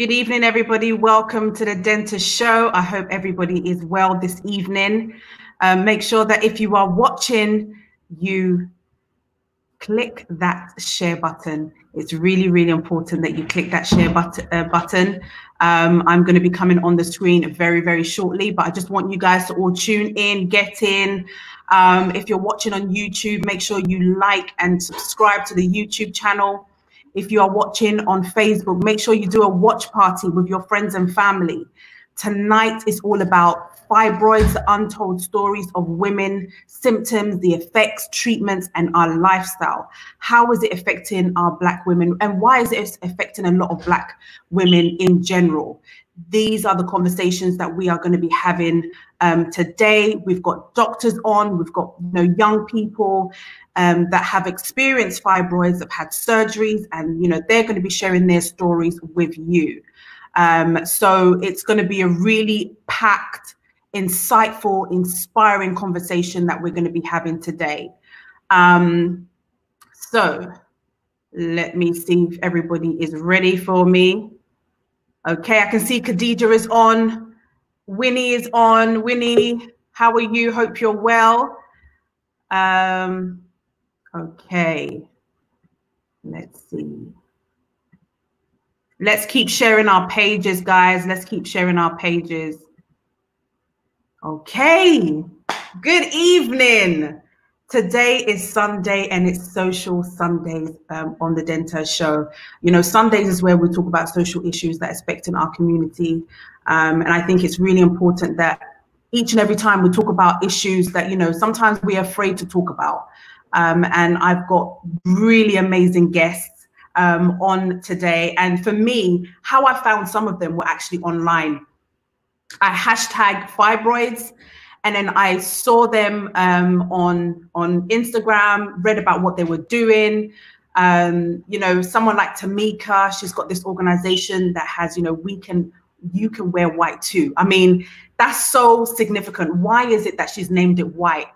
Good evening, everybody. Welcome to the Dentaa Show. I hope everybody is well this evening. Um, make sure that if you are watching, you click that share button. It's really, really important that you click that share but- uh, button. Um, I'm going to be coming on the screen very, very shortly, but I just want you guys to all tune in, get in. Um, if you're watching on YouTube, make sure you like and subscribe to the YouTube channel. If you are watching on Facebook, make sure you do a watch party with your friends and family. Tonight is all about fibroids, untold stories of women, symptoms, the effects, treatments, and our lifestyle. How is it affecting our Black women? And why is it affecting a lot of Black women in general? These are the conversations that we are going to be having um, today. We've got doctors on, we've got you know young people um, that have experienced fibroids, have had surgeries, and you know they're going to be sharing their stories with you. Um, so it's going to be a really packed, insightful, inspiring conversation that we're going to be having today. Um, so let me see if everybody is ready for me. Okay, I can see Khadija is on. Winnie is on. Winnie, how are you? Hope you're well. Um, okay, let's see. Let's keep sharing our pages, guys. Let's keep sharing our pages. Okay. Good evening. Today is Sunday and it's Social Sundays um, on the Dentaa Show. You know, Sundays is where we talk about social issues that affect in our community. Um, and I think it's really important that each and every time we talk about issues that, you know, sometimes we're afraid to talk about. Um, and I've got really amazing guests um, on today. And for me, how I found some of them were actually online. I hashtag fibroids and then I saw them um, on on Instagram, read about what they were doing. Um, you know, someone like Tanika, she's got this organization that has, you know, we can you can wear white too. I mean, that's so significant. Why is it that she's named it white?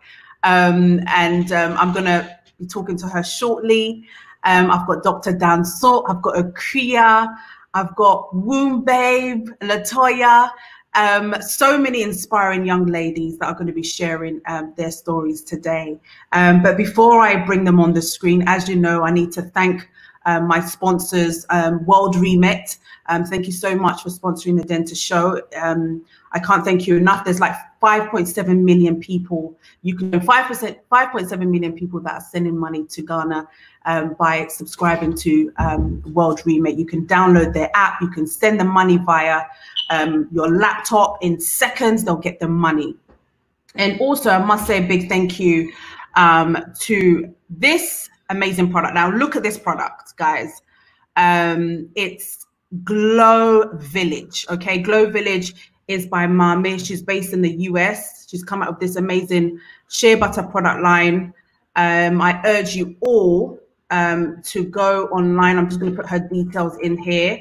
Um, and um, I'm gonna be talking to her shortly. Um, I've got Dr. Dan Salt, I've got Akria, I've got Womb Babe, Latoya, um, so many inspiring young ladies that are going to be sharing um, their stories today. Um, but before I bring them on the screen, as you know, I need to thank um, my sponsors, um, WorldRemit. Um, thank you so much for sponsoring the Dentaa Show. I can't thank you enough. There's like 5.7 million people. You can 5%, 5.7 million people that are sending money to Ghana um, by subscribing to um, WorldRemit. You can download their app. You can send the money via um, your laptop in seconds. They'll get the money. And also, I must say a big thank you um, to this amazing product. Now, look at this product, guys. Um, it's Glow Village. Okay, Glow Village is by Mami. She's based in the US. She's come out with this amazing shea butter product line. Um, I urge you all um, to go online. I'm just going to put her details in here.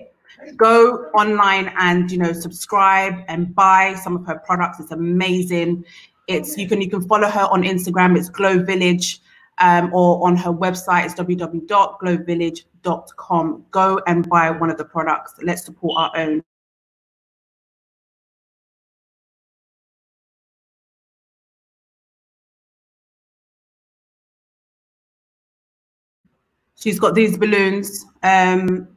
Go online and you know subscribe and buy some of her products. It's amazing. It's you can you can follow her on Instagram. It's Glow Village. Um, or on her website, it's www.glowvillage.com. Go and buy one of the products. Let's support our own. She's got these balloons. Um,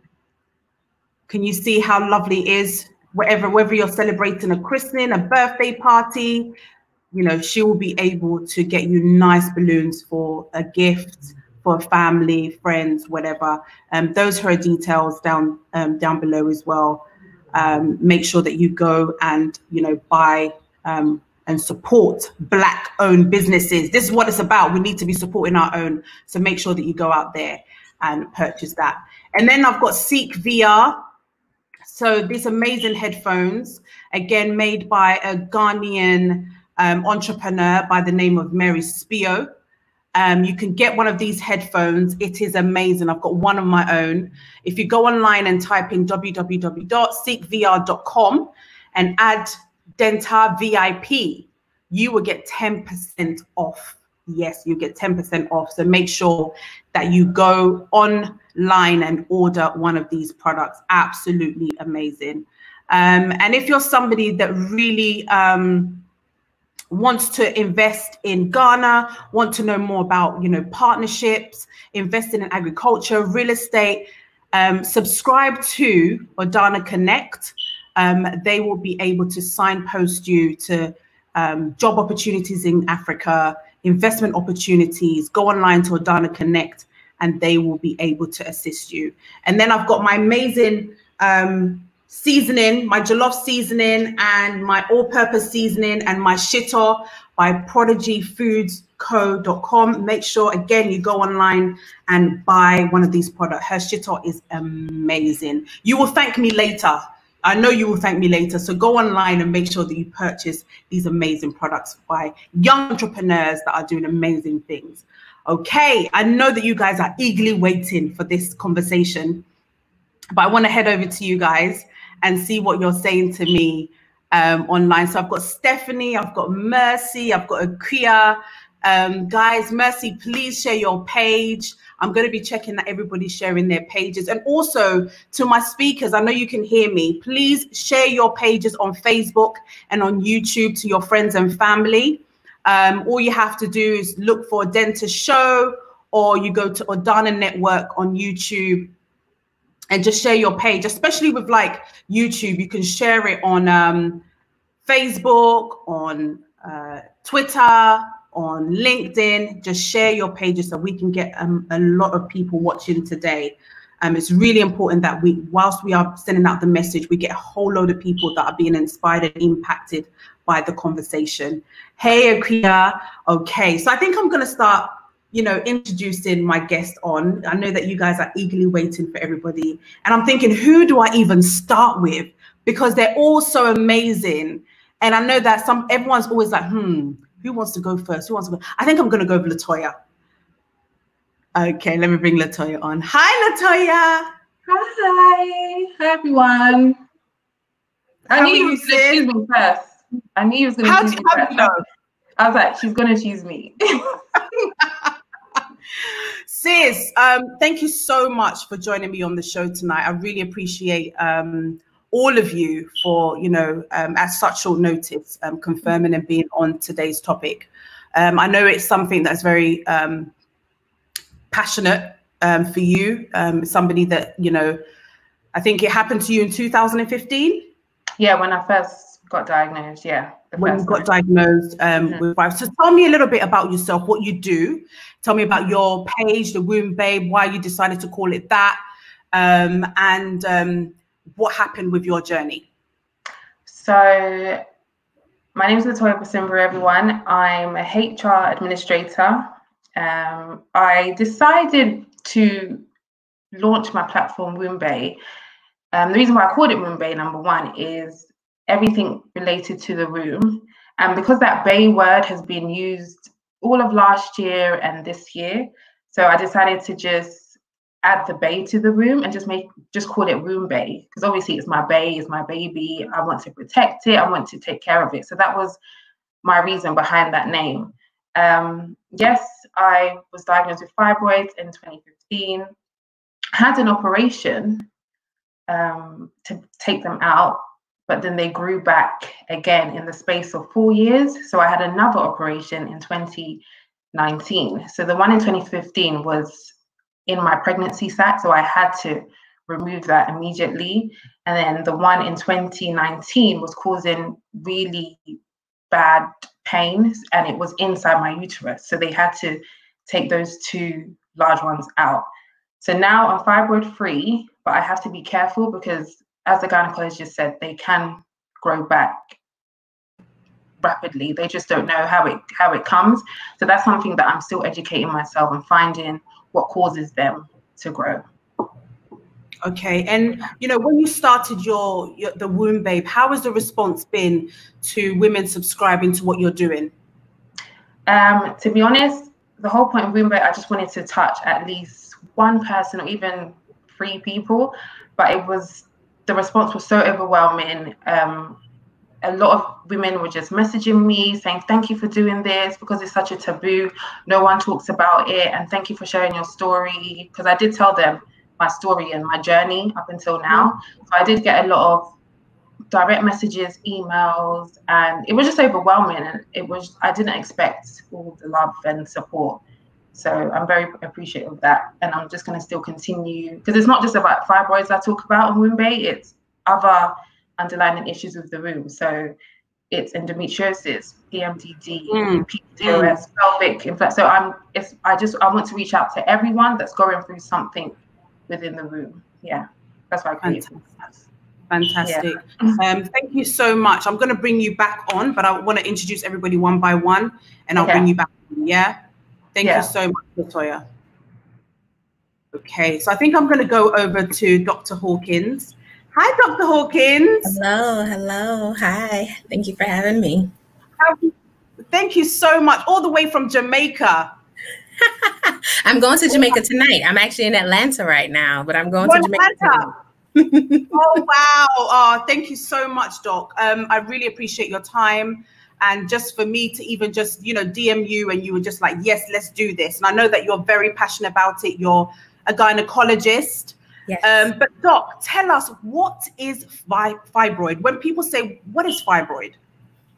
can you see how lovely it is? Whatever, whether you're celebrating a christening, a birthday party, you know, she will be able to get you nice balloons for a gift, for family, friends, whatever. Um, those are her details down um, down below as well. Um, make sure that you go and you know buy um, and support black owned businesses. This is what it's about. We need to be supporting our own. So make sure that you go out there and purchase that. And then I've got CEEK VR. So these amazing headphones, again, made by a Ghanaian um, entrepreneur by the name of Mary Spio. Um, you can get one of these headphones. It is amazing. I've got one of my own. If you go online and type in www.ceekvr.com and add Dentaa VIP, you will get 10% off yes, you get 10% off. So make sure that you go online and order one of these products. Absolutely amazing. Um, and if you're somebody that really um, wants to invest in Ghana, want to know more about, you know, partnerships, investing in agriculture, real estate, um, subscribe to Odana Connect. Um, they will be able to signpost you to um, job opportunities in Africa, investment opportunities. Go online to Odana Connect, and they will be able to assist you. And then I've got my amazing um, seasoning, my jollof seasoning, and my all-purpose seasoning, and my shito by prodigyfoodsco.com. Make sure again you go online and buy one of these products. Her shito is amazing. You will thank me later. I know you will thank me later. So go online and make sure that you purchase these amazing products by young entrepreneurs that are doing amazing things. Okay, I know that you guys are eagerly waiting for this conversation, but I want to head over to you guys and see what you're saying to me um, online. So I've got Stephanie, I've got Mercy, I've got Akia. Um, guys, Mercy, please share your page. I'm going to be checking that everybody's sharing their pages. And also to my speakers, I know you can hear me. Please share your pages on Facebook and on YouTube to your friends and family. Um, all you have to do is look for Dentaa Show or you go to Odana Network on YouTube and just share your page, especially with like YouTube. You can share it on um, Facebook, on uh, Twitter, on LinkedIn. Just share your pages so we can get um, a lot of people watching today. Um, it's really important that we, whilst we are sending out the message, we get a whole load of people that are being inspired and impacted by the conversation. Hey, Akia. Okay, so I think I'm going to start you know, introducing my guest on. I know that you guys are eagerly waiting for everybody. And I'm thinking, who do I even start with? Because they're all so amazing. And I know that some everyone's always like, hmm, who wants to go first? Who wants to go? I think I'm gonna go with Latoya. Okay, let me bring Latoya on. Hi, Latoya. Hi. Hi, everyone. I knew you was going to choose me first. I knew you was going to choose me first. I was like, she's going to choose me. Sis, um, thank you so much for joining me on the show tonight. I really appreciate um, all of you for, you know, um, at such short notice, um, confirming and being on today's topic. Um, I know it's something that's very um, passionate for you, somebody that, you know, I think it happened to you in 2015. Yeah, when I first got diagnosed, yeah when you got diagnosed um, mm-hmm. with So tell me a little bit about yourself, what you do. Tell me about your page, the Womb Babe, why you decided to call it that, um, and um, what happened with your journey. So my name is Latoya Basimba, everyone. I'm a HR administrator. Um, I decided to launch my platform Womb Bae. Um, the reason why I called it Womb Bae, number one, is everything related to the room. And because that bay word has been used all of last year and this year, so I decided to just add the bay to the room and just make just call it room bay because obviously it's my bay, it's my baby. I want to protect it. I want to take care of it. So that was my reason behind that name. Um, yes, I was diagnosed with fibroids in 2015. Had an operation um, to take them out but then they grew back again in the space of four years. So I had another operation in 2019. So the one in 2015 was in my pregnancy sac, so I had to remove that immediately. And then the one in 2019 was causing really bad pains and it was inside my uterus. So they had to take those two large ones out. So now I'm fibroid free, but I have to be careful because as the gynecologist said, they can grow back rapidly. They just don't know how it how it comes. So that's something that I'm still educating myself and finding what causes them to grow. Okay, and you know when you started your, your the womb babe, how has the response been to women subscribing to what you're doing? Um, to be honest, the whole point of womb babe, I just wanted to touch at least one person or even three people, but it was the response was so overwhelming. Um, a lot of women were just messaging me saying, Thank you for doing this because it's such a taboo. No one talks about it. And thank you for sharing your story. Because I did tell them my story and my journey up until now. So I did get a lot of direct messages, emails, and it was just overwhelming. And it was, I didn't expect all the love and support. So I'm very appreciative of that. And I'm just going to still continue because it's not just about fibroids I talk about on WomBay, it's other underlying issues of the room. So it's endometriosis, PMDD, mm. PCOS, mm. pelvic inflammation. So I'm it's I just I want to reach out to everyone that's going through something within the room. Yeah. That's why I created Fantastic. Yeah. Um, thank you so much. I'm going to bring you back on, but I want to introduce everybody one by one, and I'll okay. bring you back. On, yeah. Thank yeah. you so much, Latoya. Okay, so I think I'm going to go over to Dr. Hawkins. Hi, Dr. Hawkins. Hello, hello. Hi. Thank you for having me. Thank you so much. All the way from Jamaica. I'm going to Jamaica tonight. I'm actually in Atlanta right now, but I'm going to Jamaica. oh wow! Oh, thank you so much, Doc. Um, I really appreciate your time and just for me to even just you know dm you and you were just like yes let's do this and i know that you're very passionate about it you're a gynecologist yes. Um, but doc tell us what is fi- fibroid when people say what is fibroid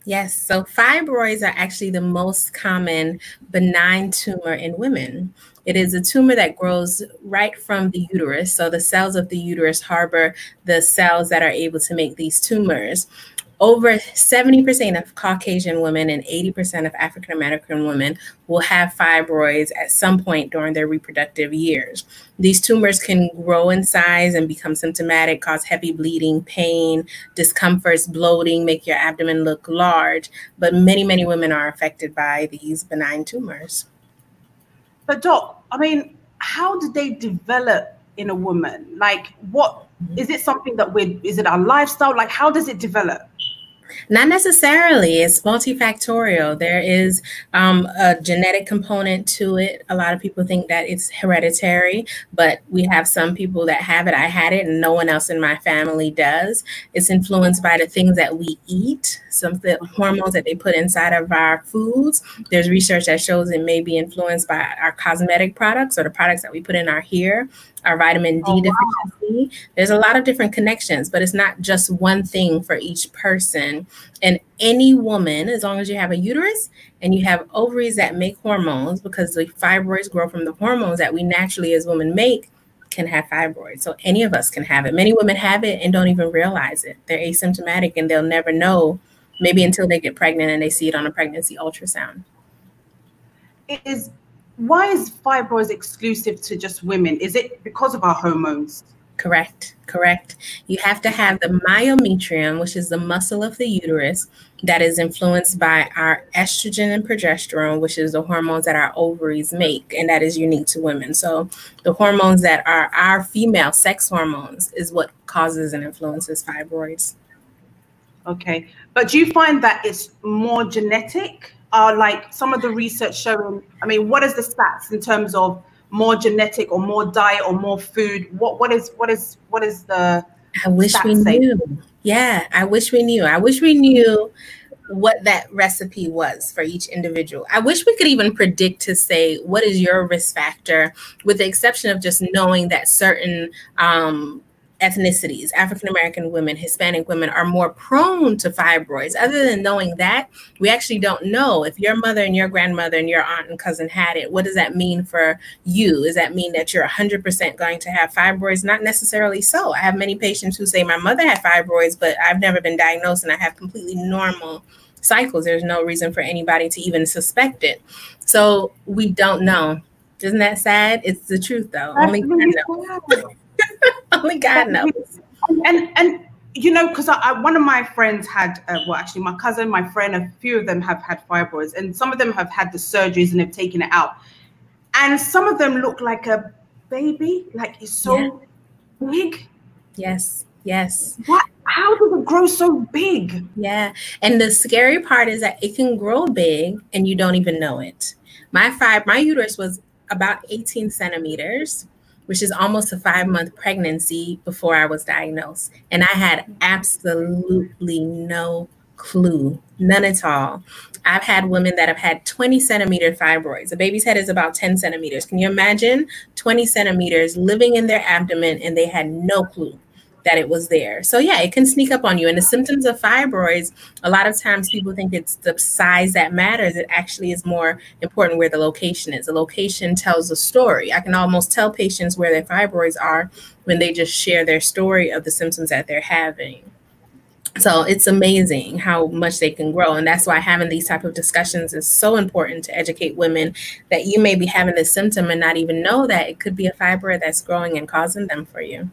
Yes, so fibroids are actually the most common benign tumor in women. It is a tumor that grows right from the uterus. So the cells of the uterus harbor the cells that are able to make these tumors over 70% of Caucasian women and 80% of African American women will have fibroids at some point during their reproductive years. These tumors can grow in size and become symptomatic, cause heavy bleeding, pain, discomforts, bloating, make your abdomen look large. But many, many women are affected by these benign tumors. But, Doc, I mean, how did they develop in a woman? Like, what is it something that we're, is it our lifestyle? Like, how does it develop? Not necessarily. It's multifactorial. There is um, a genetic component to it. A lot of people think that it's hereditary, but we have some people that have it. I had it, and no one else in my family does. It's influenced by the things that we eat, some of the hormones that they put inside of our foods. There's research that shows it may be influenced by our cosmetic products or the products that we put in our hair our vitamin D oh, deficiency. Wow. There's a lot of different connections, but it's not just one thing for each person. And any woman, as long as you have a uterus and you have ovaries that make hormones, because the fibroids grow from the hormones that we naturally as women make, can have fibroids. So any of us can have it. Many women have it and don't even realize it. They're asymptomatic and they'll never know, maybe until they get pregnant and they see it on a pregnancy ultrasound. Is why is fibroids exclusive to just women? Is it because of our hormones? Correct, correct. You have to have the myometrium, which is the muscle of the uterus that is influenced by our estrogen and progesterone, which is the hormones that our ovaries make, and that is unique to women. So, the hormones that are our female sex hormones is what causes and influences fibroids. Okay, but do you find that it's more genetic? Are like some of the research showing? I mean, what is the stats in terms of more genetic or more diet or more food? What what is what is what is the I wish we knew. Yeah, I wish we knew. I wish we knew what that recipe was for each individual. I wish we could even predict to say what is your risk factor, with the exception of just knowing that certain um, ethnicities, African American women, Hispanic women are more prone to fibroids. Other than knowing that, we actually don't know if your mother and your grandmother and your aunt and cousin had it. What does that mean for you? Does that mean that you're 100% going to have fibroids? Not necessarily so. I have many patients who say, My mother had fibroids, but I've never been diagnosed and I have completely normal cycles. There's no reason for anybody to even suspect it. So we don't know. Isn't that sad? It's the truth, though. That's Only really. Only God knows. And and you know, because one of my friends had, uh, well, actually, my cousin, my friend, a few of them have had fibroids, and some of them have had the surgeries and have taken it out, and some of them look like a baby, like it's so yeah. big. Yes. Yes. What? How does it grow so big? Yeah. And the scary part is that it can grow big and you don't even know it. My fib- my uterus was about 18 centimeters which is almost a five month pregnancy before I was diagnosed. And I had absolutely no clue, none at all. I've had women that have had 20 centimeter fibroids. A baby's head is about 10 centimeters. Can you imagine 20 centimeters living in their abdomen and they had no clue? That it was there. So yeah, it can sneak up on you. And the symptoms of fibroids, a lot of times people think it's the size that matters. It actually is more important where the location is. The location tells a story. I can almost tell patients where their fibroids are when they just share their story of the symptoms that they're having. So it's amazing how much they can grow. And that's why having these type of discussions is so important to educate women that you may be having this symptom and not even know that it could be a fibroid that's growing and causing them for you.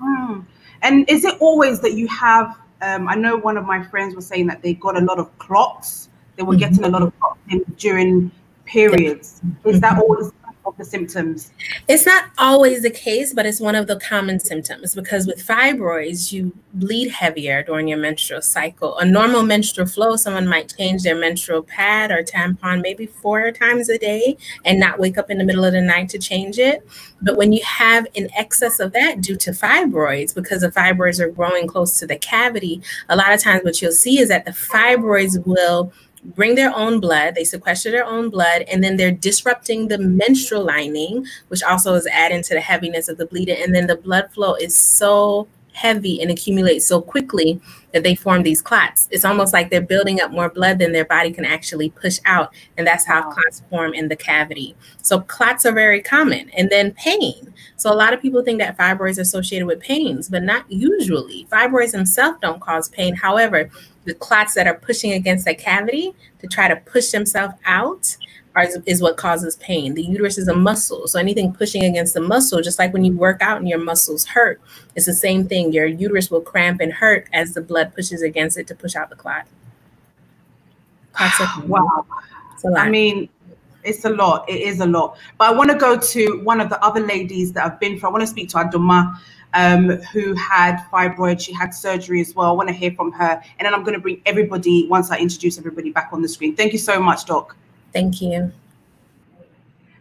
Mm. And is it always that you have? Um, I know one of my friends was saying that they got a lot of clots. They were mm-hmm. getting a lot of clots during periods. Is that always of the symptoms? It's not always the case, but it's one of the common symptoms because with fibroids, you bleed heavier during your menstrual cycle. A normal menstrual flow, someone might change their menstrual pad or tampon maybe four times a day and not wake up in the middle of the night to change it. But when you have an excess of that due to fibroids, because the fibroids are growing close to the cavity, a lot of times what you'll see is that the fibroids will bring their own blood, they sequester their own blood, and then they're disrupting the menstrual lining, which also is adding to the heaviness of the bleeding. And then the blood flow is so heavy and accumulates so quickly that they form these clots. It's almost like they're building up more blood than their body can actually push out. And that's how wow. clots form in the cavity. So clots are very common. And then pain. So a lot of people think that fibroids are associated with pains, but not usually. Fibroids themselves don't cause pain. However, the clots that are pushing against that cavity to try to push themselves out are, is what causes pain. The uterus is a muscle. So anything pushing against the muscle, just like when you work out and your muscles hurt, it's the same thing. Your uterus will cramp and hurt as the blood pushes against it to push out the clot. wow. I mean, it's a lot. It is a lot. But I want to go to one of the other ladies that have been for. I want to speak to Adoma um, who had fibroid. She had surgery as well. I want to hear from her. And then I'm going to bring everybody, once I introduce everybody, back on the screen. Thank you so much, Doc. Thank you.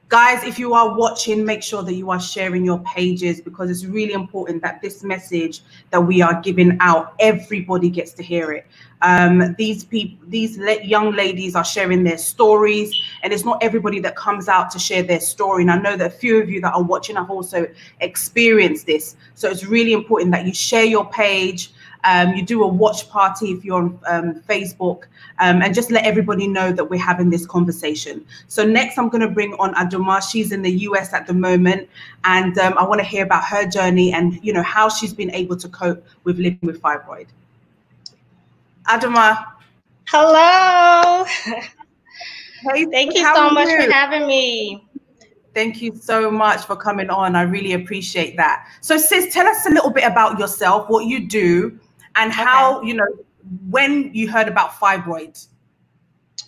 Guys, if you are watching, make sure that you are sharing your pages because it's really important that this message that we are giving out, everybody gets to hear it. Um, these people, these young ladies are sharing their stories, and it's not everybody that comes out to share their story. And I know that a few of you that are watching have also experienced this. So it's really important that you share your page. Um, you do a watch party if you're on um, Facebook, um, and just let everybody know that we're having this conversation. So next, I'm going to bring on Adoma. She's in the US at the moment, and um, I want to hear about her journey and you know how she's been able to cope with living with fibroid. Adoma. Hello. Hey, Thank you so much you? for having me. Thank you so much for coming on. I really appreciate that. So, sis, tell us a little bit about yourself, what you do, and okay. how, you know, when you heard about fibroids.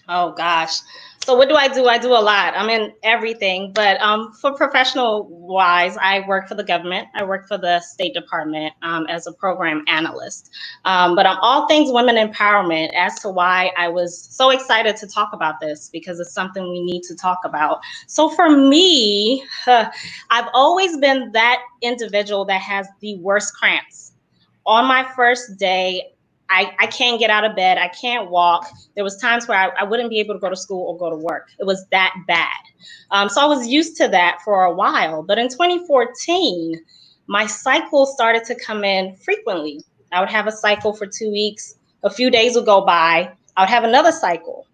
Oh, gosh. So what do I do? I do a lot. I'm in everything, but um, for professional wise, I work for the government. I work for the State Department um, as a program analyst. Um, but I'm all things women empowerment as to why I was so excited to talk about this because it's something we need to talk about. So for me, uh, I've always been that individual that has the worst cramps. On my first day, I, I can't get out of bed. I can't walk. There was times where I, I wouldn't be able to go to school or go to work. It was that bad. Um, so I was used to that for a while. But in 2014, my cycle started to come in frequently. I would have a cycle for two weeks. A few days would go by. I would have another cycle.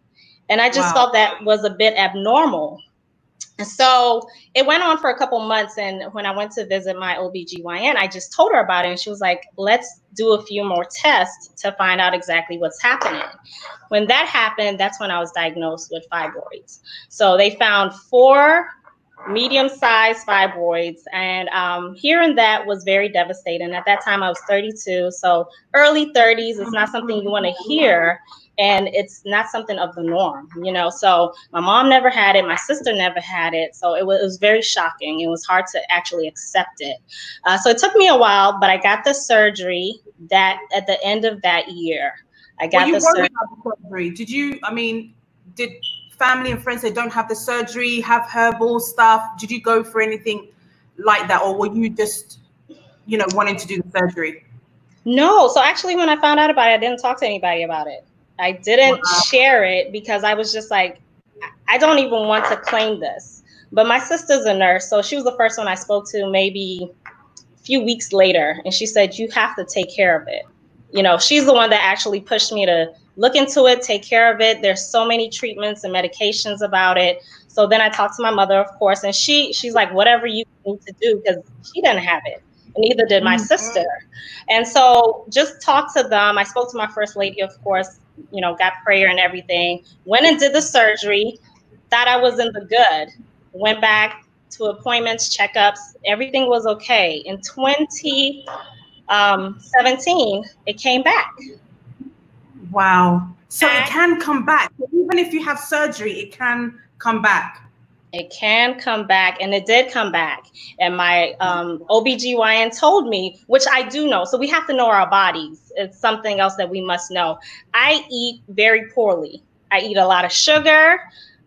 And I just wow. felt that was a bit abnormal. So it went on for a couple months. And when I went to visit my OBGYN, I just told her about it. And she was like, let's do a few more tests to find out exactly what's happening. When that happened, that's when I was diagnosed with fibroids. So they found four medium sized fibroids. And um, hearing that was very devastating. At that time, I was 32. So early 30s is not something you want to hear and it's not something of the norm, you know. So my mom never had it, my sister never had it, so it was, it was very shocking. It was hard to actually accept it. Uh, so it took me a while, but I got the surgery that at the end of that year. I got the, sur- the surgery. Did you? I mean, did family and friends that don't have the surgery have herbal stuff? Did you go for anything like that, or were you just, you know, wanting to do the surgery? No. So actually, when I found out about it, I didn't talk to anybody about it. I didn't wow. share it because I was just like, I don't even want to claim this. But my sister's a nurse, so she was the first one I spoke to maybe a few weeks later, and she said, You have to take care of it. You know, she's the one that actually pushed me to look into it, take care of it. There's so many treatments and medications about it. So then I talked to my mother, of course, and she she's like, whatever you need to do, because she didn't have it. And neither did my mm-hmm. sister. And so just talk to them. I spoke to my first lady, of course, you know, got prayer and everything. Went and did the surgery, thought I was in the good. Went back to appointments, checkups, everything was okay. In 2017, um, it came back. Wow. So it can come back. Even if you have surgery, it can come back. It can come back, and it did come back. And my um, OBGYN told me, which I do know. So we have to know our bodies. It's something else that we must know. I eat very poorly. I eat a lot of sugar.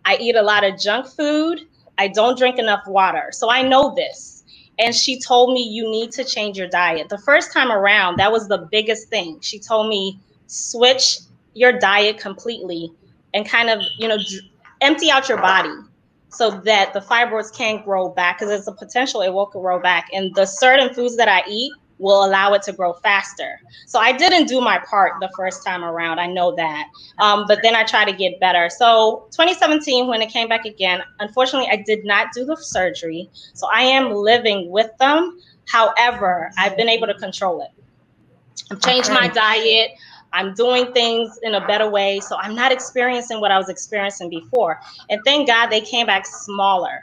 I eat a lot of junk food. I don't drink enough water. So I know this. And she told me, you need to change your diet. The first time around, that was the biggest thing. She told me, switch your diet completely and kind of, you know, empty out your body so that the fibroids can grow back because there's a potential it will grow back. And the certain foods that I eat will allow it to grow faster. So I didn't do my part the first time around. I know that. Um, but then I try to get better. So 2017, when it came back again, unfortunately, I did not do the surgery. So I am living with them. However, I've been able to control it. I've changed okay. my diet. I'm doing things in a better way. So I'm not experiencing what I was experiencing before. And thank God they came back smaller.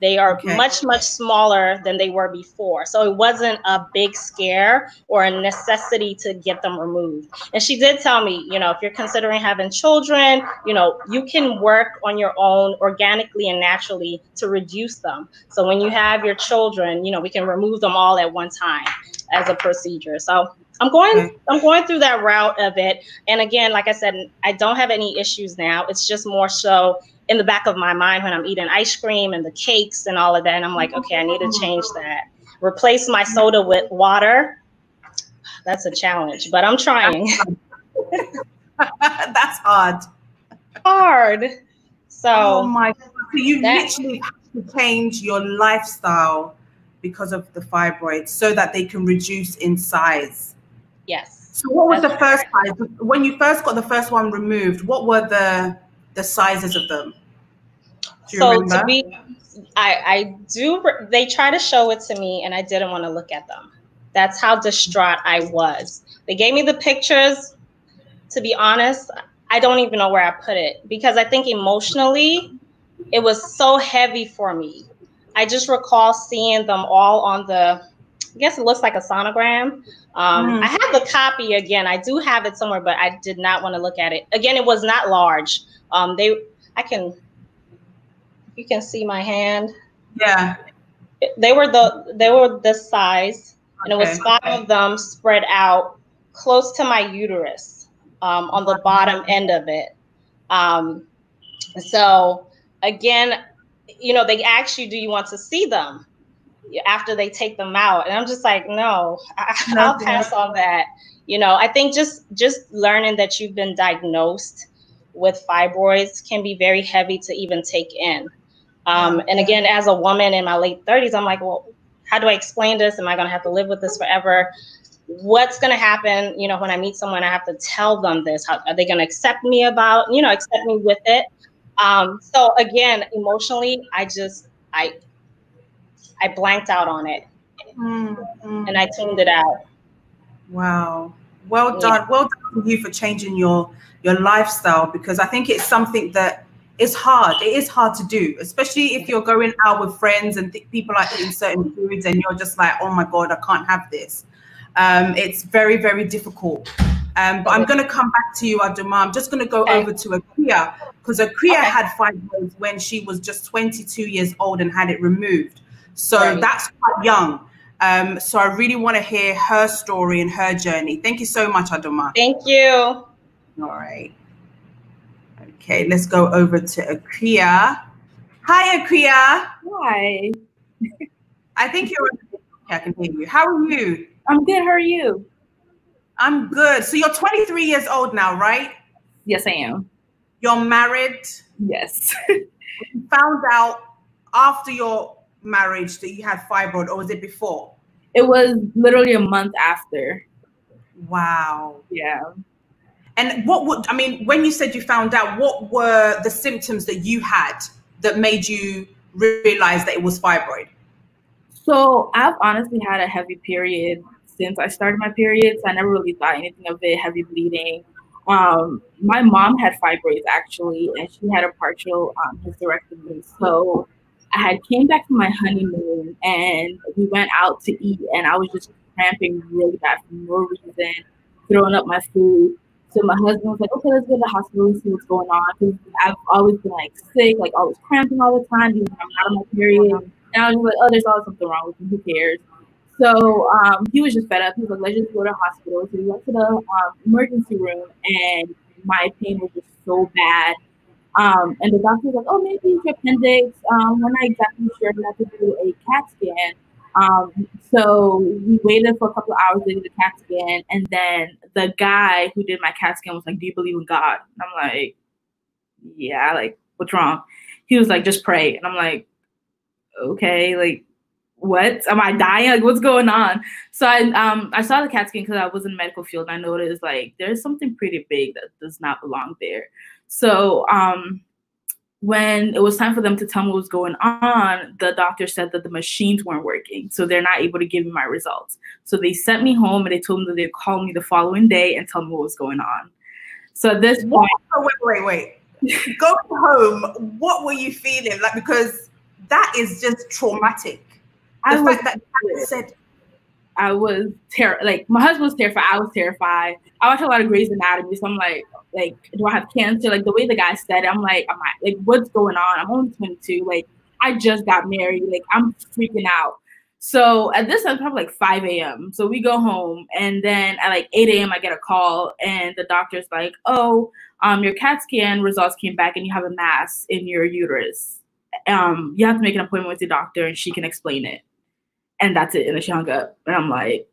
They are okay. much, much smaller than they were before. So it wasn't a big scare or a necessity to get them removed. And she did tell me, you know, if you're considering having children, you know, you can work on your own organically and naturally to reduce them. So when you have your children, you know, we can remove them all at one time as a procedure. So I'm going I'm going through that route of it. And again, like I said, I don't have any issues now. It's just more so in the back of my mind when I'm eating ice cream and the cakes and all of that. And I'm like, okay, I need to change that. Replace my soda with water. That's a challenge, but I'm trying. That's hard. Hard. So oh my. So you that, literally have to change your lifestyle because of the fibroids so that they can reduce in size. Yes. So what was the first size? When you first got the first one removed, what were the the sizes of them? So to be I, I do they try to show it to me and I didn't want to look at them. That's how distraught I was. They gave me the pictures. To be honest, I don't even know where I put it because I think emotionally it was so heavy for me. I just recall seeing them all on the I guess it looks like a sonogram. Um, mm. I have the copy again. I do have it somewhere, but I did not want to look at it. Again, it was not large. Um, they, I can, you can see my hand. Yeah. They were the they were this size, and it was five of them spread out close to my uterus um, on the bottom end of it. Um, so again, you know, they ask you, do you want to see them? after they take them out and i'm just like no I, will pass on that you know i think just just learning that you've been diagnosed with fibroids can be very heavy to even take in um, and again as a woman in my late 30s i'm like well how do i explain this am i going to have to live with this forever what's going to happen you know when i meet someone i have to tell them this how are they going to accept me about you know accept me with it um, so again emotionally i just i I blanked out on it mm-hmm. and I tuned it out. Wow. Well done. Yeah. Well done you for changing your your lifestyle because I think it's something that is hard. It is hard to do, especially if you're going out with friends and th- people are eating certain foods and you're just like, oh my God, I can't have this. Um, it's very, very difficult. Um, but I'm going to come back to you, Adoma. I'm just going to go okay. over to Akria because Akria okay. had fibroids when she was just 22 years old and had it removed. So right. that's quite young. Um, so I really want to hear her story and her journey. Thank you so much, Adoma. Thank you. All right. Okay, let's go over to Akria. Hi, Akria. Hi. I think you're. I can hear you. How are you? I'm good. How are you? I'm good. So you're 23 years old now, right? Yes, I am. You're married. Yes. you found out after your marriage that you had fibroid, or was it before? It was literally a month after. Wow. Yeah. And what would I mean when you said you found out? What were the symptoms that you had that made you realize that it was fibroid? So I've honestly had a heavy period since I started my periods. I never really thought anything of it, heavy bleeding. Um, my mom had fibroids actually, and she had a partial um, hysterectomy. So I had came back from my honeymoon, and we went out to eat, and I was just cramping really bad for no reason, throwing up my food. So my husband was like, "Okay, let's go to the hospital and see what's going on." Because I've always been like sick, like always cramping all the time, because I'm out of my period. And I was like, "Oh, there's always something wrong with me. Who cares?" So um, he was just fed up. He was like, let's just go to the hospital. So we went to the um, emergency room, and my pain was just so bad. Um, and the doctor was like, oh, maybe it's your appendix. Um, we're not exactly sure. We have to do a CAT scan. Um, so we waited for a couple of hours to the CAT scan. And then the guy who did my CAT scan was like, do you believe in God? And I'm like, yeah, like, what's wrong? He was like, just pray. And I'm like, okay, like, what am I dying? Like, what's going on? So I um I saw the CAT scan because I was in the medical field and I noticed like there's something pretty big that does not belong there. So um when it was time for them to tell me what was going on, the doctor said that the machines weren't working. So they're not able to give me my results. So they sent me home and they told me that they'd call me the following day and tell me what was going on. So at this point oh, wait, wait, wait. Going home, what were you feeling? Like because that is just traumatic the I fact that said I was terrified. Like my husband was terrified. I was terrified. I watch a lot of Grey's Anatomy, so I'm like, like, do I have cancer? Like the way the guy said it, I'm like, I'm like, what's going on? I'm only 22. Like I just got married. Like I'm freaking out. So at this time, probably like 5 a.m. So we go home, and then at like 8 a.m. I get a call, and the doctor's like, "Oh, um, your CAT scan results came back, and you have a mass in your uterus. Um, you have to make an appointment with the doctor, and she can explain it." And that's it. And then she hung up. And I'm like,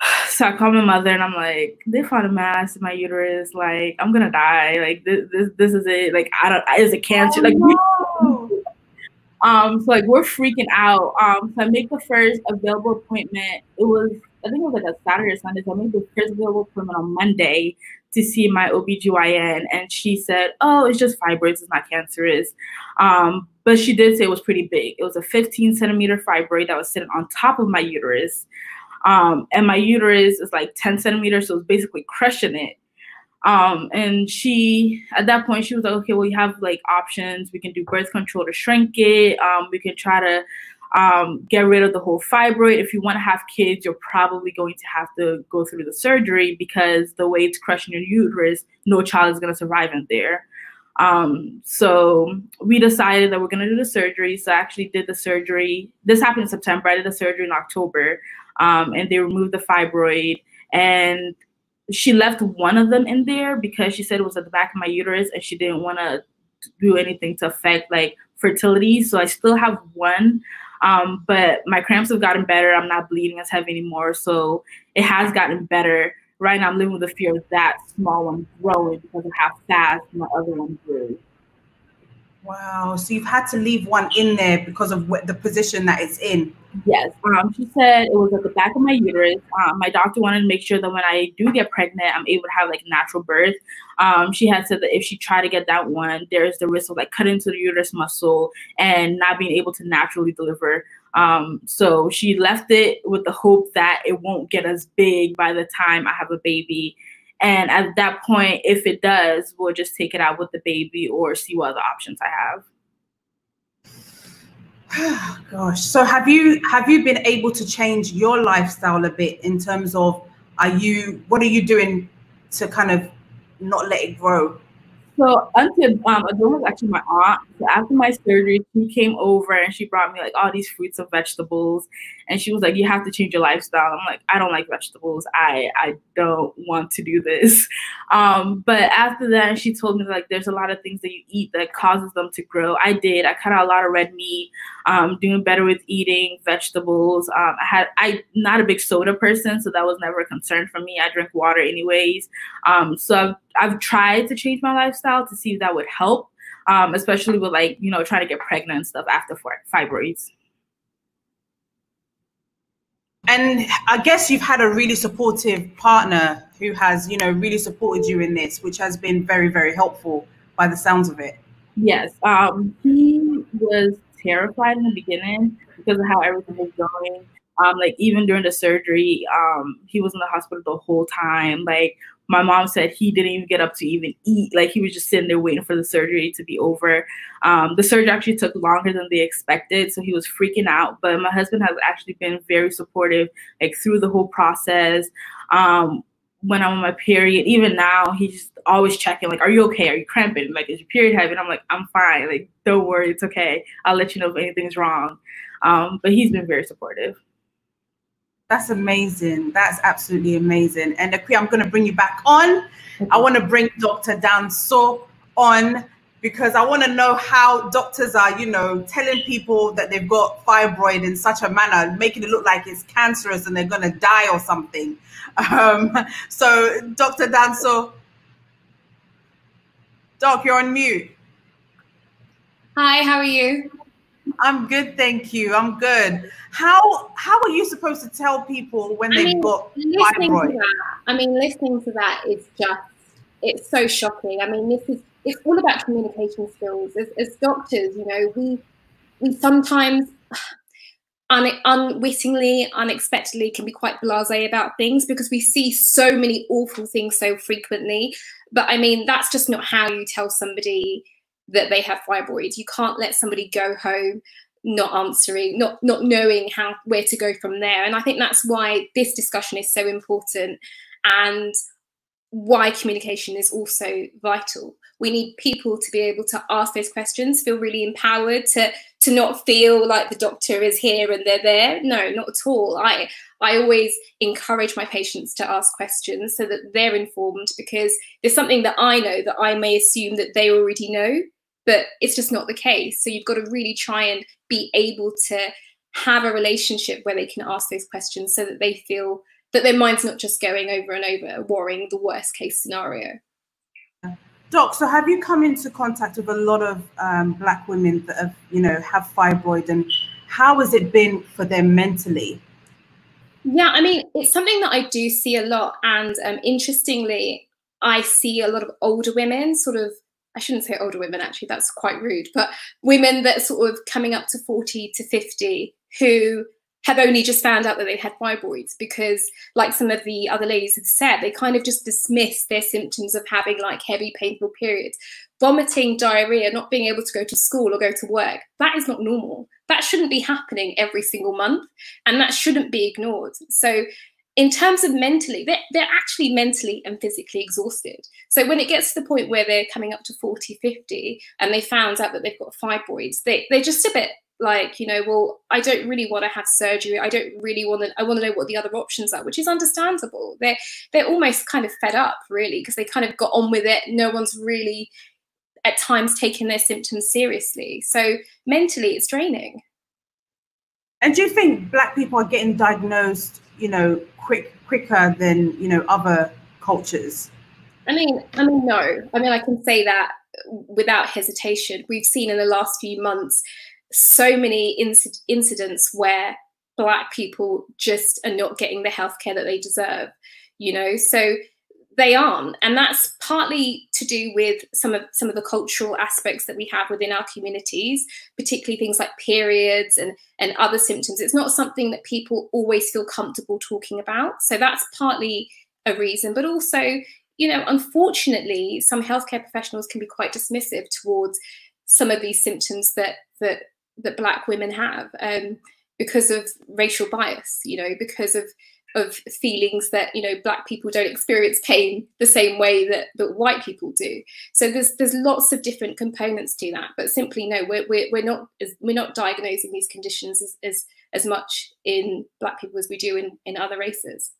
so I call my mother and I'm like, they found a mass in my uterus. Like, I'm gonna die. Like this, this, this is it. Like, I don't. Is it cancer? Oh, like, no. um, so like we're freaking out. Um, so I make the first available appointment. It was, I think it was like a Saturday or Sunday. So I made the first available appointment on Monday to see my OBGYN and she said, Oh, it's just fibroids, it's not cancerous. Um, but she did say it was pretty big. It was a 15 centimeter fibroid that was sitting on top of my uterus. Um, and my uterus is like 10 centimeters, so it's basically crushing it. Um, and she, at that point, she was like, okay, well, you have like options. We can do birth control to shrink it. Um, we can try to um, get rid of the whole fibroid. If you want to have kids, you're probably going to have to go through the surgery because the way it's crushing your uterus, no child is going to survive in there. Um, so we decided that we're going to do the surgery. So I actually did the surgery. This happened in September. I did the surgery in October, um, and they removed the fibroid. And she left one of them in there because she said it was at the back of my uterus, and she didn't want to do anything to affect like fertility. So I still have one. Um, but my cramps have gotten better. I'm not bleeding as heavy anymore. So it has gotten better. Right now, I'm living with the fear of that small one growing because of how fast my other one grew. Wow. So you've had to leave one in there because of what, the position that it's in. Yes. Um, she said it was at the back of my uterus. Um, my doctor wanted to make sure that when I do get pregnant, I'm able to have like natural birth. Um, she had said that if she tried to get that one, there's the risk of like cutting into the uterus muscle and not being able to naturally deliver. Um, so she left it with the hope that it won't get as big by the time I have a baby. And at that point, if it does, we'll just take it out with the baby or see what other options I have. Gosh. So have you have you been able to change your lifestyle a bit in terms of are you what are you doing to kind of not let it grow? So until um, Adon was actually my aunt. So after my surgery, she came over and she brought me like all these fruits and vegetables, and she was like, "You have to change your lifestyle." I'm like, "I don't like vegetables. I I don't want to do this." Um, but after that, she told me like, "There's a lot of things that you eat that causes them to grow." I did. I cut out a lot of red meat. Um, doing better with eating vegetables. Um, I had I not a big soda person, so that was never a concern for me. I drink water anyways. Um, so I've I've tried to change my lifestyle to see if that would help, um, especially with like you know trying to get pregnant and stuff after fibroids. And I guess you've had a really supportive partner who has, you know, really supported you in this, which has been very, very helpful by the sounds of it. Yes. Um, he was terrified in the beginning because of how everything was going. Um, like even during the surgery, um, he was in the hospital the whole time. Like my mom said he didn't even get up to even eat. Like he was just sitting there waiting for the surgery to be over. Um, the surgery actually took longer than they expected, so he was freaking out. But my husband has actually been very supportive, like through the whole process. Um, when I'm on my period, even now, he's just always checking, like, "Are you okay? Are you cramping? Like, is your period heavy?" And I'm like, "I'm fine. Like, don't worry, it's okay. I'll let you know if anything's wrong." Um, but he's been very supportive. That's amazing. That's absolutely amazing. And Akui, I'm going to bring you back on. I want to bring Dr. Danso on because I want to know how doctors are, you know, telling people that they've got fibroid in such a manner, making it look like it's cancerous and they're going to die or something. Um, so, Dr. Danso, Doc, you're on mute. Hi, how are you? I'm good, thank you. I'm good. How how are you supposed to tell people when they've I mean, got fibroid? That, I mean, listening to that is just it's so shocking. I mean, this is it's all about communication skills. As, as doctors, you know, we we sometimes un- unwittingly, unexpectedly can be quite blasé about things because we see so many awful things so frequently. But I mean, that's just not how you tell somebody that they have fibroids. You can't let somebody go home not answering, not not knowing how where to go from there. And I think that's why this discussion is so important and why communication is also vital. We need people to be able to ask those questions, feel really empowered to to not feel like the doctor is here and they're there. No, not at all. I I always encourage my patients to ask questions so that they're informed because there's something that I know that I may assume that they already know but it's just not the case. So you've got to really try and be able to have a relationship where they can ask those questions so that they feel that their mind's not just going over and over worrying the worst case scenario. Doc, so have you come into contact with a lot of um, black women that have, you know, have fibroid and how has it been for them mentally? Yeah, I mean, it's something that I do see a lot. And um, interestingly, I see a lot of older women sort of I shouldn't say older women, actually, that's quite rude, but women that sort of coming up to 40 to 50 who have only just found out that they had fibroids because, like some of the other ladies have said, they kind of just dismiss their symptoms of having like heavy, painful periods. Vomiting, diarrhea, not being able to go to school or go to work, that is not normal. That shouldn't be happening every single month and that shouldn't be ignored. So in terms of mentally, they're, they're actually mentally and physically exhausted. So when it gets to the point where they're coming up to 40, 50, and they found out that they've got fibroids, they, they're just a bit like, you know, well, I don't really want to have surgery. I don't really want to, I want to know what the other options are, which is understandable. They're, they're almost kind of fed up, really, because they kind of got on with it. No one's really at times taking their symptoms seriously. So mentally, it's draining. And do you think Black people are getting diagnosed you know, quick quicker than you know other cultures? I mean, I mean, no. I mean, I can say that without hesitation. We've seen in the last few months so many inc- incidents where black people just are not getting the healthcare that they deserve. You know, so they aren't. And that's partly to do with some of some of the cultural aspects that we have within our communities particularly things like periods and and other symptoms. It's not something that people always feel comfortable talking about. So that's partly a reason. But also you know unfortunately some healthcare professionals can be quite dismissive towards some of these symptoms that that that black women have um, because of racial bias you know because of of feelings that you know black people don't experience pain the same way that, that white people do so there's there's lots of different components to that but simply no we're, we're, we're not we're not diagnosing these conditions as, as as much in black people as we do in in other races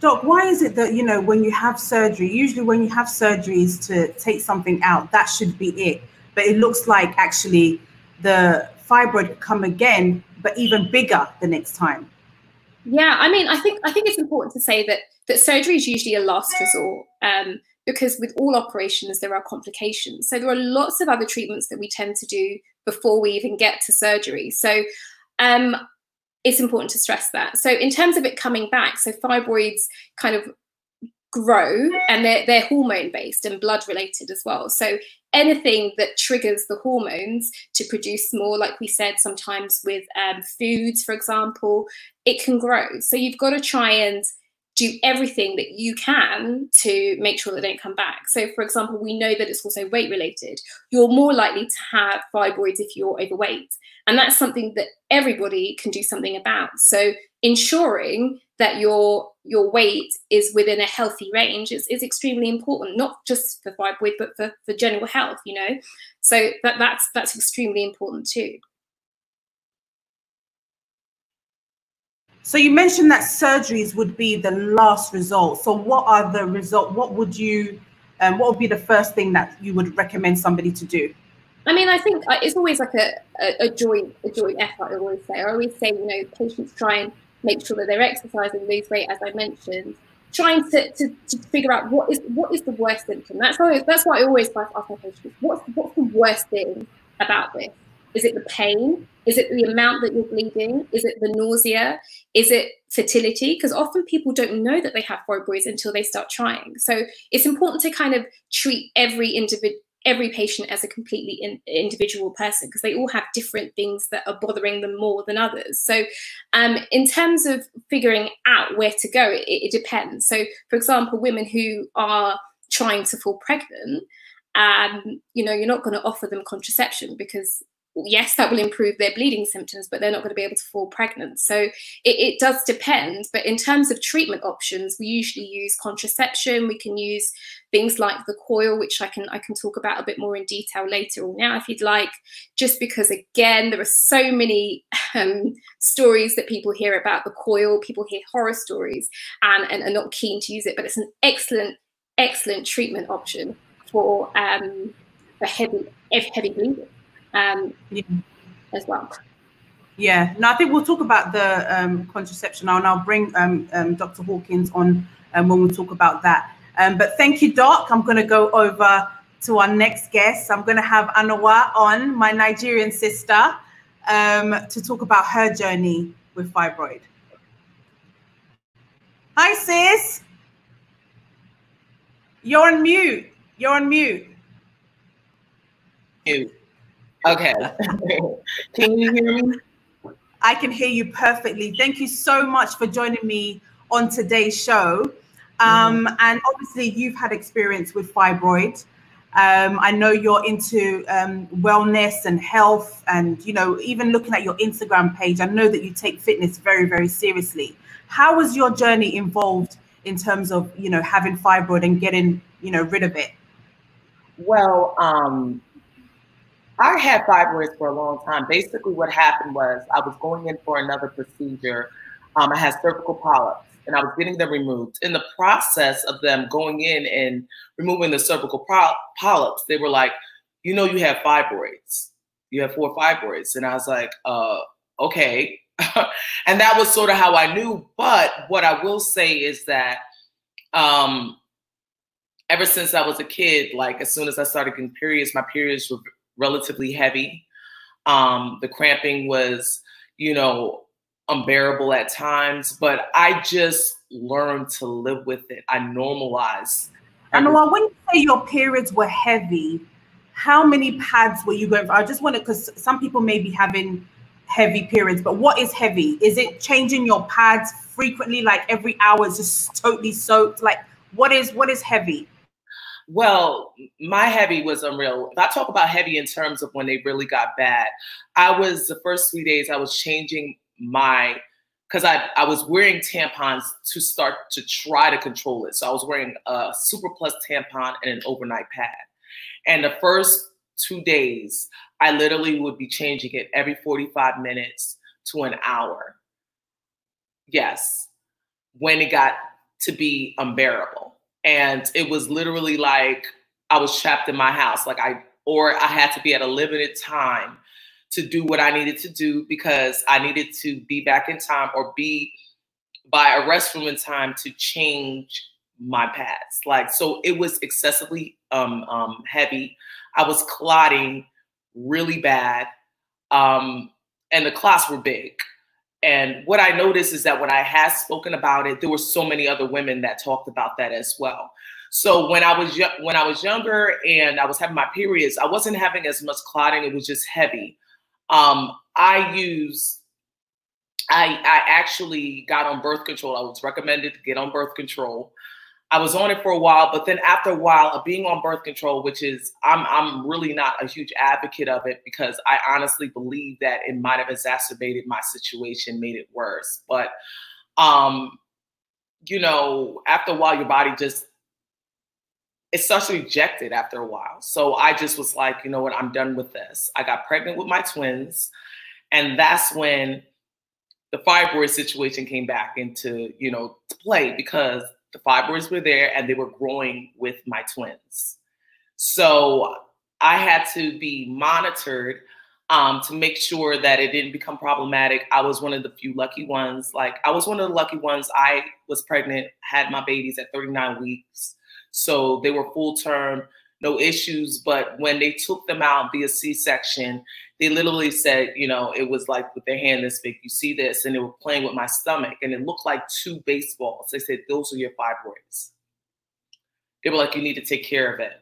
Doc, why is it that you know when you have surgery, usually when you have surgeries to take something out, that should be it. But it looks like actually the fibroid come again, but even bigger the next time. Yeah, I mean, I think I think it's important to say that that surgery is usually a last resort. Um, because with all operations, there are complications. So there are lots of other treatments that we tend to do before we even get to surgery. So um, it's important to stress that. So in terms of it coming back, so fibroids kind of grow and they're, they're hormone based and blood related as well. So anything that triggers the hormones to produce more, like we said, sometimes with um, foods, for example, it can grow. So you've got to try and do everything that you can to make sure they don't come back. So, for example, we know that it's also weight related. You're more likely to have fibroids if you're overweight. And that's something that everybody can do something about. So, ensuring that your your weight is within a healthy range is, is extremely important, not just for fibroid, but for, for general health, you know. So that, that's that's extremely important too. So you mentioned that surgeries would be the last result. So what are the result? What would you, um, what would be the first thing that you would recommend somebody to do? I mean, I think uh, it's always like a, a, a joint a joint effort. I always say. I always say, you know, patients try and make sure that they're exercising, lose weight, as I mentioned, trying to, to, to figure out what is what is the worst symptom. That's why that's why I always ask my patients, what's what's the worst thing about this? Is it the pain? Is it the amount that you're bleeding? Is it the nausea? Is it fertility? Because often people don't know that they have fibroids until they start trying. So it's important to kind of treat every individual every patient as a completely in, individual person because they all have different things that are bothering them more than others. So, um, in terms of figuring out where to go, it, it, depends. So, for example, women who are trying to fall pregnant, um, you know, you're not going to offer them contraception because yes, that will improve their bleeding symptoms, but they're not going to be able to fall pregnant. So it, it, does depend. But in terms of treatment options, we usually use contraception. We can use things like the coil, which I can I can talk about a bit more in detail later or now if you'd like. Just because again, there are so many um, stories that people hear about the coil. People hear horror stories and, and are not keen to use it, but it's an excellent, excellent treatment option for um, for heavy heavy bleeding um, yeah. as well. Yeah, no, I think we'll talk about the um, contraception now, and I'll bring um, um, Dr. Hawkins on um, when we talk about that. Um, but thank you, Doc. I'm going to go over to our next guest. I'm going to have Anawa on, my Nigerian sister, um, to talk about her journey with fibroid. Hi, sis. You're on mute. You're on mute. Mute. Okay. can you hear me? I can hear you perfectly. Thank you so much for joining me on today's show. Um, mm-hmm. And obviously, you've had experience with fibroid. Um, I know you're into um, wellness and health, and you know, even looking at your Instagram page, I know that you take fitness very, very seriously. How was your journey involved in terms of you know having fibroid and getting you know rid of it? Well, um, I had fibroids for a long time. Basically, what happened was I was going in for another procedure. Um, I had cervical polyps and I was getting them removed. In the process of them going in and removing the cervical polyps, they were like, you know, you have fibroids. You have four fibroids. And I was like, uh, okay. and that was sort of how I knew. But what I will say is that um, ever since I was a kid, like as soon as I started getting periods, my periods were relatively heavy. Um, the cramping was, you know, unbearable at times, but I just learned to live with it. I normalized. And when you say your periods were heavy, how many pads were you going for? I just wanted because some people may be having heavy periods, but what is heavy? Is it changing your pads frequently, like every hour is just totally soaked? Like what is what is heavy? Well, my heavy was unreal. If I talk about heavy in terms of when they really got bad, I was the first three days I was changing my because I, I was wearing tampons to start to try to control it. So I was wearing a super plus tampon and an overnight pad. And the first two days, I literally would be changing it every 45 minutes to an hour. Yes, when it got to be unbearable and it was literally like I was trapped in my house. Like I, or I had to be at a limited time to do what I needed to do because I needed to be back in time or be by a restroom in time to change my pads. Like, so it was excessively um, um, heavy. I was clotting really bad. Um, and the clots were big. And what I noticed is that when I had spoken about it, there were so many other women that talked about that as well. So when I was when I was younger and I was having my periods, I wasn't having as much clotting. It was just heavy. Um, I use I I actually got on birth control. I was recommended to get on birth control. I was on it for a while, but then after a while of being on birth control, which is I'm I'm really not a huge advocate of it because I honestly believe that it might have exacerbated my situation, made it worse. But um, you know, after a while, your body just it starts to reject it after a while. So I just was like, you know what, I'm done with this. I got pregnant with my twins, and that's when the fibroid situation came back into you know play because the fibroids were there and they were growing with my twins. So I had to be monitored um, to make sure that it didn't become problematic. I was one of the few lucky ones. Like I was one of the lucky ones. I was pregnant, had my babies at 39 weeks. So they were full term, no issues. But when they took them out via C section, they literally said, you know, it was like with their hand this big, you see this, and they were playing with my stomach, and it looked like two baseballs. They said, those are your fibroids. They were like, you need to take care of it.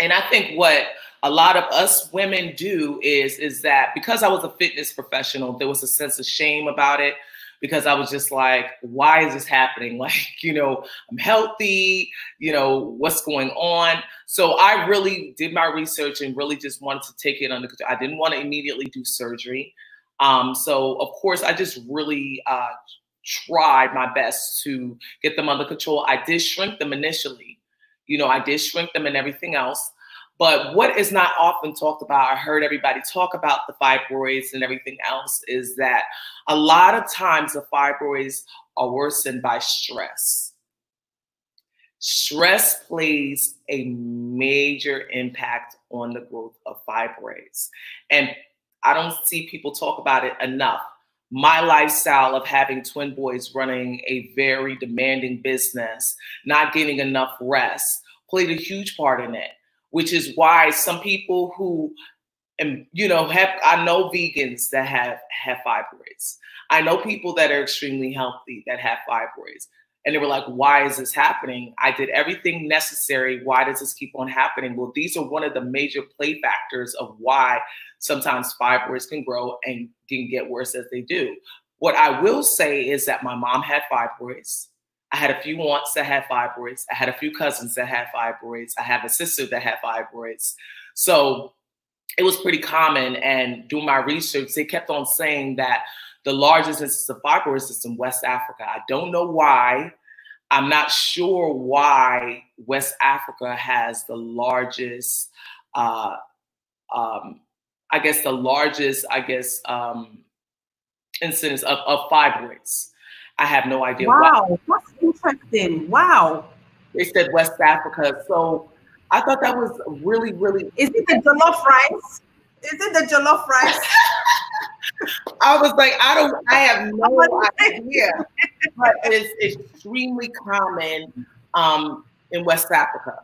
And I think what a lot of us women do is, is that because I was a fitness professional, there was a sense of shame about it because I was just like, why is this happening? Like, you know, I'm healthy, you know, what's going on? So I really did my research and really just wanted to take it under control. I didn't want to immediately do surgery. Um, so of course, I just really uh, tried my best to get them under control. I did shrink them initially. You know, I did shrink them and everything else. But what is not often talked about, I heard everybody talk about the fibroids and everything else, is that a lot of times the fibroids are worsened by stress. Stress plays a major impact on the growth of fibroids. And I don't see people talk about it enough. My lifestyle of having twin boys running a very demanding business, not getting enough rest, played a huge part in it which is why some people who and you know have I know vegans that have have fibroids. I know people that are extremely healthy that have fibroids. And they were like, why is this happening? I did everything necessary. Why does this keep on happening? Well, these are one of the major play factors of why sometimes fibroids can grow and can get worse as they do. What I will say is that my mom had fibroids. I had a few aunts that had fibroids. I had a few cousins that had fibroids. I have a sister that had fibroids. So it was pretty common. And doing my research, they kept on saying that the largest instance of fibroids is in West Africa. I don't know why. I'm not sure why West Africa has the largest, uh, um, I guess the largest, I guess, um, incidence of, of fibroids. I have no idea. Wow, why. that's interesting. Wow. They said West Africa. So I thought that was really, really. Is it the jollof rice? Is it the jollof rice? I was like, I don't, I have no idea. But it's extremely common um, in West Africa.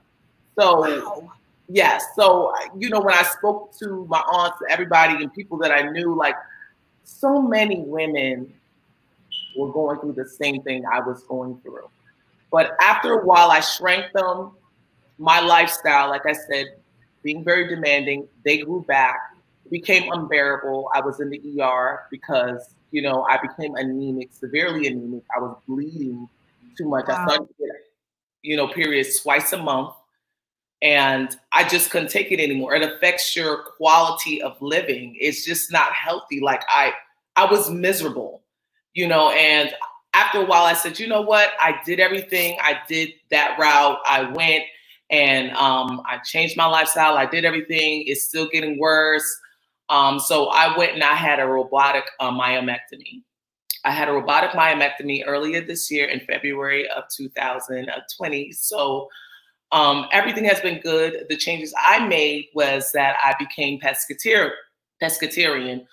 So, wow. yes. Yeah, so, you know, when I spoke to my aunts, everybody, and people that I knew, like, so many women were going through the same thing I was going through. But after a while, I shrank them. My lifestyle, like I said, being very demanding, they grew back, became unbearable. I was in the ER because, you know, I became anemic, severely anemic. I was bleeding too much. Wow. I started to get, you know, periods twice a month. And I just couldn't take it anymore. It affects your quality of living. It's just not healthy. Like I, I was miserable you know, and after a while I said, you know what? I did everything. I did that route. I went and um, I changed my lifestyle. I did everything. It's still getting worse. Um, so I went and I had a robotic uh, myomectomy. I had a robotic myomectomy earlier this year in February of 2020. So um, everything has been good. The changes I made was that I became pescatarian, pescatarian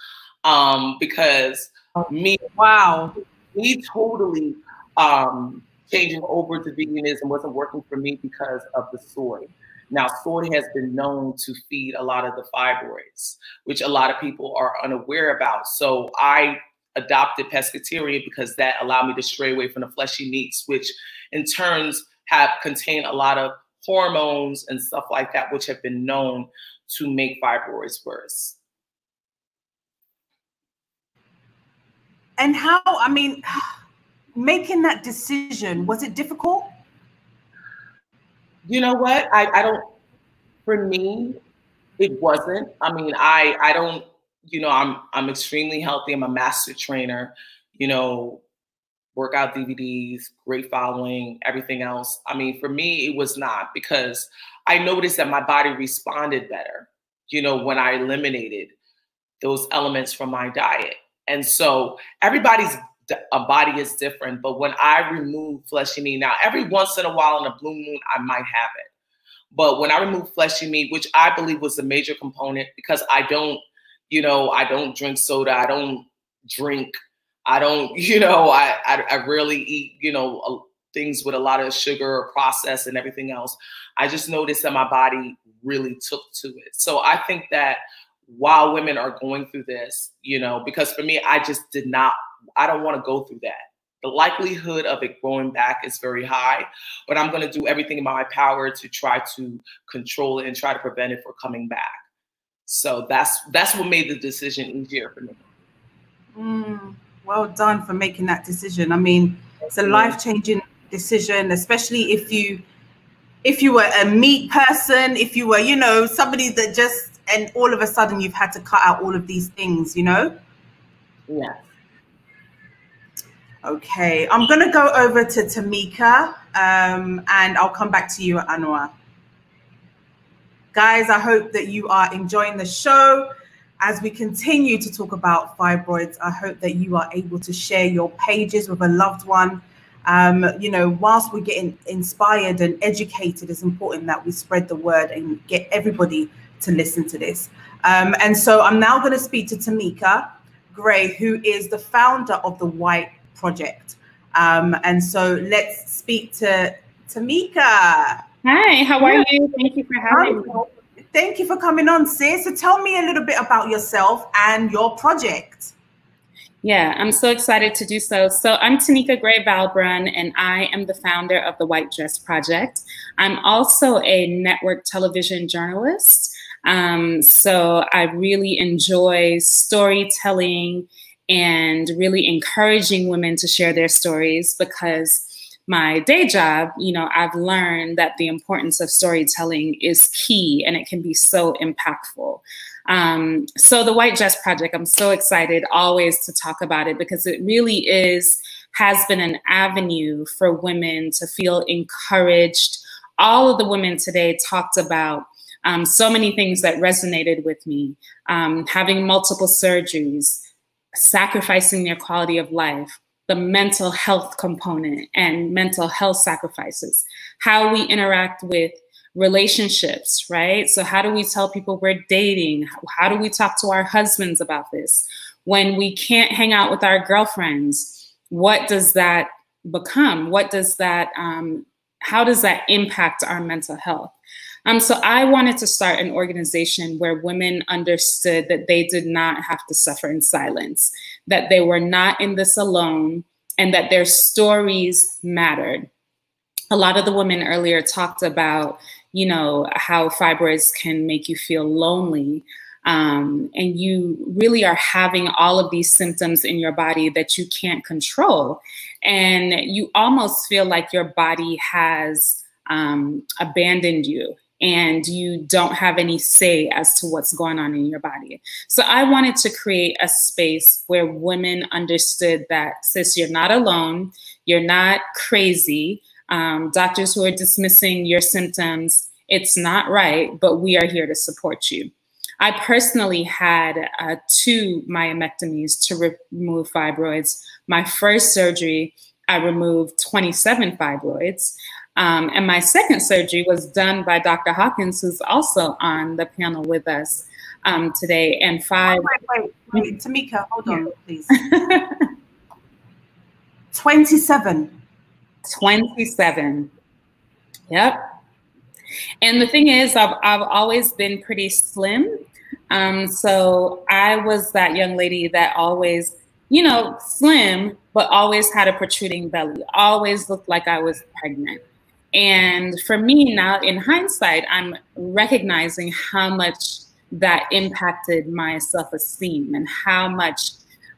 um, because me wow me totally um changing over to veganism wasn't working for me because of the soy. Now, soy has been known to feed a lot of the fibroids, which a lot of people are unaware about. So I adopted pescatarian because that allowed me to stray away from the fleshy meats, which in turns have contained a lot of hormones and stuff like that, which have been known to make fibroids worse. And how, I mean, making that decision, was it difficult? You know what? I, I don't, for me, it wasn't. I mean, I, I don't, you know, I'm, I'm extremely healthy. I'm a master trainer, you know, workout DVDs, great following, everything else. I mean, for me, it was not because I noticed that my body responded better, you know, when I eliminated those elements from my diet. And so everybody's a body is different, but when I remove fleshy meat, now every once in a while in a blue moon, I might have it. But when I remove fleshy meat, which I believe was a major component because I don't, you know, I don't drink soda, I don't drink I don't, you know, I, I, I rarely eat, you know, things with a lot of sugar or process and everything else. I just noticed that my body really took to it. So I think that while women are going through this, you know, because for me, I just did not, I don't want to go through that. The likelihood of it going back is very high, but I'm going to do everything in my power to try to control it and try to prevent it from coming back. So that's that's what made the decision easier for me. Mm well done for making that decision. I mean, it's a life changing decision, especially if you if you were a meat person, if you were, you know, somebody that just and all of a sudden you've had to cut out all of these things, you know? Yeah. Okay, I'm gonna go over to Tanika um, and I'll come back to you, Anwar. Guys, I hope that you are enjoying the show as we continue to talk about fibroids, I hope that you are able to share your pages with a loved one. Um, you know, whilst we're getting inspired and educated, it's important that we spread the word and get everybody to listen to this. Um, and so I'm now going to speak to Tanika Gray, who is the founder of the White Project. Um, and so let's speak to Tanika. Hi, how are you? Thank you for having me. Thank you for coming on, sis. So tell me a little bit about yourself and your project. Yeah, I'm so excited to do so. So I'm Tanika Gray Valbrun, and I am the founder of the White Dress Project. I'm also a network television journalist. Um, so I really enjoy storytelling and really encouraging women to share their stories because my day job, you know, I've learned that the importance of storytelling is key and it can be so impactful. Um, so the White Dress Project, I'm so excited always to talk about it because it really is, has been an avenue for women to feel encouraged. All of the women today talked about um, so many things that resonated with me, um, having multiple surgeries, sacrificing their quality of life, the mental health component and mental health sacrifices, how we interact with relationships, right? So, how do we tell people we're dating? How do we talk to our husbands about this? When we can't hang out with our girlfriends, what does that become? What does that, um, how does that impact our mental health? Um, so I wanted to start an organization where women understood that they did not have to suffer in silence, that they were not in this alone, and that their stories mattered. A lot of the women earlier talked about, you know, how fibroids can make you feel lonely. Um, and you really are having all of these symptoms in your body that you can't control. And you almost feel like your body has um, abandoned you and you don't have any say as to what's going on in your body. So I wanted to create a space where women understood that, sis, you're not alone, you're not crazy. Um, doctors who are dismissing your symptoms, it's not right, but we are here to support you. I personally had uh, two myomectomies to remove fibroids. My first surgery, I removed 27 fibroids. Um, and my second surgery was done by Dr. Hawkins, who's also on the panel with us um, today. And five. Wait, wait, wait. Tanika, hold on, please. 27. 27. Yep. And the thing is, I've, I've always been pretty slim. Um, so I was that young lady that always, you know, slim, but always had a protruding belly, always looked like I was pregnant. And for me now, in hindsight, I'm recognizing how much that impacted my self esteem and how much,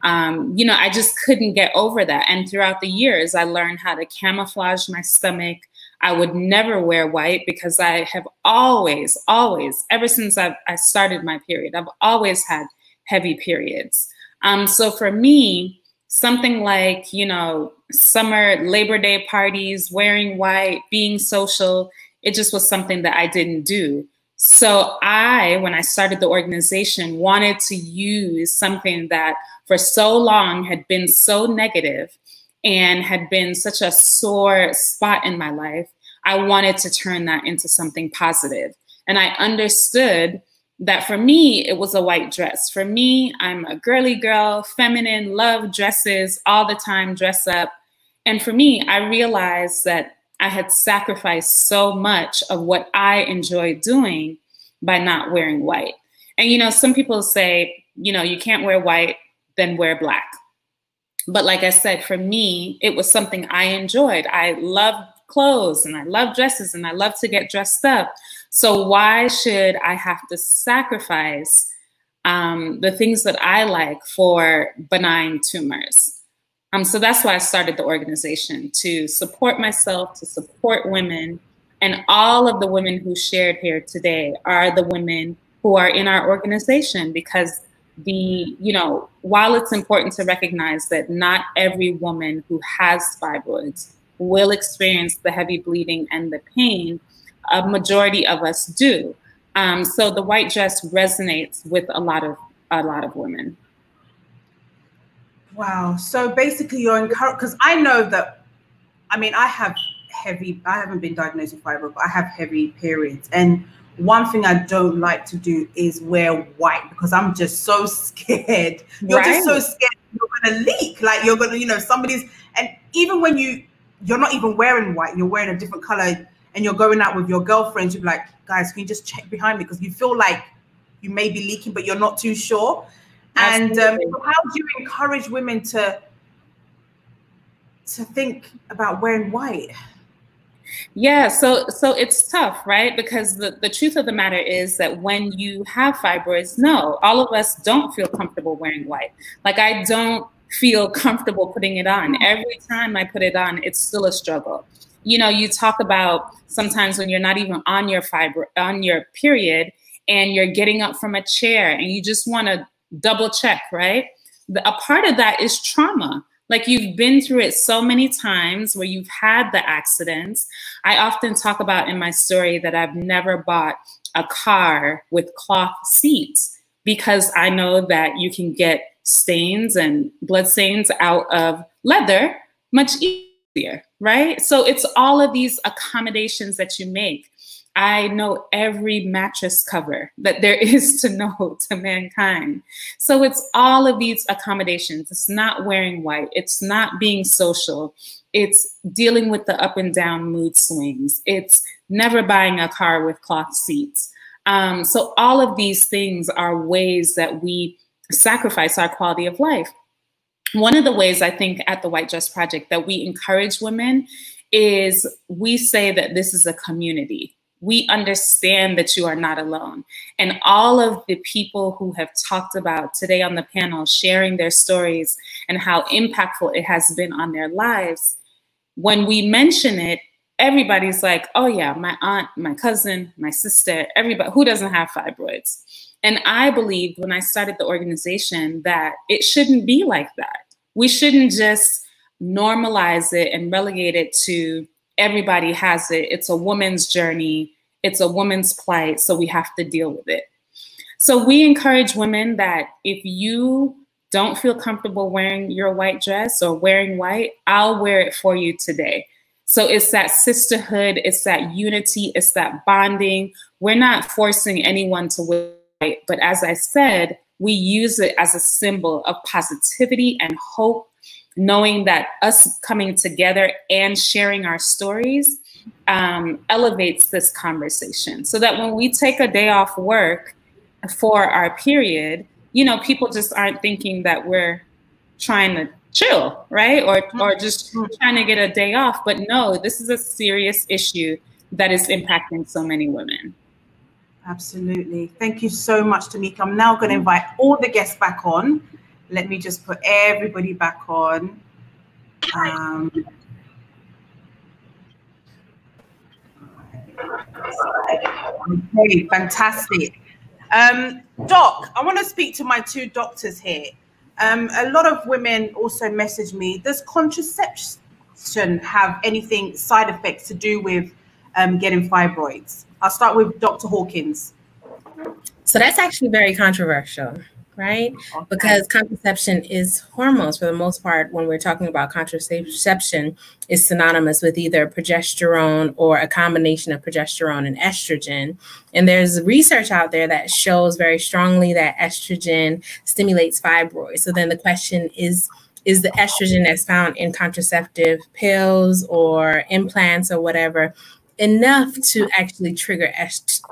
um, you know, I just couldn't get over that. And throughout the years, I learned how to camouflage my stomach. I would never wear white because I have always, always, ever since I've, I started my period, I've always had heavy periods. Um, so for me, something like, you know, summer Labor Day parties, wearing white, being social, it just was something that I didn't do. So I, when I started the organization, wanted to use something that for so long had been so negative and had been such a sore spot in my life. I wanted to turn that into something positive. And I understood that for me, it was a white dress. For me, I'm a girly girl, feminine, love dresses all the time, dress up. And for me, I realized that I had sacrificed so much of what I enjoyed doing by not wearing white. And you know, some people say, you know, you can't wear white, then wear black. But like I said, for me, it was something I enjoyed. I love clothes and I love dresses and I love to get dressed up. So why should I have to sacrifice um, the things that I like for benign tumors? Um, so that's why I started the organization to support myself, to support women. And all of the women who shared here today are the women who are in our organization because the, you know, while it's important to recognize that not every woman who has fibroids will experience the heavy bleeding and the pain, a majority of us do. Um, so the white dress resonates with a lot of a lot of women. Wow. So basically, you're encouraged because I know that. I mean, I have heavy. I haven't been diagnosed with fibroid, but I have heavy periods, and one thing I don't like to do is wear white because I'm just so scared. You're right. just so scared you're gonna leak. Like you're gonna, you know, somebody's. And even when you you're not even wearing white, you're wearing a different color, and you're going out with your girlfriends, you're like, guys, can you just check behind me because you feel like you may be leaking, but you're not too sure. And um, how do you encourage women to to think about wearing white? Yeah, so so it's tough, right? Because the, the truth of the matter is that when you have fibroids, no, all of us don't feel comfortable wearing white. Like I don't feel comfortable putting it on. Every time I put it on, it's still a struggle. You know, you talk about sometimes when you're not even on your fiber, on your period and you're getting up from a chair and you just want to double check, right? A part of that is trauma. Like you've been through it so many times where you've had the accidents. I often talk about in my story that I've never bought a car with cloth seats because I know that you can get stains and blood stains out of leather much easier, right? So it's all of these accommodations that you make I know every mattress cover that there is to know to mankind. So it's all of these accommodations. It's not wearing white. It's not being social. It's dealing with the up and down mood swings. It's never buying a car with cloth seats. Um, so all of these things are ways that we sacrifice our quality of life. One of the ways I think at the White Dress Project that we encourage women is we say that this is a community we understand that you are not alone. And all of the people who have talked about today on the panel, sharing their stories and how impactful it has been on their lives, when we mention it, everybody's like, oh yeah, my aunt, my cousin, my sister, everybody who doesn't have fibroids. And I believed when I started the organization that it shouldn't be like that. We shouldn't just normalize it and relegate it to everybody has it. It's a woman's journey. It's a woman's plight. So we have to deal with it. So we encourage women that if you don't feel comfortable wearing your white dress or wearing white, I'll wear it for you today. So it's that sisterhood, it's that unity, it's that bonding. We're not forcing anyone to wear white, but as I said, we use it as a symbol of positivity and hope knowing that us coming together and sharing our stories um, elevates this conversation so that when we take a day off work for our period, you know, people just aren't thinking that we're trying to chill, right? Or or just trying to get a day off. But no, this is a serious issue that is impacting so many women. Absolutely. Thank you so much, Tanika. I'm now going to invite all the guests back on. Let me just put everybody back on. Um, okay, fantastic. Um, Doc, I want to speak to my two doctors here. Um, a lot of women also message me, does contraception have anything side effects to do with um, getting fibroids? I'll start with Dr. Hawkins. So that's actually very controversial right? Okay. Because contraception is hormones for the most part. When we're talking about contraception, is synonymous with either progesterone or a combination of progesterone and estrogen. And there's research out there that shows very strongly that estrogen stimulates fibroids. So then the question is is the estrogen that's found in contraceptive pills or implants or whatever enough to actually trigger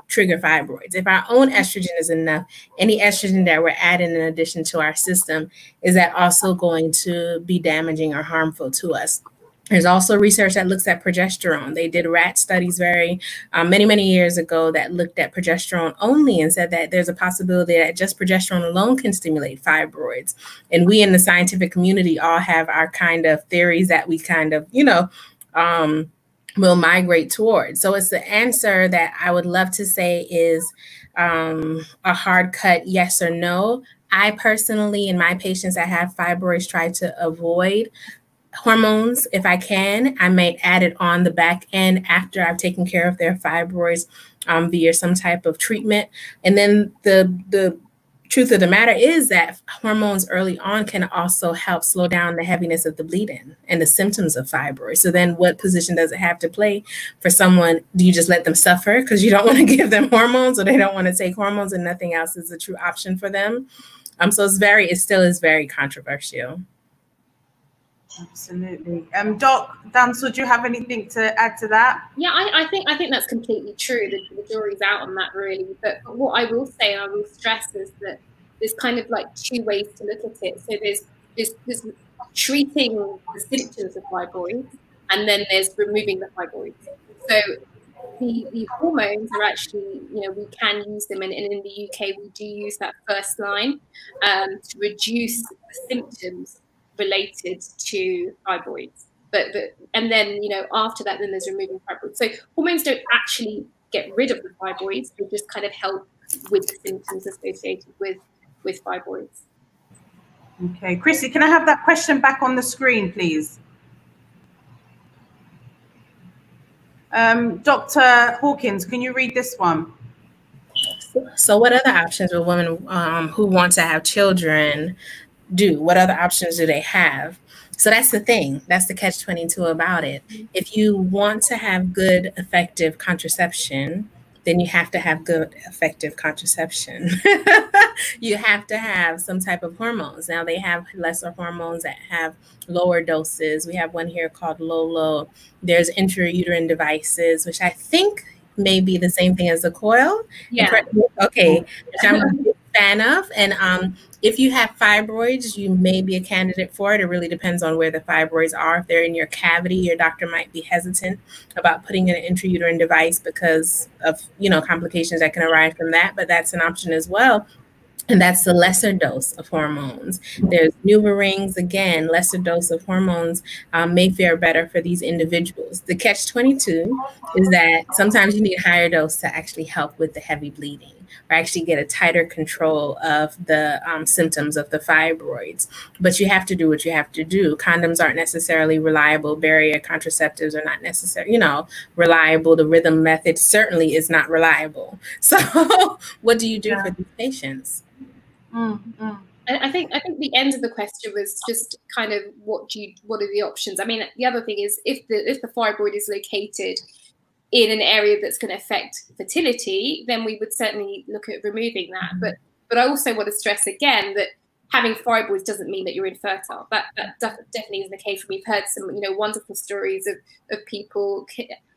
trigger fibroids. If our own estrogen is enough, any estrogen that we're adding in addition to our system is that also going to be damaging or harmful to us. There's also research that looks at progesterone. They did rat studies very um, many, many years ago that looked at progesterone only and said that there's a possibility that just progesterone alone can stimulate fibroids. And we in the scientific community all have our kind of theories that we kind of, you know, um, will migrate towards. So it's the answer that I would love to say is um, a hard cut yes or no. I personally, in my patients that have fibroids, try to avoid hormones if I can. I might add it on the back end after I've taken care of their fibroids um, via some type of treatment. And then the the truth of the matter is that hormones early on can also help slow down the heaviness of the bleeding and the symptoms of fibroids. So then what position does it have to play for someone? Do you just let them suffer because you don't want to give them hormones or they don't want to take hormones and nothing else is a true option for them? Um, so it's very, it still is very controversial. Absolutely. Um, Doc, Danso, do you have anything to add to that? Yeah, I, I think I think that's completely true. The, the, jury's out on that, really. But, but what I will say, and I will stress, is that there's kind of like two ways to look at it. So there's there's, there's treating the symptoms of fibroids, and then there's removing the fibroids. So the, the hormones are actually, you know, we can use them, and, and in the UK we do use that first line um, to reduce the symptoms related to fibroids. But, but and then you know after that, then there's removing fibroids. So hormones don't actually get rid of the fibroids; they just kind of help with the symptoms associated with with fibroids. Okay, Chrissy, can I have that question back on the screen, please? Um, Dr. Hawkins, can you read this one? So, what other options will women um, who want to have children do? What other options do they have? So that's the thing. That's the catch 22 about it. If you want to have good, effective contraception, then you have to have good, effective contraception. you have to have some type of hormones. Now, they have lesser hormones that have lower doses. We have one here called LOLO. There's intrauterine devices, which I think may be the same thing as a coil. Yeah. Okay. Which I'm a big fan of. And um, if you have fibroids, you may be a candidate for it. It really depends on where the fibroids are. If they're in your cavity, your doctor might be hesitant about putting in an intrauterine device because of you know complications that can arise from that. But that's an option as well. And that's the lesser dose of hormones. There's NuvaRings, again, lesser dose of hormones um, may fare better for these individuals. The catch 22 is that sometimes you need higher dose to actually help with the heavy bleeding or actually get a tighter control of the um, symptoms of the fibroids. But you have to do what you have to do. Condoms aren't necessarily reliable. Barrier contraceptives are not necessarily, you know, reliable. The rhythm method certainly is not reliable. So, what do you do yeah. for these patients? Mm, mm. I think I think the end of the question was just kind of what do you what are the options? I mean, the other thing is if the if the fibroid is located in an area that's going to affect fertility, then we would certainly look at removing that. Mm-hmm. But but I also want to stress again that having fibroids doesn't mean that you're infertile. That, that definitely isn't the case. We've heard some, you know, wonderful stories of, of people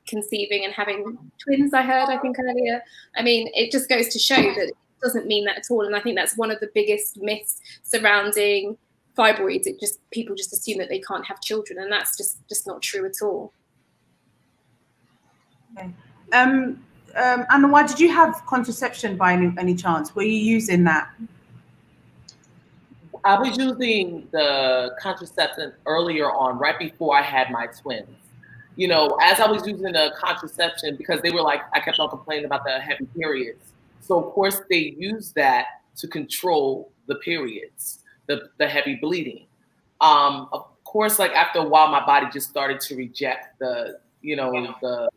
conceiving and having twins. I heard, I think earlier. I mean, it just goes to show that it doesn't mean that at all. And I think that's one of the biggest myths surrounding fibroids. It just people just assume that they can't have children, and that's just just not true at all. Okay. Um, um, and why did you have contraception by any, any chance? Were you using that? I was using the contraception earlier on, right before I had my twins. You know, as I was using the contraception, because they were like, I kept on complaining about the heavy periods. So, of course, they used that to control the periods, the, the heavy bleeding. Um, of course, like after a while, my body just started to reject the, you know, the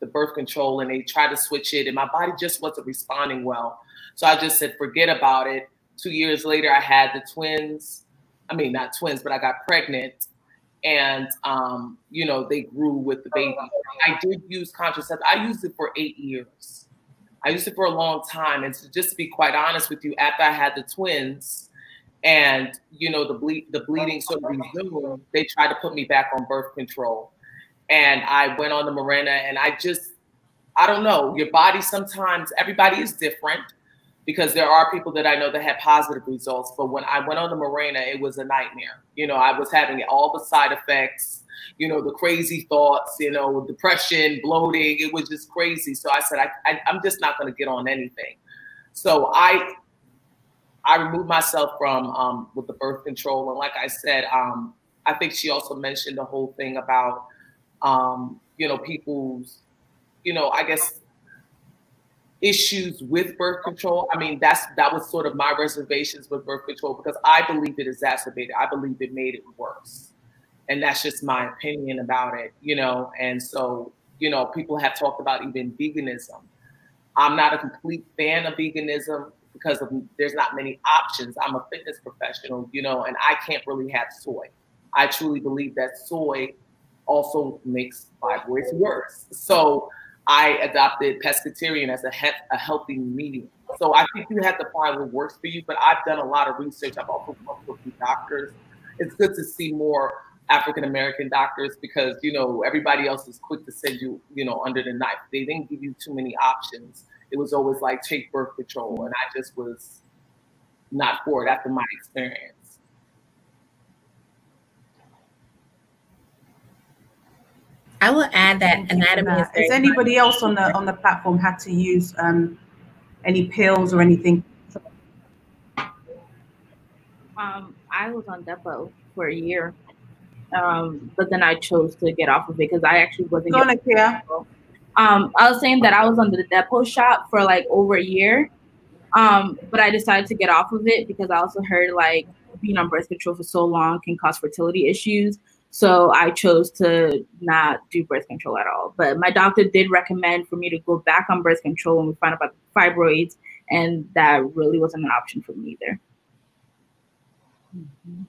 the birth control and they tried to switch it and my body just wasn't responding well. So I just said, forget about it. Two years later, I had the twins. I mean, not twins, but I got pregnant and, um, you know, they grew with the baby. I did use contraceptive. I used it for eight years. I used it for a long time. And just to be quite honest with you, after I had the twins, and you know the bleed the bleeding sort of resumed, they tried to put me back on birth control and I went on the Mirena and I just, I don't know, your body sometimes, everybody is different because there are people that I know that had positive results. But when I went on the Mirena, it was a nightmare. You know, I was having all the side effects, you know, the crazy thoughts, you know, depression, bloating. It was just crazy. So I said, I, I, I'm just not going to get on anything. So I, I removed myself from um, with the birth control. And like I said, um, I think she also mentioned the whole thing about um, you know, people's, you know, I guess issues with birth control. I mean, that's that was sort of my reservations with birth control because I believe it exacerbated. I believe it made it worse. And that's just my opinion about it, you know. And so, you know, people have talked about even veganism. I'm not a complete fan of veganism because of, there's not many options. I'm a fitness professional, you know, and I can't really have soy. I truly believe that soy also makes fibroids worse. So I adopted pescatarian as a, he- a healthy medium. So I think you have to find what works for you. But I've done a lot of research. I've also worked with doctors. It's good to see more African American doctors because you know everybody else is quick to send you you know under the knife. They didn't give you too many options. It was always like take birth control, and I just was not for it after my experience. I will add that anatomy that. Has anybody else on the on the platform had to use um, any pills or anything? Um, I was on Depo for a year, um, but then I chose to get off of it because I actually wasn't. Go on, Um, I was saying that I was on the Depo shot for like over a year, um, but I decided to get off of it because I also heard like being on birth control for so long can cause fertility issues. So I chose to not do birth control at all. But my doctor did recommend for me to go back on birth control when we found out about fibroids, and that really wasn't an option for me either. Mm-hmm.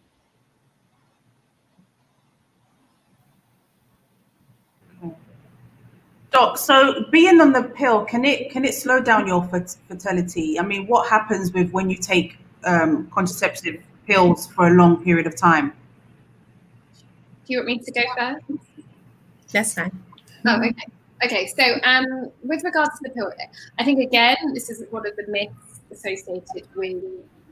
Doc, so being on the pill can it can it slow down your fertility? I mean, what happens with when you take um, contraceptive pills for a long period of time? Do you want me to go first? That's fine. Oh, okay. Okay, so um, with regards to the pill, I think again, this is one of the myths associated with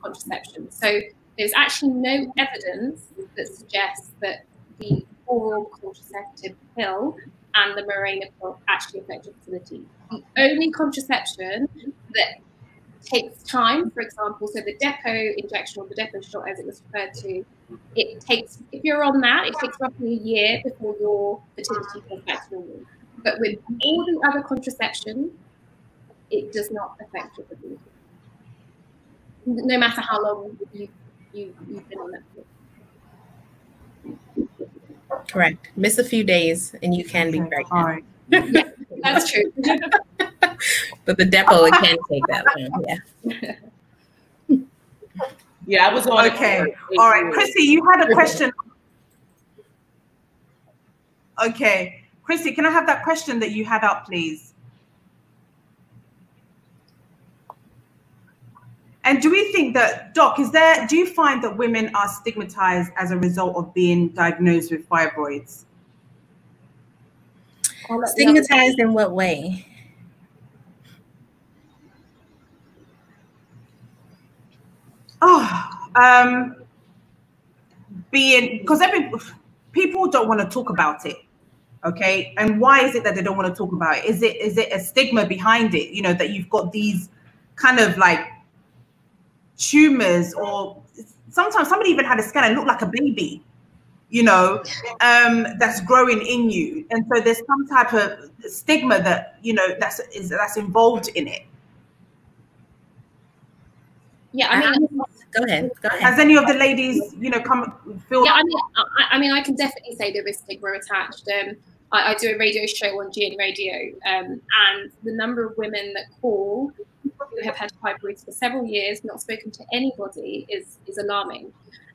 contraception. So there's actually no evidence that suggests that the oral contraceptive pill and the Mirena pill actually affect your fertility. The only contraception that takes time, for example, so the Depo injection or the Depo shot, as it was referred to, it takes, if you're on that, it takes roughly a year before your fertility comes back to normal. But with all the other contraception, it does not affect your fertility. No matter how long you, you, you've been on that. Correct. Miss a few days and you can be pregnant. All right. yeah, that's true. but the Depo it can take that long. Yeah. Yeah, I was on. Okay. All right, Chrissy, you had a question. Okay, Chrissy, can I have that question that you had up, please? And do we think that, Doc, is there, do you find that women are stigmatized as a result of being diagnosed with fibroids? Stigmatized in what way? Oh, um, being, because every, people don't want to talk about it okay? And why is it that they don't want to talk about it? Is it is it a stigma behind it you know that you've got these kind of like tumors or sometimes somebody even had a scan and looked like a baby you know um that's growing in you. And so there's some type of stigma that you know that's is that's involved in it. Yeah i mean go ahead go ahead has any of the ladies you know come feel yeah i mean i, I mean i can definitely say there is stigma attached um I, I do a radio show on GN Radio, um, and the number of women that call who have had fibroids for several years, not spoken to anybody, is is alarming.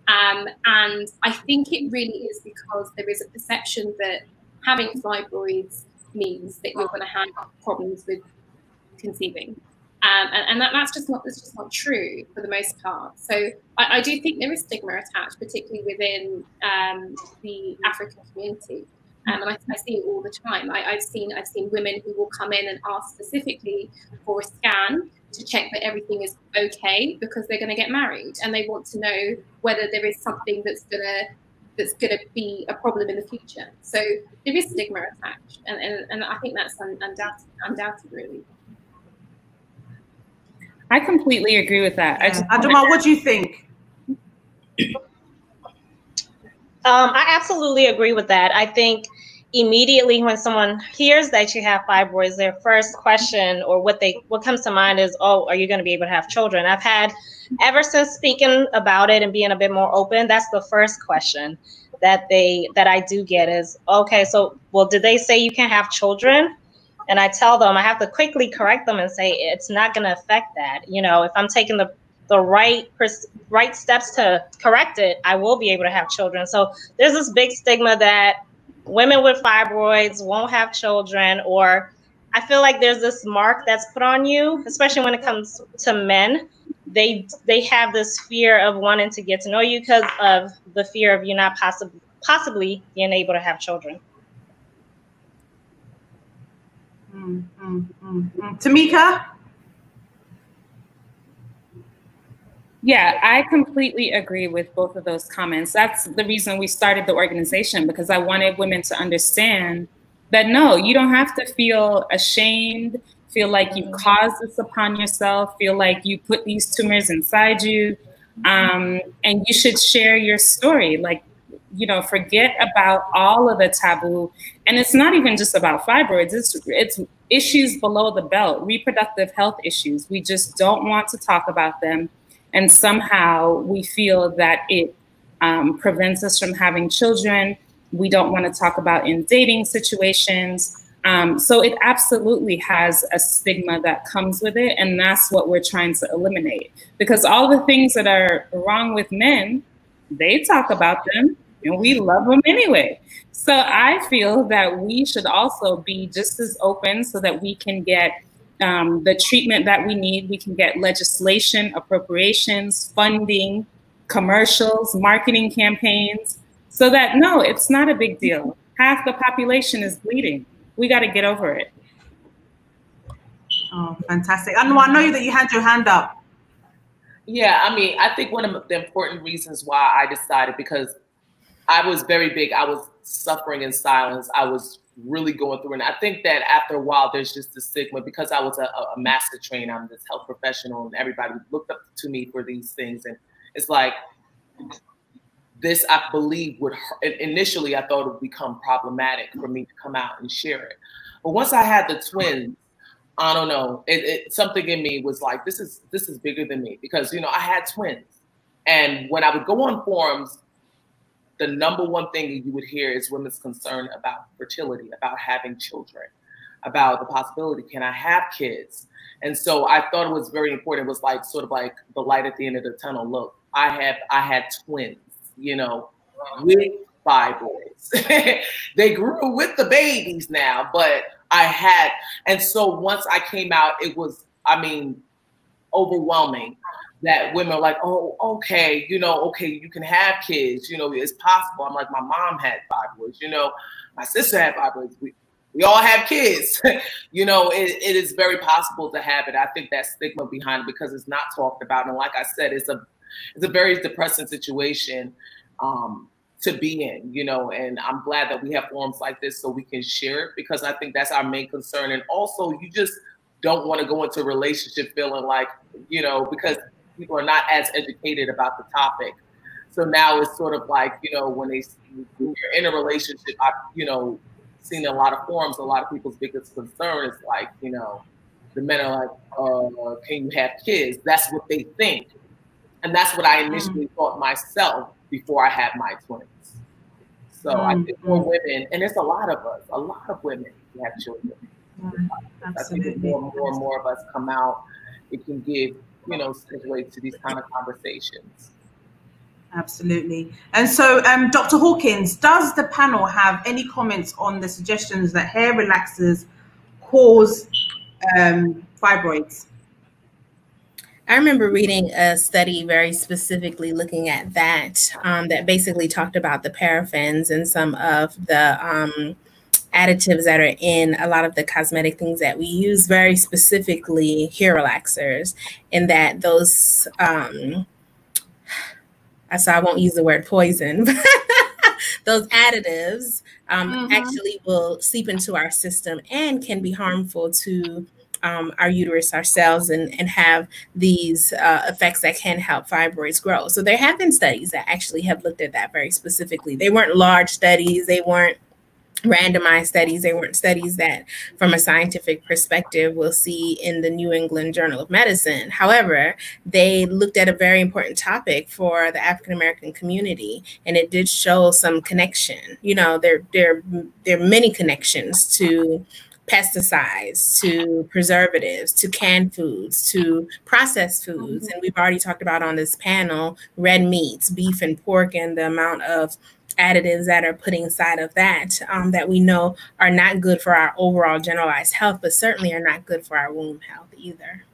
Um, and I think it really is because there is a perception that having fibroids means that you're going to have problems with conceiving. Um, and, and that, that's just not that's just not true for the most part. So I, I do think there is stigma attached, particularly within um, the African community. Um, and I, I, see it all the time. I, have seen I've seen women who will come in and ask specifically for a scan to check that everything is okay because they're going to get married and they want to know whether there is something that's gonna that's gonna be a problem in the future. So there is stigma attached, and and, and I think that's undoubted, undoubted, really. I completely agree with that. Yeah. Adoma, what do you think? Um, I absolutely agree with that. I think immediately when someone hears that you have fibroids, their first question or what they what comes to mind is, "Oh, are you going to be able to have children?" I've had ever since speaking about it and being a bit more open. That's the first question that they that I do get is, "Okay, so well, did they say you can't have children?" And I tell them I have to quickly correct them and say it's not going to affect that. You know, if I'm taking the the right right steps to correct it, I will be able to have children. So there's this big stigma that women with fibroids won't have children or I feel like there's this mark that's put on you, especially when it comes to men. They they have this fear of wanting to get to know you because of the fear of you not possibly possibly being able to have children. Mm, mm. Tanika? Yeah, I completely agree with both of those comments. That's the reason we started the organization because I wanted women to understand that no, you don't have to feel ashamed, feel like you caused this upon yourself, feel like you put these tumors inside you. Um, and you should share your story. Like, you know, forget about all of the taboo. And it's not even just about fibroids, it's, it's issues below the belt, reproductive health issues. We just don't want to talk about them and somehow we feel that it um, prevents us from having children. We don't want to talk about in dating situations. Um, so it absolutely has a stigma that comes with it, and that's what we're trying to eliminate. Because all the things that are wrong with men, they talk about them, and we love them anyway. So I feel that we should also be just as open so that we can get um, the treatment that we need. We can get legislation, appropriations, funding, commercials, marketing campaigns, so that no, it's not a big deal. Half the population is bleeding. We got to get over it. Oh, fantastic. And I know that you had your hand up. Yeah, I mean, I think one of the important reasons why I decided because I was very big, I was suffering in silence. I was really going through. And I think that after a while, there's just a stigma because I was a, a master trainer, I'm this health professional, and everybody looked up to me for these things. And it's like, this I believe would initially I thought it would become problematic for me to come out and share it. But once I had the twins, I don't know, it, it, something in me was like, this is this is bigger than me because you know I had twins, and when I would go on forums, the number one thing you would hear is women's concern about fertility, about having children, about the possibility, can I have kids? And so I thought it was very important. It was like sort of like the light at the end of the tunnel. Look, I have I had twins, you know, with five boys. they grew with the babies now, but I had, and so once I came out, it was, I mean, overwhelming that women are like, oh, okay, you know, okay, you can have kids, you know, it's possible. I'm like, my mom had fibroids, you know, my sister had fibroids. We, we all have kids, you know, it, it is very possible to have it. I think that stigma behind it because it's not talked about. And like I said, it's a, it's a very depressing situation um, to be in, you know, and I'm glad that we have forums like this so we can share it because I think that's our main concern. And also you just don't want to go into a relationship feeling like, you know, because people are not as educated about the topic. So now it's sort of like, you know, when they when you're in a relationship, I've, you know, seen a lot of forums, a lot of people's biggest concern is like, you know, the men are like, uh, can you have kids? That's what they think. And that's what I initially mm-hmm. thought myself before I had my twins. So mm-hmm. I think more women, and it's a lot of us, a lot of women who have children. Mm-hmm. I think more, more and more of us come out, it can give, you know, segue to these kind of conversations. Absolutely. And so, um, Dr. Hawkins, does the panel have any comments on the suggestions that hair relaxers cause um, fibroids? I remember reading a study very specifically looking at that, um, that basically talked about the paraffins and some of the um, additives that are in a lot of the cosmetic things that we use, very specifically hair relaxers, and that those um, so I won't use the word poison. Those additives um, mm-hmm. actually will seep into our system and can be harmful to um, our uterus, our cells, and, and have these uh, effects that can help fibroids grow. So there have been studies that actually have looked at that very specifically. They weren't large studies, they weren't randomized studies. They weren't studies that, from a scientific perspective, we'll see in the New England Journal of Medicine. However, they looked at a very important topic for the African American community, and it did show some connection. You know, there there there are many connections to pesticides to preservatives to canned foods to processed foods mm-hmm. and we've already talked about on this panel red meats beef and pork and the amount of additives that are put inside of that um, that we know are not good for our overall generalized health, but certainly are not good for our womb health either.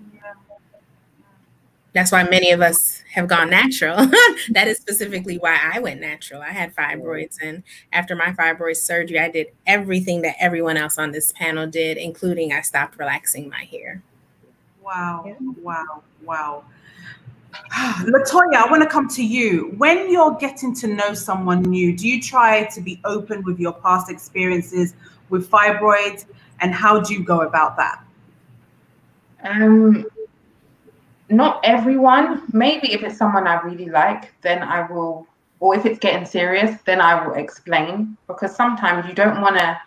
That's why many of us have gone natural. that is specifically why I went natural. I had fibroids, and after my fibroid surgery, I did everything that everyone else on this panel did, including I stopped relaxing my hair. Wow, wow, wow. Latoya, I want to come to you. When you're getting to know someone new, do you try to be open with your past experiences with fibroids, and how do you go about that? Um, not everyone. Maybe if it's someone I really like, then I will, or if it's getting serious, then I will explain. Because sometimes you don't want to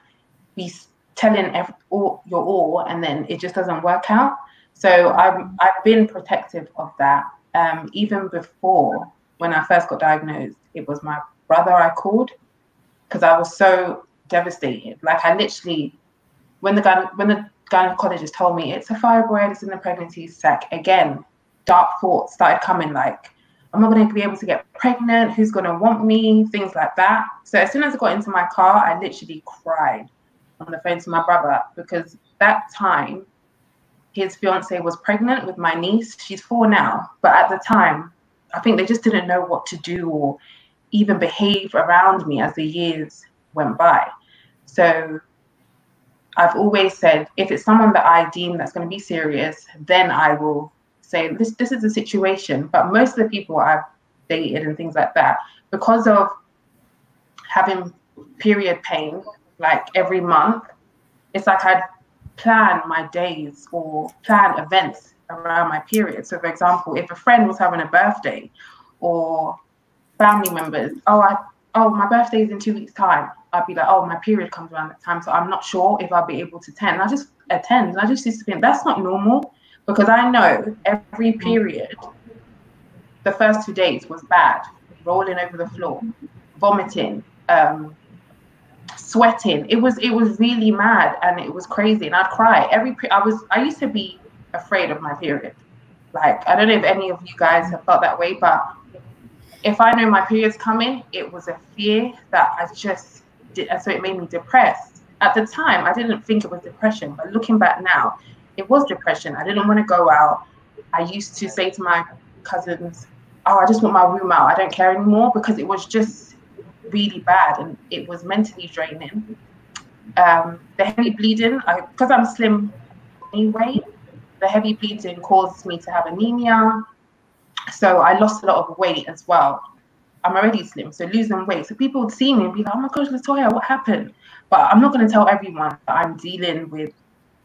be telling every, all, your all, and then it just doesn't work out. So I've I've been protective of that um, even before when I first got diagnosed, it was my brother I called because I was so devastated. Like I literally, when the guy, when the gynecologist told me it's a fibroid, it's in the pregnancy sac, again, dark thoughts started coming like, I'm not going to be able to get pregnant? Who's going to want me? Things like that. So as soon as I got into my car, I literally cried on the phone to my brother because that time his fiance was pregnant with my niece. She's four now, but at the time, I think they just didn't know what to do or even behave around me as the years went by. So I've always said if it's someone that I deem that's going to be serious, then I will say this this is a situation. But most of the people I've dated and things like that, because of having period pain like every month, it's like I'd plan my days or plan events around my period. So, for example, if a friend was having a birthday or family members, oh, I oh my birthday is in two weeks' time. I'd be like, oh, my period comes around that time, so I'm not sure if I'll be able to attend. I just attend, and I just used to think that's not normal because I know every period, the first two days was bad, rolling over the floor, vomiting, um, sweating. It was it was really mad and it was crazy and I'd cry every. I was I used to be afraid of my period. Like I don't know if any of you guys have felt that way, but if I know my period's coming, it was a fear that I just did, and so it made me depressed. At the time, I didn't think it was depression, but looking back now, it was depression. I didn't want to go out. I used to say to my cousins, "Oh, I just want my room out. I don't care anymore," because it was just really bad and it was mentally draining. Um, the heavy bleeding, because I'm slim anyway, the heavy bleeding caused me to have anemia. So I lost a lot of weight as well. I'm already slim, so losing weight. So people would see me and be like, oh my gosh, Latoya, what happened? But I'm not going to tell everyone that I'm dealing with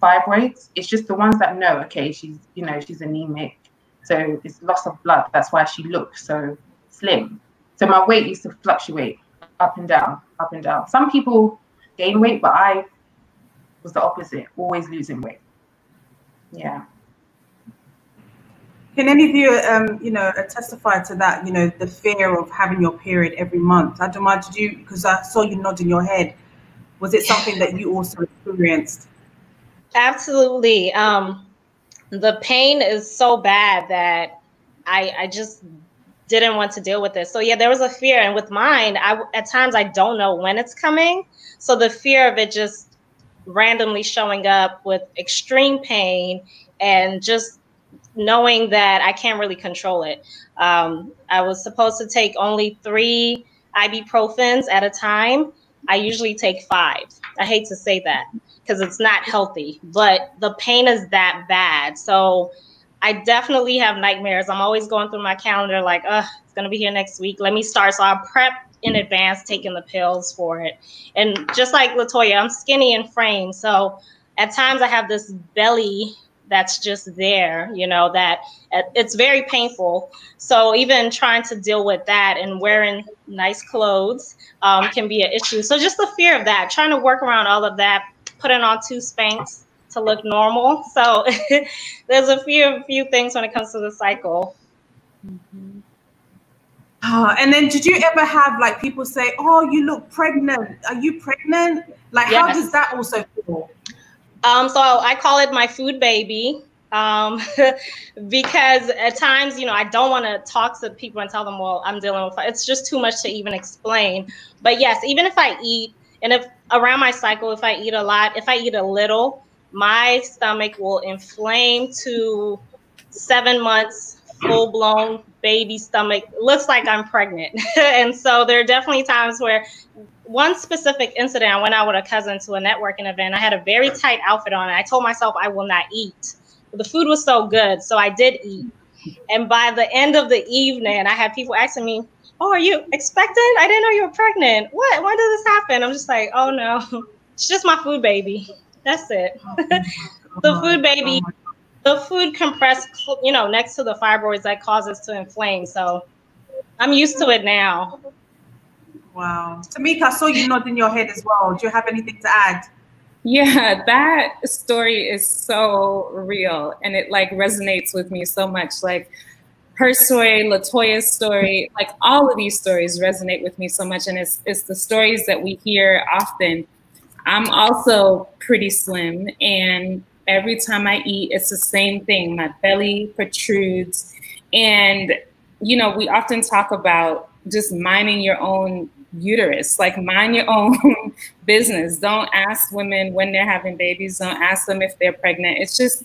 fibroids. It's just the ones that know, okay, she's, you know, she's anemic. So it's loss of blood. That's why she looks so slim. So my weight used to fluctuate up and down, up and down. Some people gain weight, but I was the opposite, always losing weight. Yeah. Can any of you, um, you know, testify to that? You know, the fear of having your period every month. I don't mind. Did you? Because I saw you nodding your head. Was it something that you also experienced? Absolutely. Um, the pain is so bad that I, I just didn't want to deal with it. So yeah, there was a fear, and with mine, I at times I don't know when it's coming. So the fear of it just randomly showing up with extreme pain and just knowing that I can't really control it. Um, I was supposed to take only three ibuprofens at a time. I usually take five. I hate to say that because it's not healthy, but the pain is that bad. So I definitely have nightmares. I'm always going through my calendar like, uh, it's gonna be here next week. Let me start. So I prep in advance taking the pills for it. And just like Latoya, I'm skinny and frame. So at times I have this belly that's just there, you know, that it's very painful. So even trying to deal with that and wearing nice clothes um, can be an issue. So just the fear of that, trying to work around all of that, putting on two Spanx to look normal. So there's a few few things when it comes to the cycle. Mm-hmm. Oh, and then did you ever have like people say, "Oh, you look pregnant. Are you pregnant?" Like, yes. how does that also feel? Um, so I call it my food baby um, because at times, you know, I don't want to talk to people and tell them, well, I'm dealing with, it's just too much to even explain. But yes, even if I eat, and if around my cycle, if I eat a lot, if I eat a little, my stomach will inflame to seven months, full blown baby stomach. looks like I'm pregnant. and so there are definitely times where one specific incident, I went out with a cousin to a networking event. I had a very tight outfit on. I told myself I will not eat. But the food was so good, so I did eat. And by the end of the evening, I had people asking me, "Oh, are you expecting? I didn't know you were pregnant. What? When did this happen?" I'm just like, "Oh no, it's just my food baby. That's it. Oh, oh, the food baby, the food compressed, you know, next to the fibroids that causes to inflame. So I'm used to it now." Wow. Tanika, I saw you nodding your head as well. Do you have anything to add? Yeah, that story is so real and it like resonates with me so much. Like her story, Latoya's story, like all of these stories resonate with me so much. And it's it's the stories that we hear often. I'm also pretty slim and every time I eat, it's the same thing. My belly protrudes. And you know, we often talk about just minding your own uterus. Like mind your own business. Don't ask women when they're having babies. Don't ask them if they're pregnant. It's just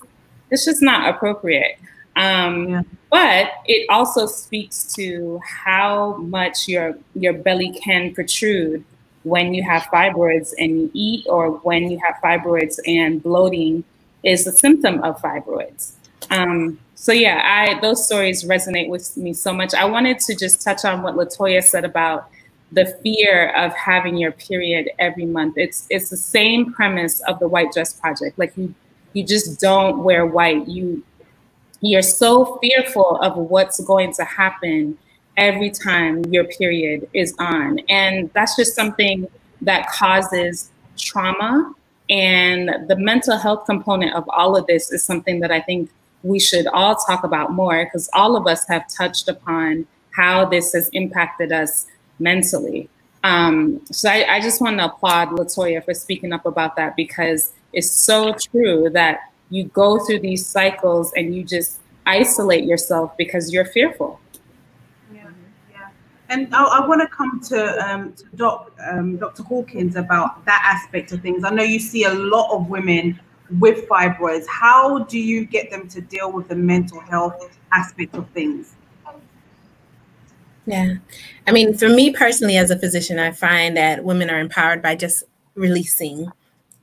it's just not appropriate. Um, yeah. But it also speaks to how much your your belly can protrude when you have fibroids and you eat, or when you have fibroids and bloating is a symptom of fibroids. Um, so yeah, I those stories resonate with me so much. I wanted to just touch on what Latoya said about the fear of having your period every month. It's it's the same premise of the White Dress Project. Like you you just don't wear white. You you're so fearful of what's going to happen every time your period is on. And that's just something that causes trauma. And the mental health component of all of this is something that I think we should all talk about more because all of us have touched upon how this has impacted us mentally. Um, so I, I just want to applaud Latoya for speaking up about that because it's so true that you go through these cycles and you just isolate yourself because you're fearful. And I, I want to come to, um, to Doc, um, Dr. Hawkins about that aspect of things. I know you see a lot of women with fibroids. How do you get them to deal with the mental health aspect of things? Yeah. I mean, for me personally, as a physician, I find that women are empowered by just releasing,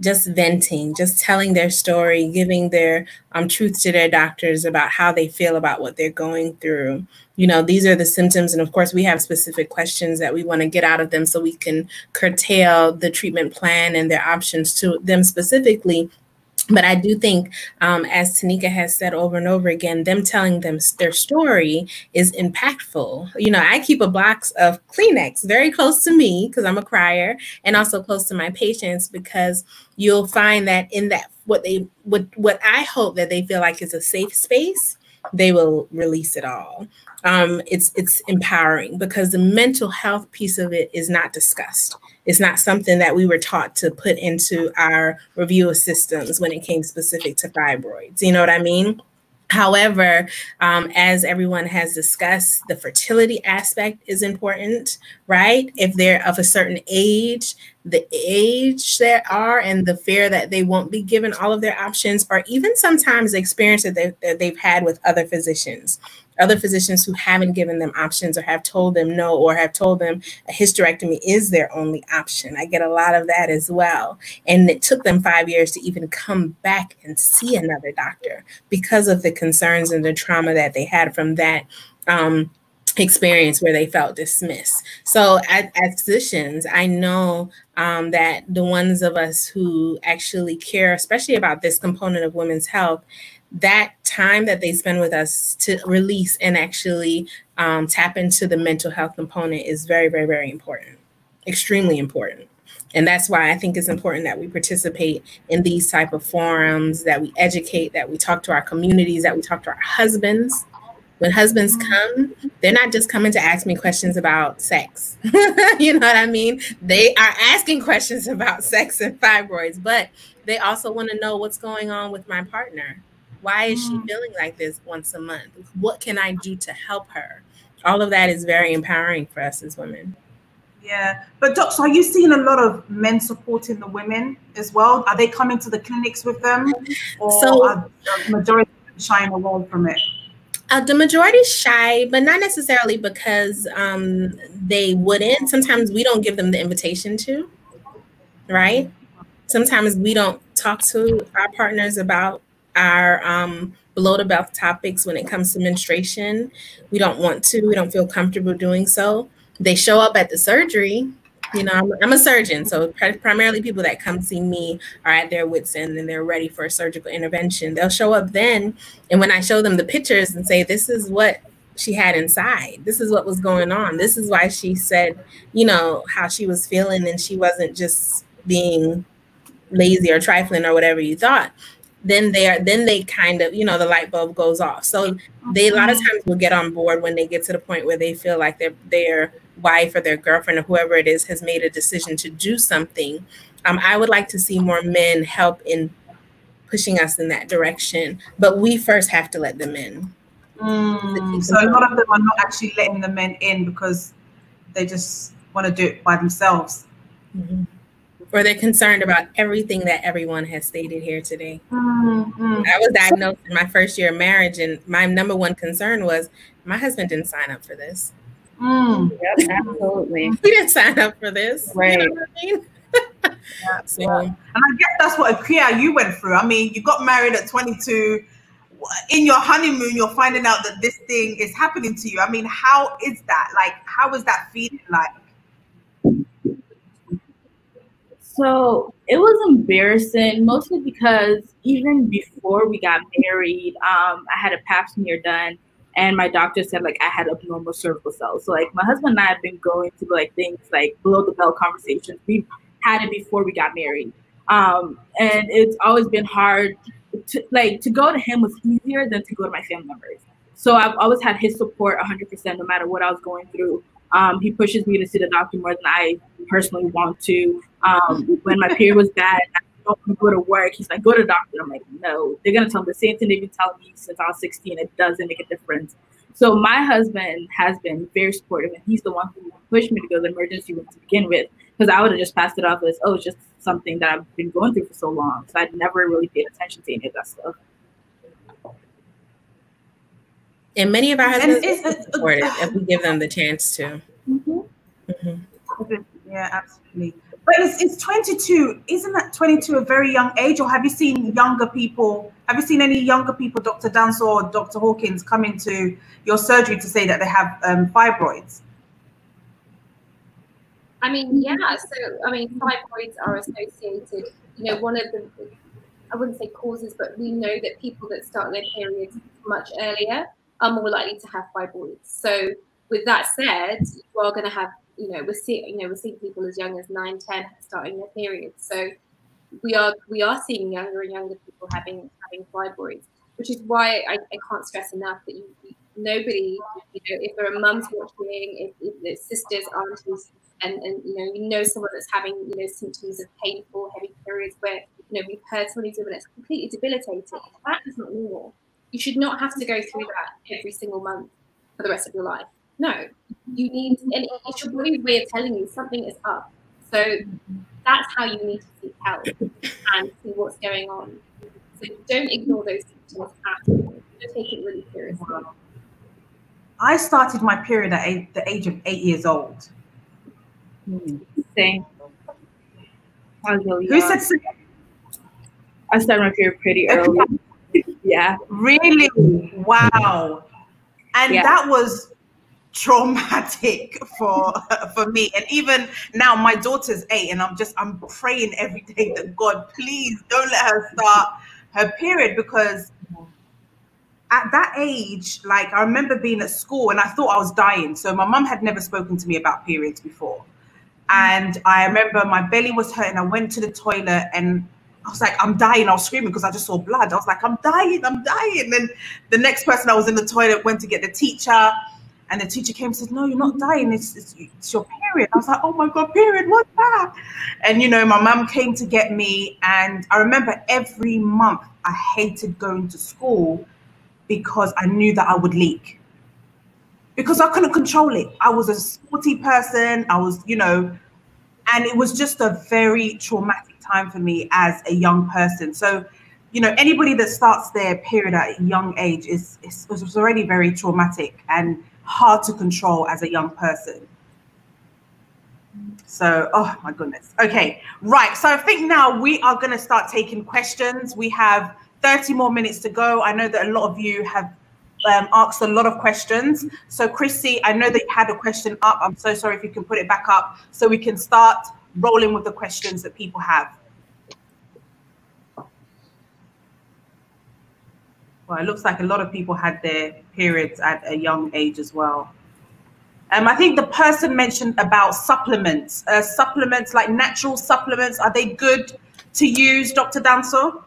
just venting, just telling their story, giving their um, truth to their doctors about how they feel about what they're going through. You know, these are the symptoms. And of course, we have specific questions that we want to get out of them so we can curtail the treatment plan and their options to them specifically but I do think, um, as Tanika has said over and over again, them telling them their story is impactful. You know, I keep a box of Kleenex very close to me because I'm a crier, and also close to my patients because you'll find that in that what they what what I hope that they feel like is a safe space, they will release it all. Um, it's it's empowering because the mental health piece of it is not discussed. It's not something that we were taught to put into our review of systems when it came specific to fibroids. You know what I mean? However, um, as everyone has discussed, the fertility aspect is important, right? If they're of a certain age, the age they are and the fear that they won't be given all of their options, or even sometimes the experience that, they, that they've had with other physicians other physicians who haven't given them options or have told them no or have told them a hysterectomy is their only option. I get a lot of that as well. And it took them five years to even come back and see another doctor because of the concerns and the trauma that they had from that. Um, experience where they felt dismissed. So, as, as physicians, I know um, that the ones of us who actually care, especially about this component of women's health, that time that they spend with us to release and actually um, tap into the mental health component is very, very, very important, extremely important. And that's why I think it's important that we participate in these type of forums, that we educate, that we talk to our communities, that we talk to our husbands. When husbands come, they're not just coming to ask me questions about sex. you know what I mean? They are asking questions about sex and fibroids, but they also want to know what's going on with my partner why is she mm. feeling like this once a month? What can I do to help her? All of that is very empowering for us as women. Yeah, but docs, are you seeing a lot of men supporting the women as well? Are they coming to the clinics with them, or so, are the majority shying away from it? Uh, the majority shy, but not necessarily because um, they wouldn't. Sometimes we don't give them the invitation to, right? Sometimes we don't talk to our partners about our um, below the belt topics when it comes to menstruation. We don't want to, we don't feel comfortable doing so. They show up at the surgery. You know, I'm, I'm a surgeon, so primarily people that come see me are at their wits' end and they're ready for a surgical intervention. They'll show up then, and when I show them the pictures and say, "This is what she had inside. This is what was going on. This is why she said, you know, how she was feeling and she wasn't just being lazy or trifling or whatever you thought then they are then they kind of you know the light bulb goes off. So they a lot of mm-hmm. times will get on board when they get to the point where they feel like their their wife or their girlfriend or whoever it is has made a decision to do something. Um, i would like to see more men help in pushing us in that direction but we first have to let them in. Mm, so a lot of them are not actually letting the men in because they just want to do it by themselves. Mm-hmm or they're concerned about everything that everyone has stated here today. Mm-hmm. I was diagnosed in my first year of marriage, and my number one concern was my husband didn't sign up for this. Mm. Yep, absolutely. He didn't sign up for this. Right. You know I mean? yeah, so, yeah. And I guess that's what Akia you went through. I mean, you got married at 22. In your honeymoon, you're finding out that this thing is happening to you. I mean, how is that? Like, how is that feeling like? So it was embarrassing, mostly because even before we got married, um, I had a pap smear done, and my doctor said like I had abnormal cervical cells. So like my husband and I have been going through like things like below the belt conversations. We had it before we got married, um, and it's always been hard. To, like to go to him was easier than to go to my family members. So I've always had his support 100% no matter what I was going through. Um, he pushes me to see the doctor more than I personally want to. Um, when my period was bad, I don't go to work. He's like, go to the doctor. I'm like, no. They're gonna tell me the same thing they've been telling me since I was 16. It doesn't make a difference. So my husband has been very supportive, and he's the one who pushed me to go to the emergency room to begin with, because I would have just passed it off as, oh, it's just something that I've been going through for so long. So I'd never really paid attention to any of that stuff. And many of our husbands support it if we give them the chance to. Mm-hmm. Mm-hmm. Yeah, absolutely. But it's, it's 22. Isn't that 22 a very young age? Or have you seen younger people? Have you seen any younger people, Dr. Danso or Dr. Hawkins, come into your surgery to say that they have um, fibroids? I mean, yeah. So, I mean, fibroids are associated. You know, one of the, I wouldn't say causes, but we know that people that start their periods much earlier are more likely to have fibroids. So, with that said, you are going to have you know we're seeing you know we're seeing people as young as 9 10 starting their periods so we are we are seeing younger and younger people having having fibroids which is why i, I can't stress enough that you, nobody you know if there are mums watching if, if sisters aunties and, and you know you know someone that's having you know symptoms of painful heavy periods where you know we've heard somebody's doing it's completely debilitating. That is not normal you should not have to go through that every single month for the rest of your life no, you need, and it's your body's way of telling you something is up. So that's how you need to seek help and see what's going on. So don't ignore those symptoms at all. Take it really seriously. I started my period at eight, the age of eight years old. Same. Who said same? I started my period pretty early. Yeah. Really? Wow. And yeah. that was traumatic for for me and even now my daughter's eight and i'm just i'm praying every day that god please don't let her start her period because at that age like i remember being at school and i thought i was dying so my mum had never spoken to me about periods before mm. and i remember my belly was hurting i went to the toilet and I was like, I'm dying. I was screaming because I just saw blood. I was like, I'm dying, I'm dying. And the next person I was in the toilet went to get the teacher and the teacher came and said, No, you're not dying. It's, it's, it's, your period. I was like, Oh my God, period. What's that? And, you know, my mum came to get me. And I remember every month I hated going to school because I knew that I would leak. Because I couldn't control it. I was a sporty person. I was, you know, and it was just a very traumatic time for me as a young person. So, you know, anybody that starts their period at a young age is, is, is already very traumatic. And hard to control as a young person. So, oh my goodness. Okay, right. So I think now we are going to start taking questions. We have 30 more minutes to go. I know that a lot of you have um, asked a lot of questions. So, Chrissy, I know that you had a question up. I'm so sorry if you can put it back up so we can start rolling with the questions that people have. Well, it looks like a lot of people had their periods at a young age as well. Um, I think the person mentioned about supplements. Uh, supplements like natural supplements, are they good to use, Dr. Danso?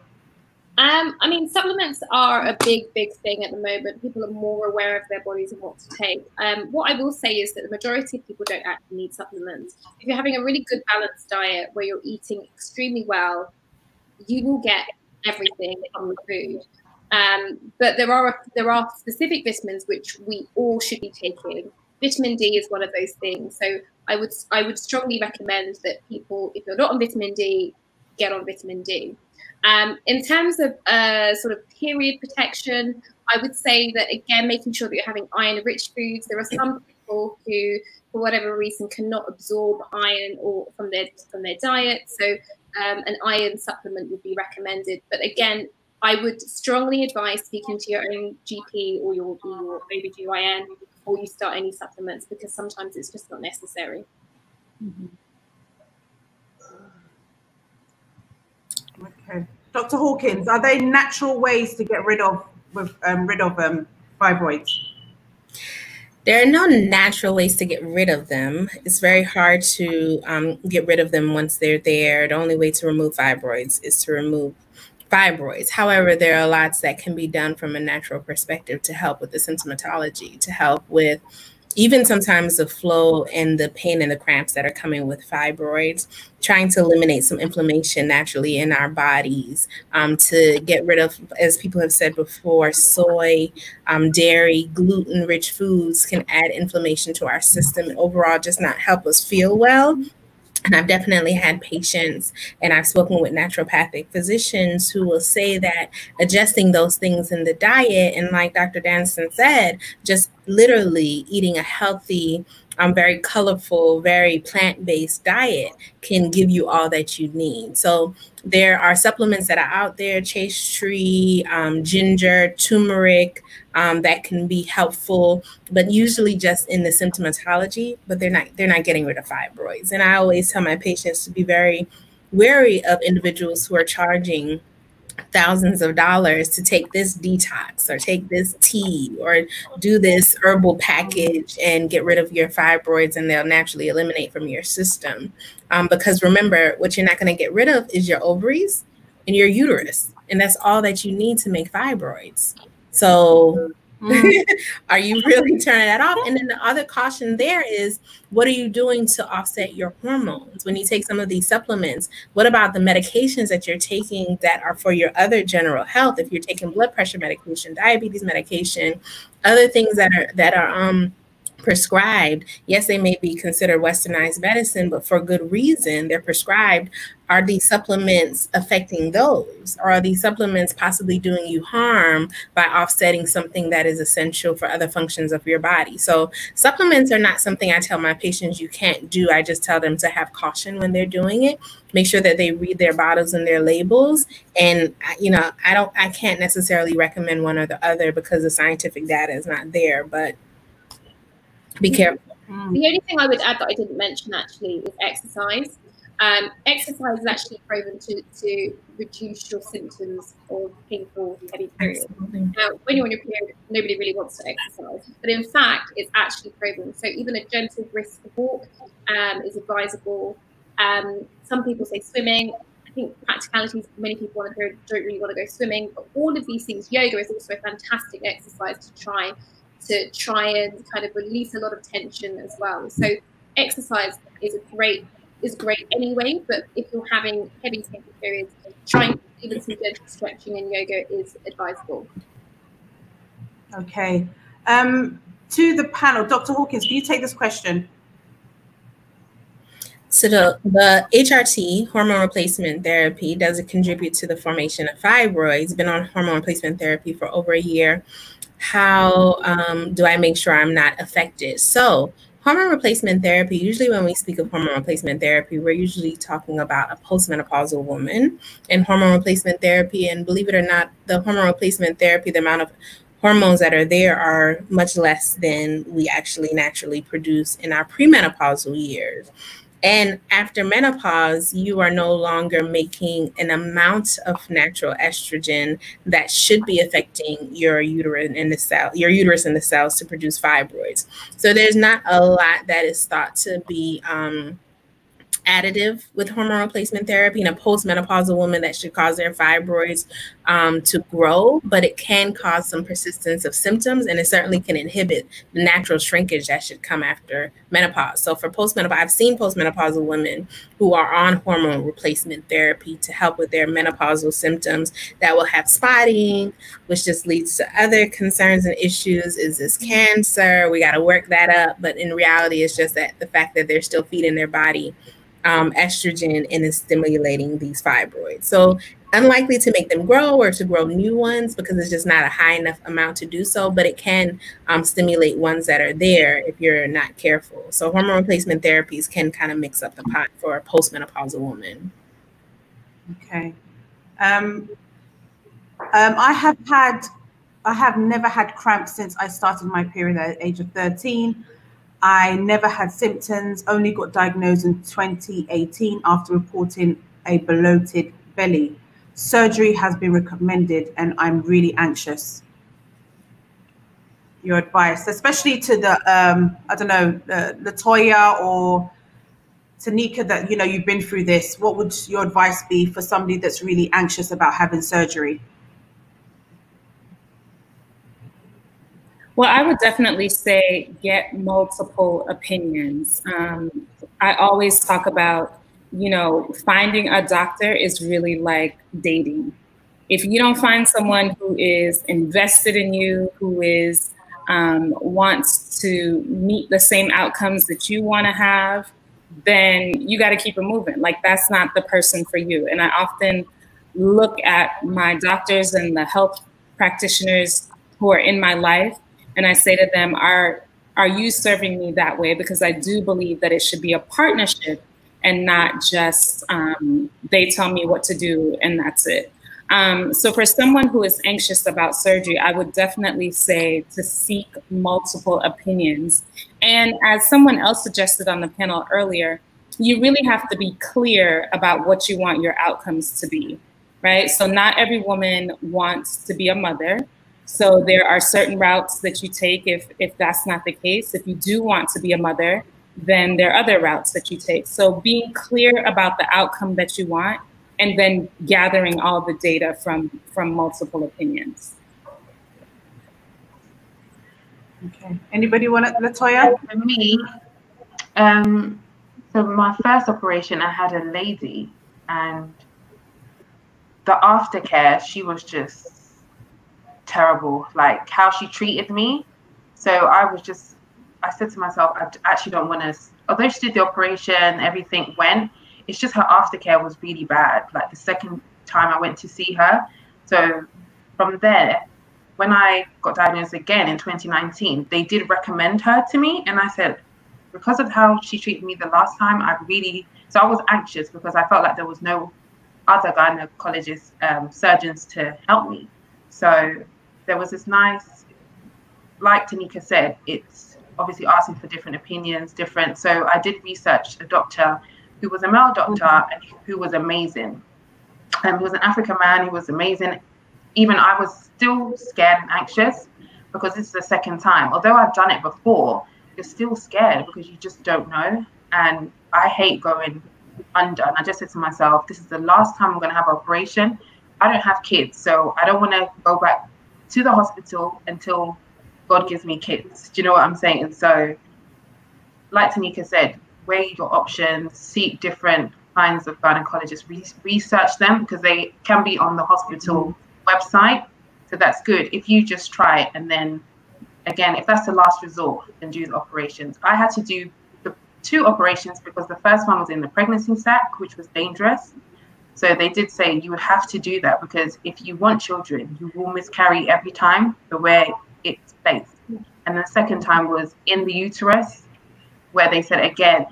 Um, I mean, supplements are a big, big thing at the moment. People are more aware of their bodies and what to take. Um, what I will say is that the majority of people don't actually need supplements. If you're having a really good balanced diet where you're eating extremely well, you will get everything from the food. Um, but there are there are specific vitamins which we all should be taking. Vitamin D is one of those things. So I would I would strongly recommend that people, if you're not on vitamin D, get on vitamin D. Um, in terms of uh, sort of period protection, I would say that again, making sure that you're having iron-rich foods. There are some people who, for whatever reason, cannot absorb iron or from their from their diet. So um, an iron supplement would be recommended. But again, I would strongly advise speaking to your own GP or your, your OBGYN before you start any supplements because sometimes it's just not necessary. Mm-hmm. Dr. Hawkins, are there natural ways to get rid of with um, rid of um, fibroids? There are no natural ways to get rid of them. It's very hard to um, get rid of them once they're there. The only way to remove fibroids is to remove fibroids. However, there are lots that can be done from a natural perspective to help with the symptomatology, to help with even sometimes the flow and the pain and the cramps that are coming with fibroids, trying to eliminate some inflammation naturally in our bodies, um, to get rid of, as people have said before, soy, um, dairy, gluten rich foods can add inflammation to our system and overall just not help us feel well And I've definitely had patients and I've spoken with naturopathic physicians who will say that adjusting those things in the diet, and like Dr. Danso said, just literally eating a healthy, um, very colorful, very plant based diet can give you all that you need. So there are supplements that are out there chaste tree, um, ginger, turmeric um, that can be helpful, but usually just in the symptomatology, but they're not they're not getting rid of fibroids. And I always tell my patients to be very wary of individuals who are charging thousands of dollars to take this detox or take this tea or do this herbal package and get rid of your fibroids and they'll naturally eliminate from your system. Um, because remember, what you're not going to get rid of is your ovaries and your uterus. And that's all that you need to make fibroids. So Mm. are you really turning that off? And then the other caution there is what are you doing to offset your hormones when you take some of these supplements? What about the medications that you're taking that are for your other general health? If you're taking blood pressure medication, diabetes medication, other things that are that are um prescribed, yes, they may be considered westernized medicine, but for good reason, they're prescribed. Are these supplements affecting those? Or are these supplements possibly doing you harm by offsetting something that is essential for other functions of your body? So, supplements are not something I tell my patients you can't do. I just tell them to have caution when they're doing it. Make sure that they read their bottles and their labels. And, you know, I don't, I can't necessarily recommend one or the other because the scientific data is not there. But be mm. careful. Mm. The only thing I would add that I didn't mention actually is exercise. Um, exercise is actually proven to, to reduce your symptoms of painful heavy periods. Now, when you're on your period, nobody really wants to exercise, but in fact, it's actually proven. So even a gentle brisk walk um, is advisable. Um, some people say swimming. I think practicalities, many people on a period don't really want to go swimming, but all of these things, yoga is also a fantastic exercise to try to try and kind of release a lot of tension as well. So exercise is a great is great anyway, but if you're having heavy painful periods, trying even some gentle stretching and yoga is advisable. Okay. Um, to the panel, Dr. Hawkins, can you take this question? So the, the HRT, hormone replacement therapy, does it contribute to the formation of fibroids? Been on hormone replacement therapy for over a year how um, do I make sure I'm not affected? So, hormone replacement therapy, usually when we speak of hormone replacement therapy, we're usually talking about a postmenopausal woman and hormone replacement therapy. And believe it or not, the hormone replacement therapy, the amount of hormones that are there are much less than we actually naturally produce in our premenopausal years. And after menopause, you are no longer making an amount of natural estrogen that should be affecting your uterus in the cell, your uterus in the cells to produce fibroids. So there's not a lot that is thought to be um, additive with hormone replacement therapy in a postmenopausal woman that should cause their fibroids um, to grow, but it can cause some persistence of symptoms and it certainly can inhibit the natural shrinkage that should come after menopause. So for postmenopausal, I've seen postmenopausal women who are on hormone replacement therapy to help with their menopausal symptoms that will have spotting, which just leads to other concerns and issues. Is this cancer? We got to work that up. But in reality, it's just that the fact that they're still feeding their body um, estrogen and is stimulating these fibroids. So unlikely to make them grow or to grow new ones because it's just not a high enough amount to do so, but it can um, stimulate ones that are there if you're not careful. So hormone replacement therapies can kind of mix up the pot for a postmenopausal woman. Okay. Um, um, I have had, I have never had cramps since I started my period at the age of 13. I never had symptoms, only got diagnosed in 2018 after reporting a bloated belly. Surgery has been recommended, and I'm really anxious. Your advice, especially to the, um, I don't know, uh, Latoya or Tanika, that you know you've been through this. What would your advice be for somebody that's really anxious about having surgery? Well, I would definitely say get multiple opinions. Um, I always talk about, you know, finding a doctor is really like dating. If you don't find someone who is invested in you, who is um, wants to meet the same outcomes that you want to have, then you got to keep it moving. Like that's not the person for you. And I often look at my doctors and the health practitioners who are in my life and I say to them, are are you serving me that way? Because I do believe that it should be a partnership and not just um, they tell me what to do and that's it. Um, so for someone who is anxious about surgery, I would definitely say to seek multiple opinions. And as someone else suggested on the panel earlier, you really have to be clear about what you want your outcomes to be, right? So not every woman wants to be a mother. So there are certain routes that you take if, if that's not the case. If you do want to be a mother, then there are other routes that you take. So being clear about the outcome that you want and then gathering all the data from from multiple opinions. Okay. Anybody want to, Latoya? For me, um, so my first operation, I had a lady, and the aftercare, she was just terrible. Like how she treated me. So I was just, I said to myself, I actually don't want to. Although she did the operation, everything went it's just her aftercare was really bad. Like the second time I went to see her. So from there, when I got diagnosed again in 2019, they did recommend her to me. And I said, because of how she treated me the last time, I really, so I was anxious because I felt like there was no other gynecologist um, surgeons to help me. So there was this nice, like Tanika said, it's obviously asking for different opinions, different. So I did research a doctor who was a male doctor mm-hmm. and who was amazing. And he was an African man, he was amazing. Even I was still scared and anxious because this is the second time. Although I've done it before, you're still scared because you just don't know. And I hate going under. And I just said to myself, this is the last time I'm going to have an operation. I don't have kids, so I don't want to go back to the hospital until God gives me kids. Do you know what I'm saying? And so, like Tanika said, weigh your options, seek different kinds of gynecologists, re- research them because they can be on the hospital mm-hmm. website. So that's good. If you just try it and then again, if that's the last resort, then do the operations. I had to do the two operations because the first one was in the pregnancy sac, which was dangerous. So they did say you would have to do that because if you want children, you will miscarry every time the way it's placed. And the second time was in the uterus where they said again,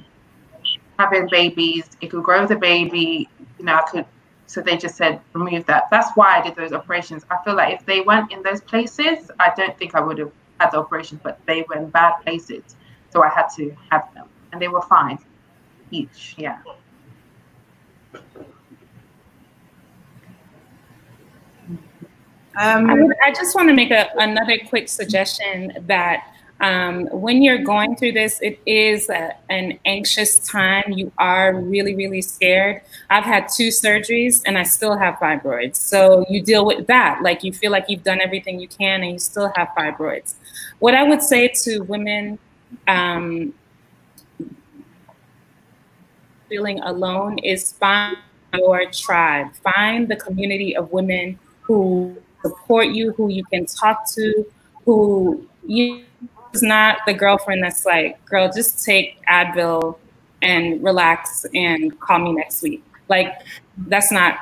having babies, it could grow the baby, you know, I could so they just said remove that. That's why I did those operations. I feel like if they weren't in those places, I don't think I would have had the operations, but they were in bad places. So I had to have them. And they were fine. Each, yeah. Um, I, would, I, just want to make a, another quick suggestion that um, when you're going through this, it is a, an anxious time. You are really, really scared. I've had two surgeries and I still have fibroids. So you deal with that. Like you feel like you've done everything you can and you still have fibroids. What I would say to women um, feeling alone is find your tribe, find the community of women who support you, who you can talk to, who you is not the girlfriend that's like, girl, just take Advil and relax and call me next week. Like, that's not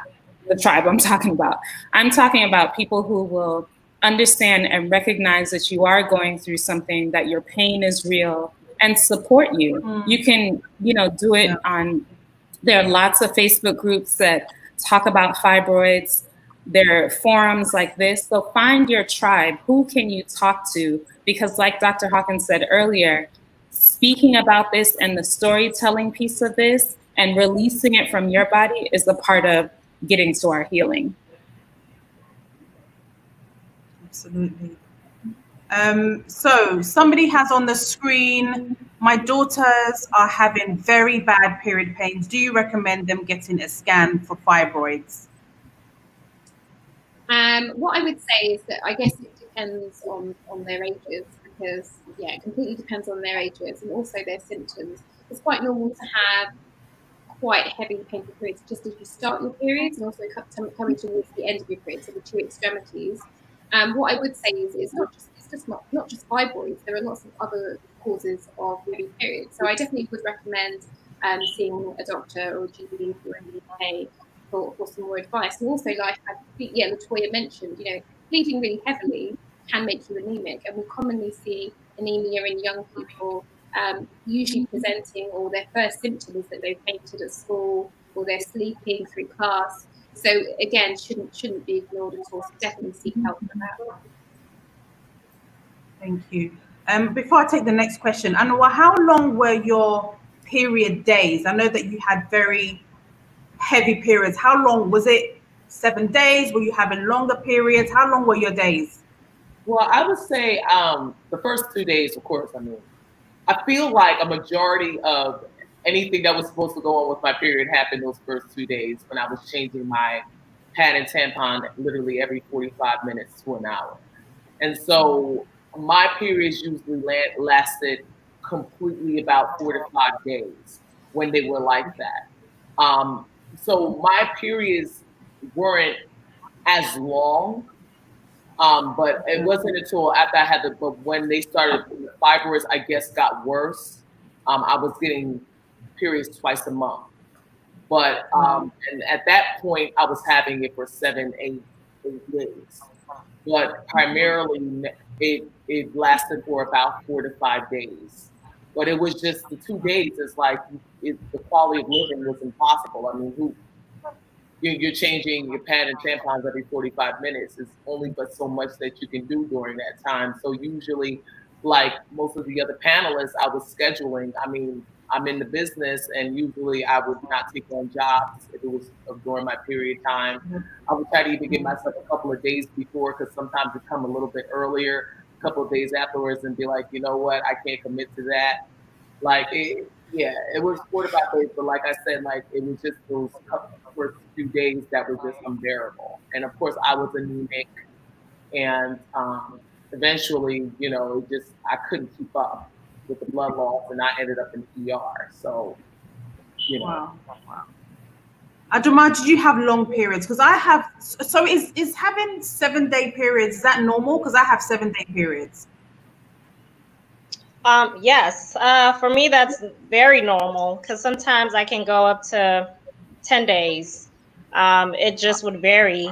the tribe I'm talking about. I'm talking about people who will understand and recognize that you are going through something, that your pain is real, and support you. Mm. You can, you know, do it yeah. on, there are lots of Facebook groups that talk about fibroids. There are forums like this. So find your tribe. Who can you talk to? Because, like Dr. Hawkins said earlier, speaking about this and the storytelling piece of this and releasing it from your body is a part of getting to our healing. Absolutely. Um, so somebody has on the screen, my daughters are having very bad period pains. Do you recommend them getting a scan for fibroids? Um, what I would say is that I guess it depends on, on their ages because, yeah, it completely depends on their ages and also their symptoms. It's quite normal to have quite heavy painful periods just as you start your periods and also coming towards the end of your periods, so the two extremities. Um, what I would say is, it's not just it's just not not just fibroids. There are lots of other causes of heavy periods. So I definitely would recommend um, seeing a doctor or a GP or an for, for some more advice. And also, like I think, yeah, Latoya mentioned, you know, bleeding really heavily can make you anemic, and we commonly see anemia in young people, um, usually presenting or their first symptoms that they've fainted at school or they're sleeping through class. So again, shouldn't shouldn't be ignored at all. So definitely seek help for that. Thank you. Um, before I take the next question, Anwar, how long were your period days? I know that you had very heavy periods. How long was it? Seven days? Were you having longer periods? How long were your days? Well, I would say um, the first two days, of course. I mean, I feel like a majority of anything that was supposed to go on with my period happened those first two days when I was changing my pad and tampon literally every 45 minutes to an hour. And so my periods usually lasted completely about four to five days when they were like that. Um, so my periods weren't as long, um, but it wasn't until after I had the, but when they started, the fibroids, I guess, got worse. Um, I was getting periods twice a month. But um, and at that point, I was having it for seven, eight, eight days. But primarily, it it lasted for about four to five days. But it was just the two days. It's like it, the quality of living was impossible. I mean, who you're changing your pad and tampons every 45 minutes. It's only but so much that you can do during that time. So usually, like most of the other panelists, I was scheduling. I mean, I'm in the business, and usually I would not take on jobs if it was during my period time. Mm-hmm. I would try to even give myself a couple of days before, because sometimes it come a little bit earlier, a couple of days afterwards, and be like, you know what, I can't commit to that. Like, it, yeah, it was 45 days, but like I said, like it was just those first few days that were just unbearable. And of course, I was anemic, and um, eventually, you know, just I couldn't keep up with the blood loss, and I ended up in ER. So, you know. Wow. wow. Adoma, did you have long periods? Because I have. So is is having seven day periods is that normal? Because I have seven day periods. Um, yes, uh, for me that's very normal because sometimes I can go up to ten days. Um, it just would vary.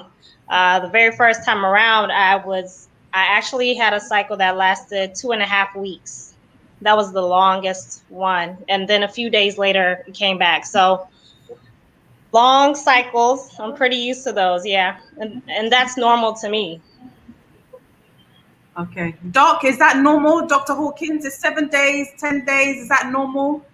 Uh, the very first time around, I was I actually had a cycle that lasted two and a half weeks that was the longest one. And then a few days later, it came back. So long cycles. I'm pretty used to those. Yeah. And, and that's normal to me. Okay. Doc, is that normal? Dr. Hawkins, is seven days, 10 days, is that normal?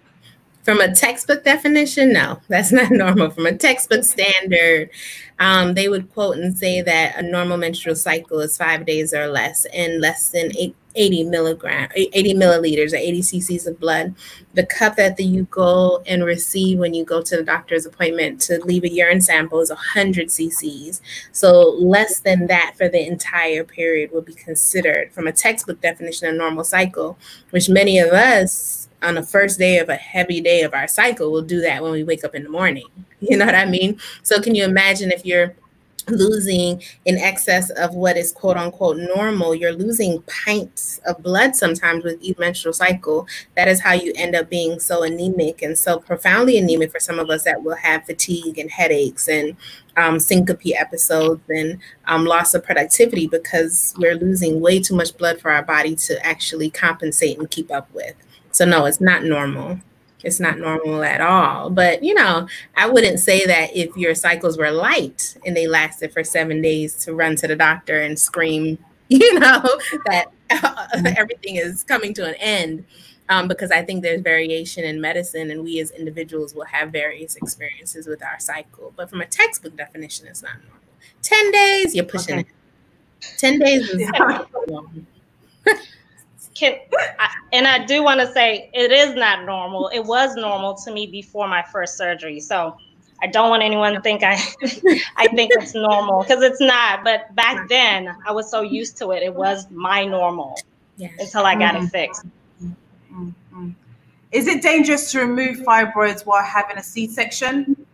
From a textbook definition, no, that's not normal. From a textbook standard, um, they would quote and say that a normal menstrual cycle is five days or less and less than eight 80 milligram, 80 milliliters or 80 cc's of blood. The cup that the, you go and receive when you go to the doctor's appointment to leave a urine sample is 100 cc's. So less than that for the entire period would be considered from a textbook definition of normal cycle, which many of us on the first day of a heavy day of our cycle we'll do that when we wake up in the morning. You know what I mean? So can you imagine if you're losing in excess of what is quote unquote normal, you're losing pints of blood sometimes with each menstrual cycle. That is how you end up being so anemic and so profoundly anemic for some of us that will have fatigue and headaches and um, syncope episodes and um, loss of productivity because we're losing way too much blood for our body to actually compensate and keep up with. So, no, it's not normal it's not normal at all. But you know, I wouldn't say that if your cycles were light and they lasted for seven days to run to the doctor and scream, you know, that everything is coming to an end. Um, because I think there's variation in medicine, and we as individuals will have various experiences with our cycle. But from a textbook definition, it's not normal. 10 days, you're pushing okay. it. 10 days is can and I do want to say it is not normal. It was normal to me before my first surgery. So I don't want anyone to think I I think it's normal because it's not. But back then I was so used to it. It was my normal yes. until I got mm-hmm. it fixed. Mm-hmm. Is it dangerous to remove fibroids while having a C-section?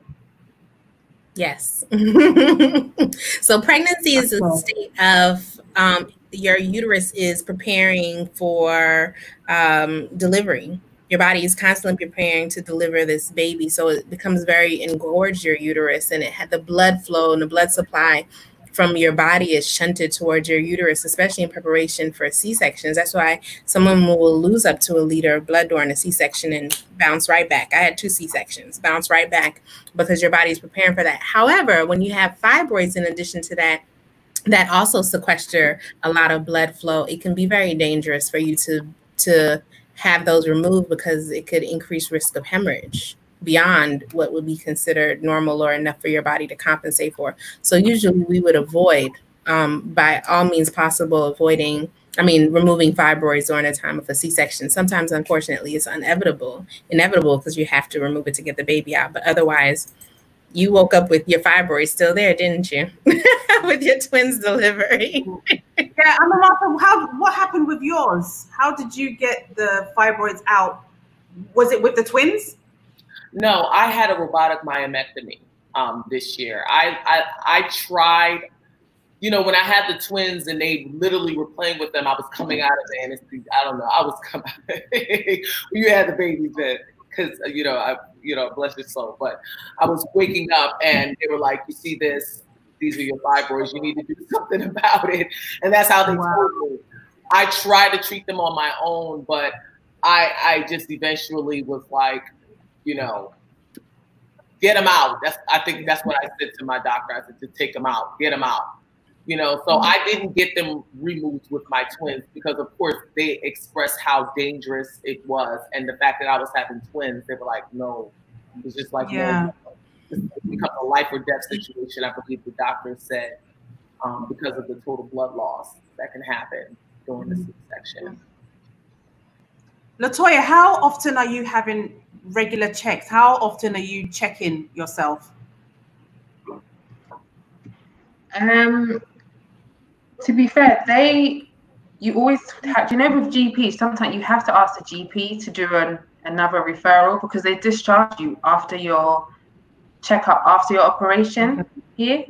Yes. so pregnancy is a state of um, your uterus is preparing for um, delivery. your body is constantly preparing to deliver this baby. So it becomes very engorged your uterus and it had the blood flow and the blood supply from your body is shunted towards your uterus, especially in preparation for C-sections. That's why someone will lose up to a liter of blood during a C-section and bounce right back. I had two C-sections, bounce right back because your body is preparing for that. However, when you have fibroids in addition to that, that also sequester a lot of blood flow. It can be very dangerous for you to to have those removed because it could increase risk of hemorrhage beyond what would be considered normal or enough for your body to compensate for. So usually we would avoid, um, by all means possible, avoiding. I mean, removing fibroids during a time of a C-section. Sometimes, unfortunately, it's inevitable, inevitable because you have to remove it to get the baby out. But otherwise, you woke up with your fibroids still there, didn't you? with your twins delivery. yeah, I'm Martha, how what happened with yours? How did you get the fibroids out? Was it with the twins? No, I had a robotic myomectomy um, this year. I, I I tried, you know, when I had the twins and they literally were playing with them, I was coming out of the anesthesia. I don't know. I was coming. you had the babies then, because uh, you know I you know, bless your soul. But I was waking up and they were like, you see this, these are your fibroids, you need to do something about it. And that's how they wow. told me. I tried to treat them on my own, but I I just eventually was like, you know, get them out. That's I think that's what I said to my doctor. I said to take them out, get them out you know so mm-hmm. i didn't get them removed with my twins because of course they expressed how dangerous it was and the fact that i was having twins they were like no it was just like yeah. no it becomes a life or death situation i believe the doctor said um, because of the total blood loss that can happen during the c-section latoya how often are you having regular checks how often are you checking yourself um to be fair, they you always have, you know with GP sometimes you have to ask the GP to do an, another referral because they discharge you after your checkup after your operation mm-hmm. here.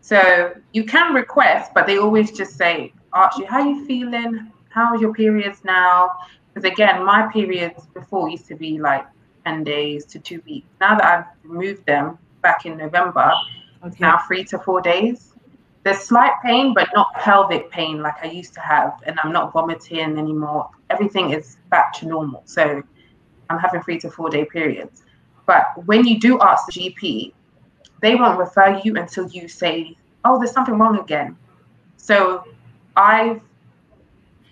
So you can request, but they always just say, ask you how you feeling, how's your periods now? Because again, my periods before used to be like 10 days to two weeks. Now that I've removed them back in November, okay. now three to four days there's slight pain, but not pelvic pain like I used to have, and I'm not vomiting anymore. Everything is back to normal. So I'm having three to four day periods. But when you do ask the GP, they won't refer you until you say, "Oh, there's something wrong again." So I've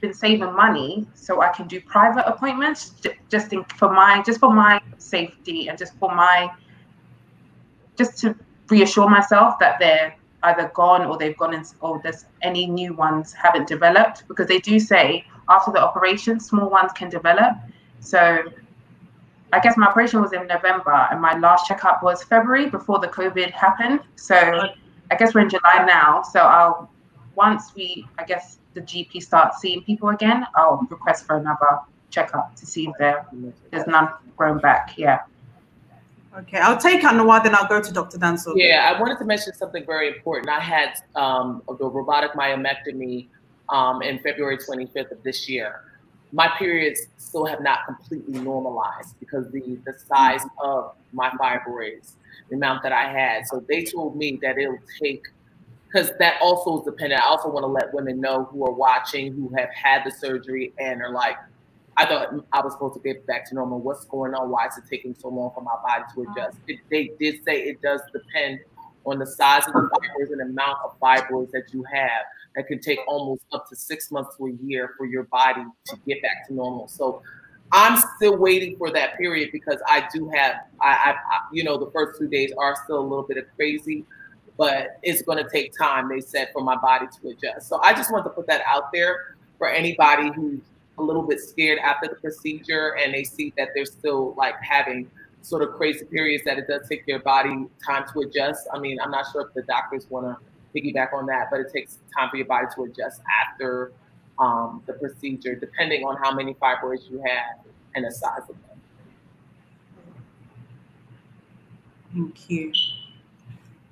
been saving money so I can do private appointments just in, for my just for my safety and just for my just to reassure myself that they're either gone or they've gone in, or there's any new ones haven't developed because they do say after the operation, small ones can develop. So I guess my operation was in November and my last checkup was February before the COVID happened. So I guess we're in July now. So I'll, once we, I guess the GP starts seeing people again, I'll request for another checkup to see if there, there's none grown back. Yeah. Okay, I'll take Anwar, then I'll go to Dr. Danso. Yeah, I wanted to mention something very important. I had um, the robotic myomectomy um, in February 25th of this year. My periods still have not completely normalized because the, the size of my fibroids, the amount that I had. So they told me that it'll take, because that also is dependent. I also want to let women know who are watching, who have had the surgery and are like, I thought I was supposed to get back to normal. What's going on? Why is it taking so long for my body to adjust? It, they did say it does depend on the size of the fibroids and amount of fibroids that you have. That can take almost up to six months to a year for your body to get back to normal. So I'm still waiting for that period because I do have, I, I, I you know, the first two days are still a little bit of crazy, but it's going to take time, they said, for my body to adjust. So I just want to put that out there for anybody who's a little bit scared after the procedure and they see that they're still like having sort of crazy periods that it does take your body time to adjust. I mean, I'm not sure if the doctors want to piggyback on that, but it takes time for your body to adjust after um, the procedure, depending on how many fibroids you have and the size of them. Thank you.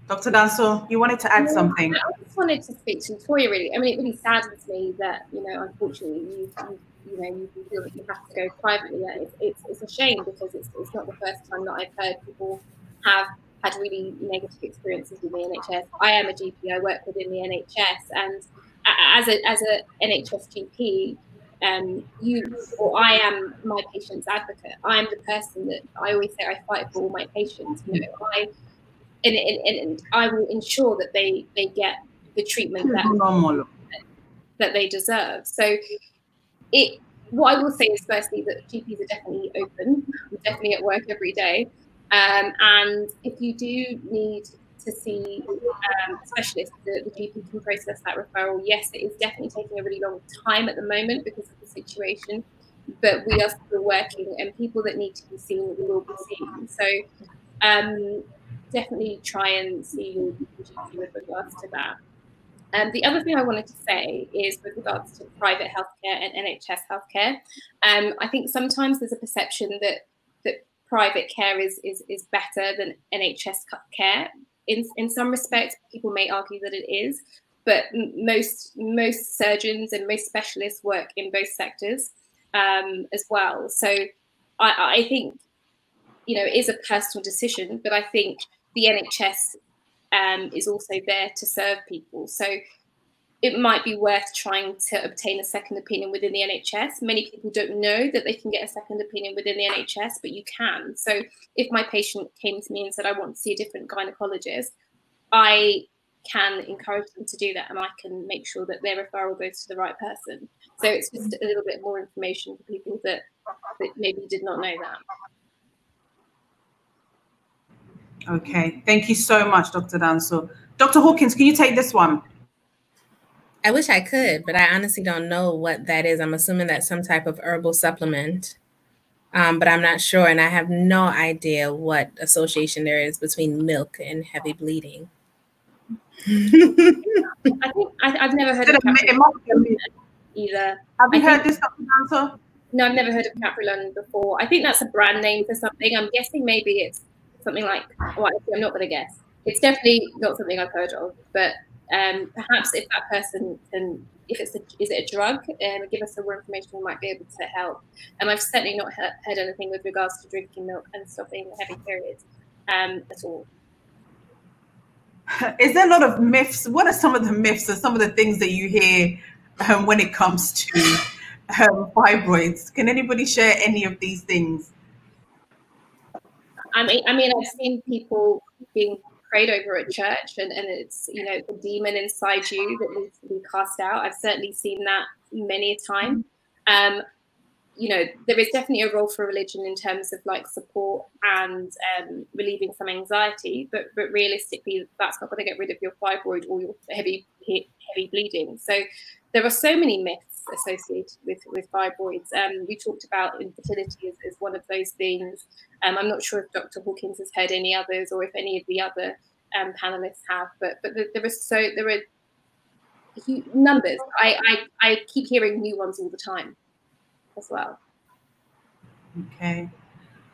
Dr. Danso, you wanted to add something. I just wanted to speak to Toya really. I mean, it really saddens me that, you know, unfortunately, you, you, you know, you feel that you have to go privately. It's, it's, it's a shame because it's, it's not the first time that I've heard people have had really negative experiences with the NHS. I am a GP, I work within the NHS, and as a, as a NHS GP, um, you or I am my patient's advocate. I'm the person that I always say I fight for all my patients. You know, I and, and, and I will ensure that they they get the treatment that that they deserve. So it what I will say is firstly that GPs are definitely open, I'm definitely at work every day. Um, and if you do need to see um, a specialist, the, the, GP can process that referral. Yes, it is definitely taking a really long time at the moment because of the situation, but we are still working, and people that need to be seen will be seen. So um, definitely try and see your GP with regards to that. Um, the other thing I wanted to say is with regards to private healthcare and NHS healthcare, um, I think sometimes there's a perception that that private care is is, is better than NHS care. In, in some respects, people may argue that it is, but most most surgeons and most specialists work in both sectors um, as well. So I, I think you know it is a personal decision, but I think the NHS um, is also there to serve people. So it might be worth trying to obtain a second opinion within the NHS. Many people don't know that they can get a second opinion within the NHS, but you can. So if my patient came to me and said, I want to see a different gynecologist, I can encourage them to do that and I can make sure that their referral goes to the right person. So it's just a little bit more information for people that, that maybe did not know that. Okay, thank you so much, Dr. Danso. Dr. Hawkins, can you take this one? I wish I could, but I honestly don't know what that is. I'm assuming that's some type of herbal supplement, um, but I'm not sure, and I have no idea what association there is between milk and heavy bleeding. I think I, have never heard of Caprylon either. Have you I heard think, this, Dr. Danso? No, I've never heard of Caprylon before. I think that's a brand name for something. I'm guessing maybe it's something like, well, I'm not going to guess. It's definitely not something I've heard of, but um, perhaps if that person can, if it's a, is it a drug, um, give us some more information, we might be able to help. And I've certainly not heard, heard anything with regards to drinking milk and stopping heavy periods um, at all. Is there a lot of myths? What are some of the myths or some of the things that you hear um, when it comes to um, fibroids? Can anybody share any of these things? I mean, I mean, I've seen people being prayed over at church, and, and it's you know the demon inside you that needs to be cast out. I've certainly seen that many a time. Um, you know, there is definitely a role for religion in terms of like support and um, relieving some anxiety, but but realistically, that's not going to get rid of your fibroid or your heavy heavy bleeding. So there are so many myths associated with, with fibroids. Um, we talked about infertility as, as one of those things. Um, I'm not sure if Dr. Hawkins has heard any others or if any of the other um, panelists have, but but there are so there are numbers. I, I I keep hearing new ones all the time, as well. Okay.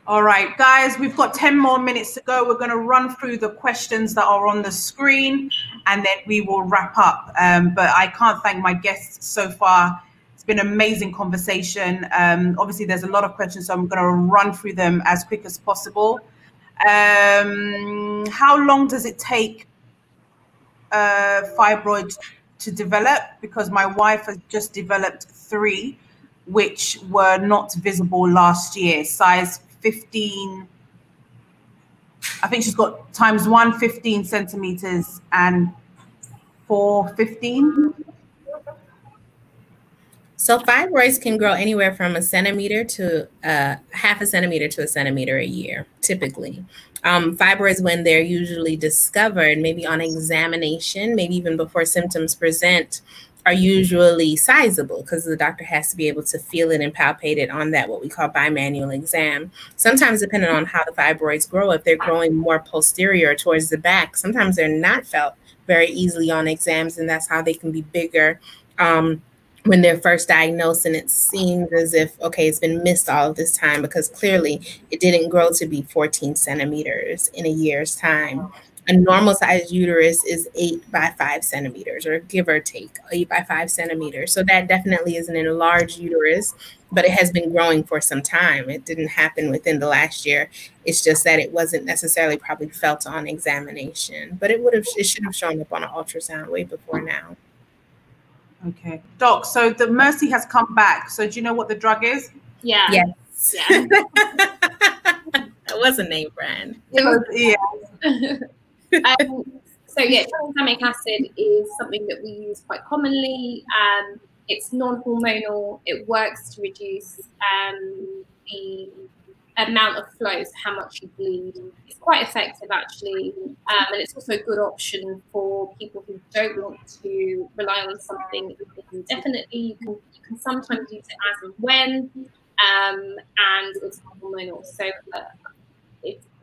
All right, guys, we've got 10 more minutes to go. We're going to run through the questions that are on the screen and then we will wrap up. Um, but I can't thank my guests so far It's been an amazing conversation. Um, obviously, there's a lot of questions, so I'm going to run through them as quick as possible. Um, how long does it take uh, to develop? Because my wife has just developed three, which were not visible last year, size 15. I think she's got times one 15 centimeters and four 15 so fibroids can grow anywhere from a centimeter to uh, half a centimeter to a centimeter a year, typically. Um, fibroids, when they're usually discovered, maybe on examination, maybe even before symptoms present, are usually sizable because the doctor has to be able to feel it and palpate it on that what we call bimanual exam. Sometimes, depending on how the fibroids grow, if they're growing more posterior towards the back, sometimes they're not felt very easily on exams, and that's how they can be bigger. Um, when they're first diagnosed and it seems as if okay it's been missed all of this time because clearly it didn't grow to be 14 centimeters in a year's time A normal sized uterus is eight by five centimeters, or give or take eight by five centimeters. So that definitely is an enlarged uterus, but it has been growing for some time. It didn't happen within the last year. It's just that it wasn't necessarily probably felt on examination, but it would have, it should have shown up on an ultrasound way before now. Okay, doc. So the Mercy has come back. So do you know what the drug is? Yeah. Yes. Yeah. That was a name brand. It was. Yeah. um, so yeah, tranexamic acid is something that we use quite commonly. Um, it's non-hormonal. It works to reduce um, the amount of flow, so how much you bleed. It's quite effective actually, um, and it's also a good option for people who don't want to rely on something indefinitely. You can, you can sometimes use it as and when, um, and it's hormonal. So uh,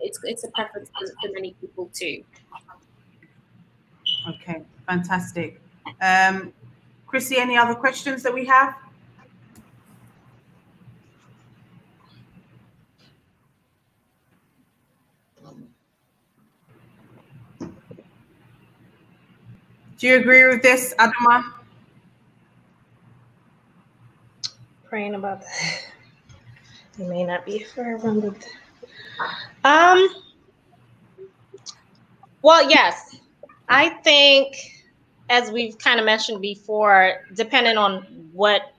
it's it's a preference for many people too. Okay, fantastic. Um, Chrissy, any other questions that we have? Do you agree with this, Adama? Praying about that. It may not be for everyone, but um. Well, yes, I think as we've kind of mentioned before, depending on what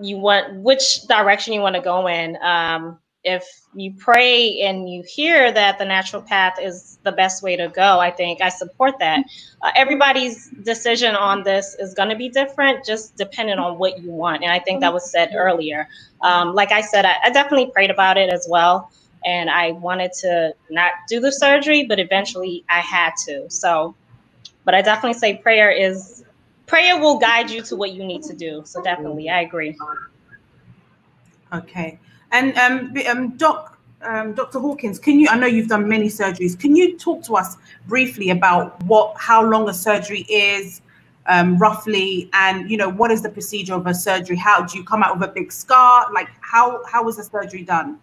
you want, which direction you want to go in. Um, if you pray and you hear that the natural path is the best way to go, I think I support that. Uh, everybody's decision on this is going to be different, just depending on what you want. And I think that was said earlier. Um, like I said, I, I definitely prayed about it as well. And I wanted to not do the surgery, but eventually I had to. So, but I definitely say prayer is prayer will guide you to what you need to do. So definitely, I agree. Okay. And um, um, Doc, um, Dr. Hawkins, can you? I know you've done many surgeries. Can you talk to us briefly about what, how long a surgery is, um, roughly, and you know what is the procedure of a surgery? How do you come out with a big scar? Like how how was the surgery done?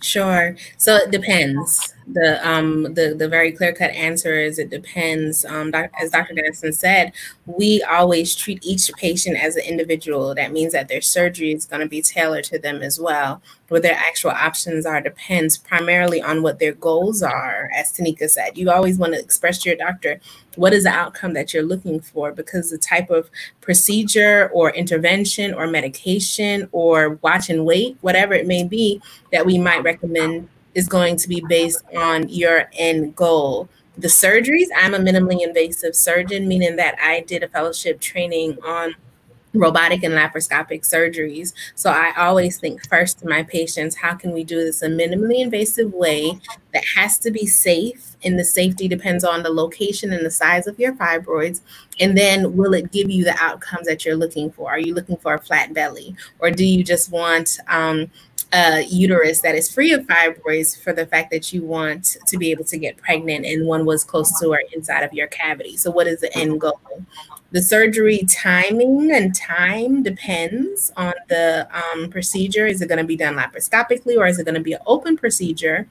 Sure. So it depends. The um the the very clear cut answer is it depends. Um, doc, as Dr. Danso said, we always treat each patient as an individual. That means that their surgery is going to be tailored to them as well. What their actual options are depends primarily on what their goals are. As Tanika said, you always want to express to your doctor what is the outcome that you're looking for because the type of procedure or intervention or medication or watch and wait, whatever it may be, that we might recommend is going to be based on your end goal. The surgeries, I'm a minimally invasive surgeon, meaning that I did a fellowship training on robotic and laparoscopic surgeries. So I always think first to my patients, how can we do this a minimally invasive way that has to be safe? And the safety depends on the location and the size of your fibroids. And then will it give you the outcomes that you're looking for? Are you looking for a flat belly? Or do you just want um, a uterus that is free of fibroids for the fact that you want to be able to get pregnant and one was close to or inside of your cavity. So, what is the end goal? The surgery timing and time depends on the um, procedure. Is it going to be done laparoscopically or is it going to be an open procedure?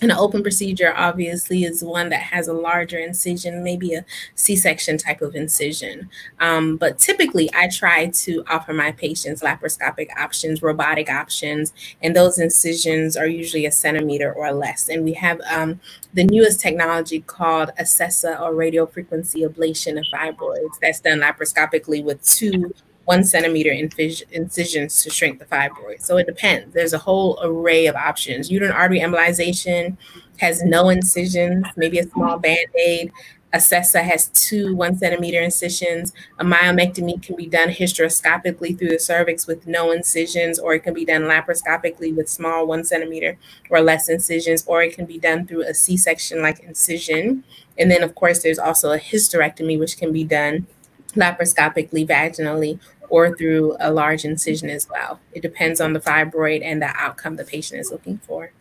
An open procedure obviously is one that has a larger incision, maybe a C-section type of incision. Um, but typically, I try to offer my patients laparoscopic options, robotic options, and those incisions are usually a centimeter or less. And we have um, the newest technology called Acessa or radio frequency ablation of fibroids that's done laparoscopically with two one centimeter incisions to shrink the fibroid. So it depends. There's a whole array of options. Uterine artery embolization has no incisions, maybe a small band-aid. Acessa has two one centimeter incisions. A myomectomy can be done hysteroscopically through the cervix with no incisions, or it can be done laparoscopically with small one centimeter or less incisions, or it can be done through a C-section like incision. And then, of course, there's also a hysterectomy, which can be done laparoscopically, vaginally, or through a large incision as well. It depends on the fibroid and the outcome the patient is looking for.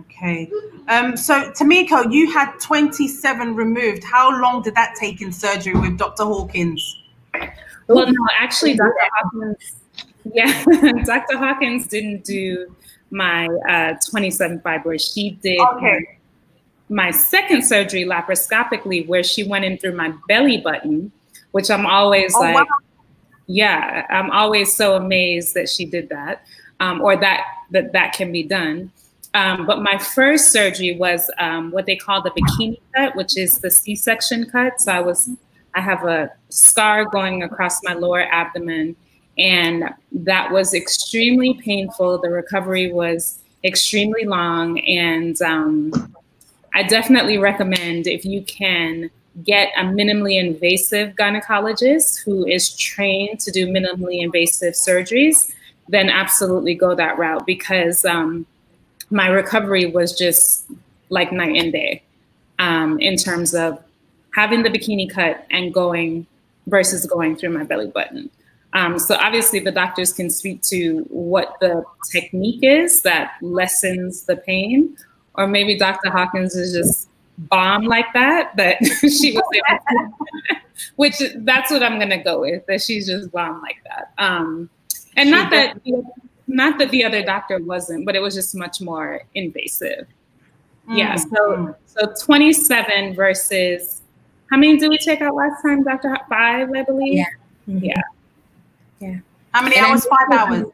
Okay. Um, so, Tanika, you had 27 removed. How long did that take in surgery with Dr. Hawkins? Well, no, actually, Dr. Hawkins, yeah, Dr. Hawkins didn't do my uh, 27 fibroids. She did. Okay. My second surgery laparoscopically, where she went in through my belly button, which I'm always oh, like, wow. yeah, I'm always so amazed that she did that, um, or that that that can be done. Um, but my first surgery was um, what they call the bikini cut, which is the C-section cut. So I was, I have a scar going across my lower abdomen, and that was extremely painful. The recovery was extremely long, and um, I definitely recommend if you can get a minimally invasive gynecologist who is trained to do minimally invasive surgeries, then absolutely go that route because um, my recovery was just like night and day um, in terms of having the bikini cut and going versus going through my belly button. Um, so obviously the doctors can speak to what the technique is that lessens the pain, or maybe Dr. Hawkins is just bomb like that, but she was able to, which that's what I'm gonna go with, that she's just bomb like that. Um, and not that not that the other doctor wasn't, but it was just much more invasive. Mm. Yeah. So so 27 versus how many did we check out last time, Doctor? Five, I believe. Yeah. Mm-hmm. Yeah. Yeah. How many and hours? Five hours.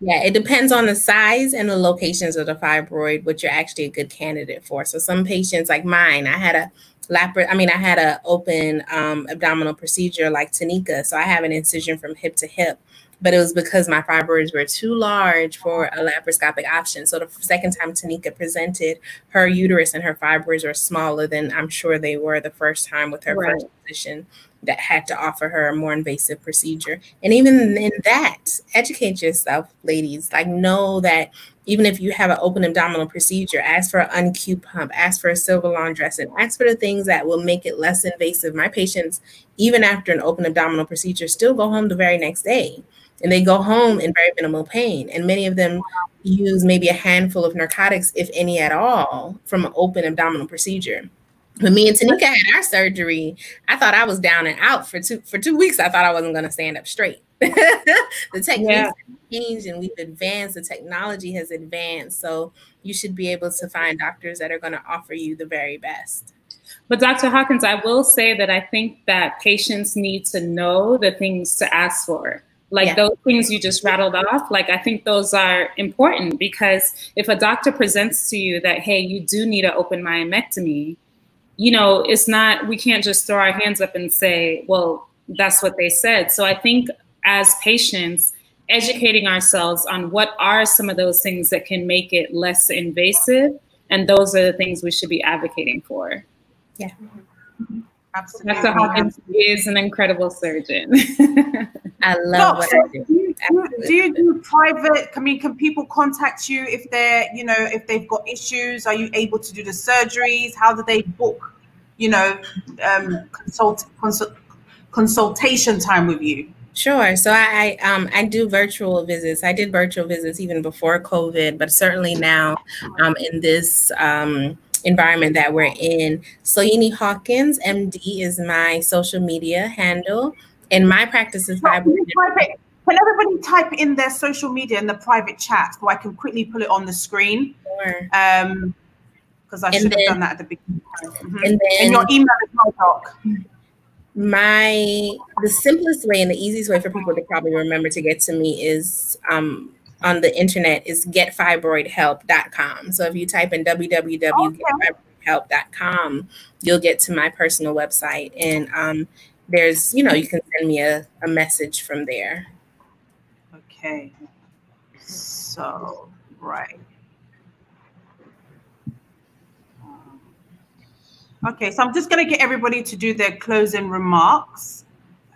Yeah, it depends on the size and the locations of the fibroid, what you're actually a good candidate for. So some patients like mine, I had a lapar, I mean, I had an open um, abdominal procedure like Tanika. So I have an incision from hip to hip but it was because my fibroids were too large for a laparoscopic option. So the second time Tanika presented, her uterus and her fibroids were smaller than I'm sure they were the first time with her right. first physician that had to offer her a more invasive procedure. And even in that, educate yourself, ladies. Like know that even if you have an open abdominal procedure, ask for an On-Q pump, ask for a Silverlon dressing, and ask for the things that will make it less invasive. My patients, even after an open abdominal procedure, still go home the very next day and they go home in very minimal pain. And many of them use maybe a handful of narcotics, if any at all, from an open abdominal procedure. When me and Tanika had our surgery, I thought I was down and out for two for two weeks. I thought I wasn't going to stand up straight. the techniques yeah. changed and we've advanced. The technology has advanced, so you should be able to find doctors that are going to offer you the very best. But Dr. Hawkins, I will say that I think that patients need to know the things to ask for like yeah. those things you just rattled off like i think those are important because if a doctor presents to you that hey you do need an open myomectomy you know it's not we can't just throw our hands up and say well that's what they said. So i think as patients educating ourselves on what are some of those things that can make it less invasive and those are the things we should be advocating for. Yeah mm-hmm. Absolutely. Dr. Hawkins is an incredible surgeon. I love what so I do. Do you, do you, do private? I mean, can people contact you if they're, you know, if they've got issues? Are you able to do the surgeries? How do they book, you know, um, consult, consult consultation time with you? Sure. So I, I um I do virtual visits. I did virtual visits even before COVID, but certainly now um in this um environment that we're in. Soyini Hawkins, MD, is my social media handle, and my practice is Bible. Can everybody type in their social media in the private chat so I can quickly pull it on the screen? Sure. Um, because I should have done that at the beginning. Mm-hmm. And then and your email is my doc. My the simplest way and the easiest way for people to probably remember to get to me is um, on the internet is getfibroidhelp.com. So if you type in www.getfibroidhelp.com, you'll get to my personal website. And um, there's, you know, you can send me a, a message from there. Okay. So, right. Okay, so I'm just going to get everybody to do their closing remarks.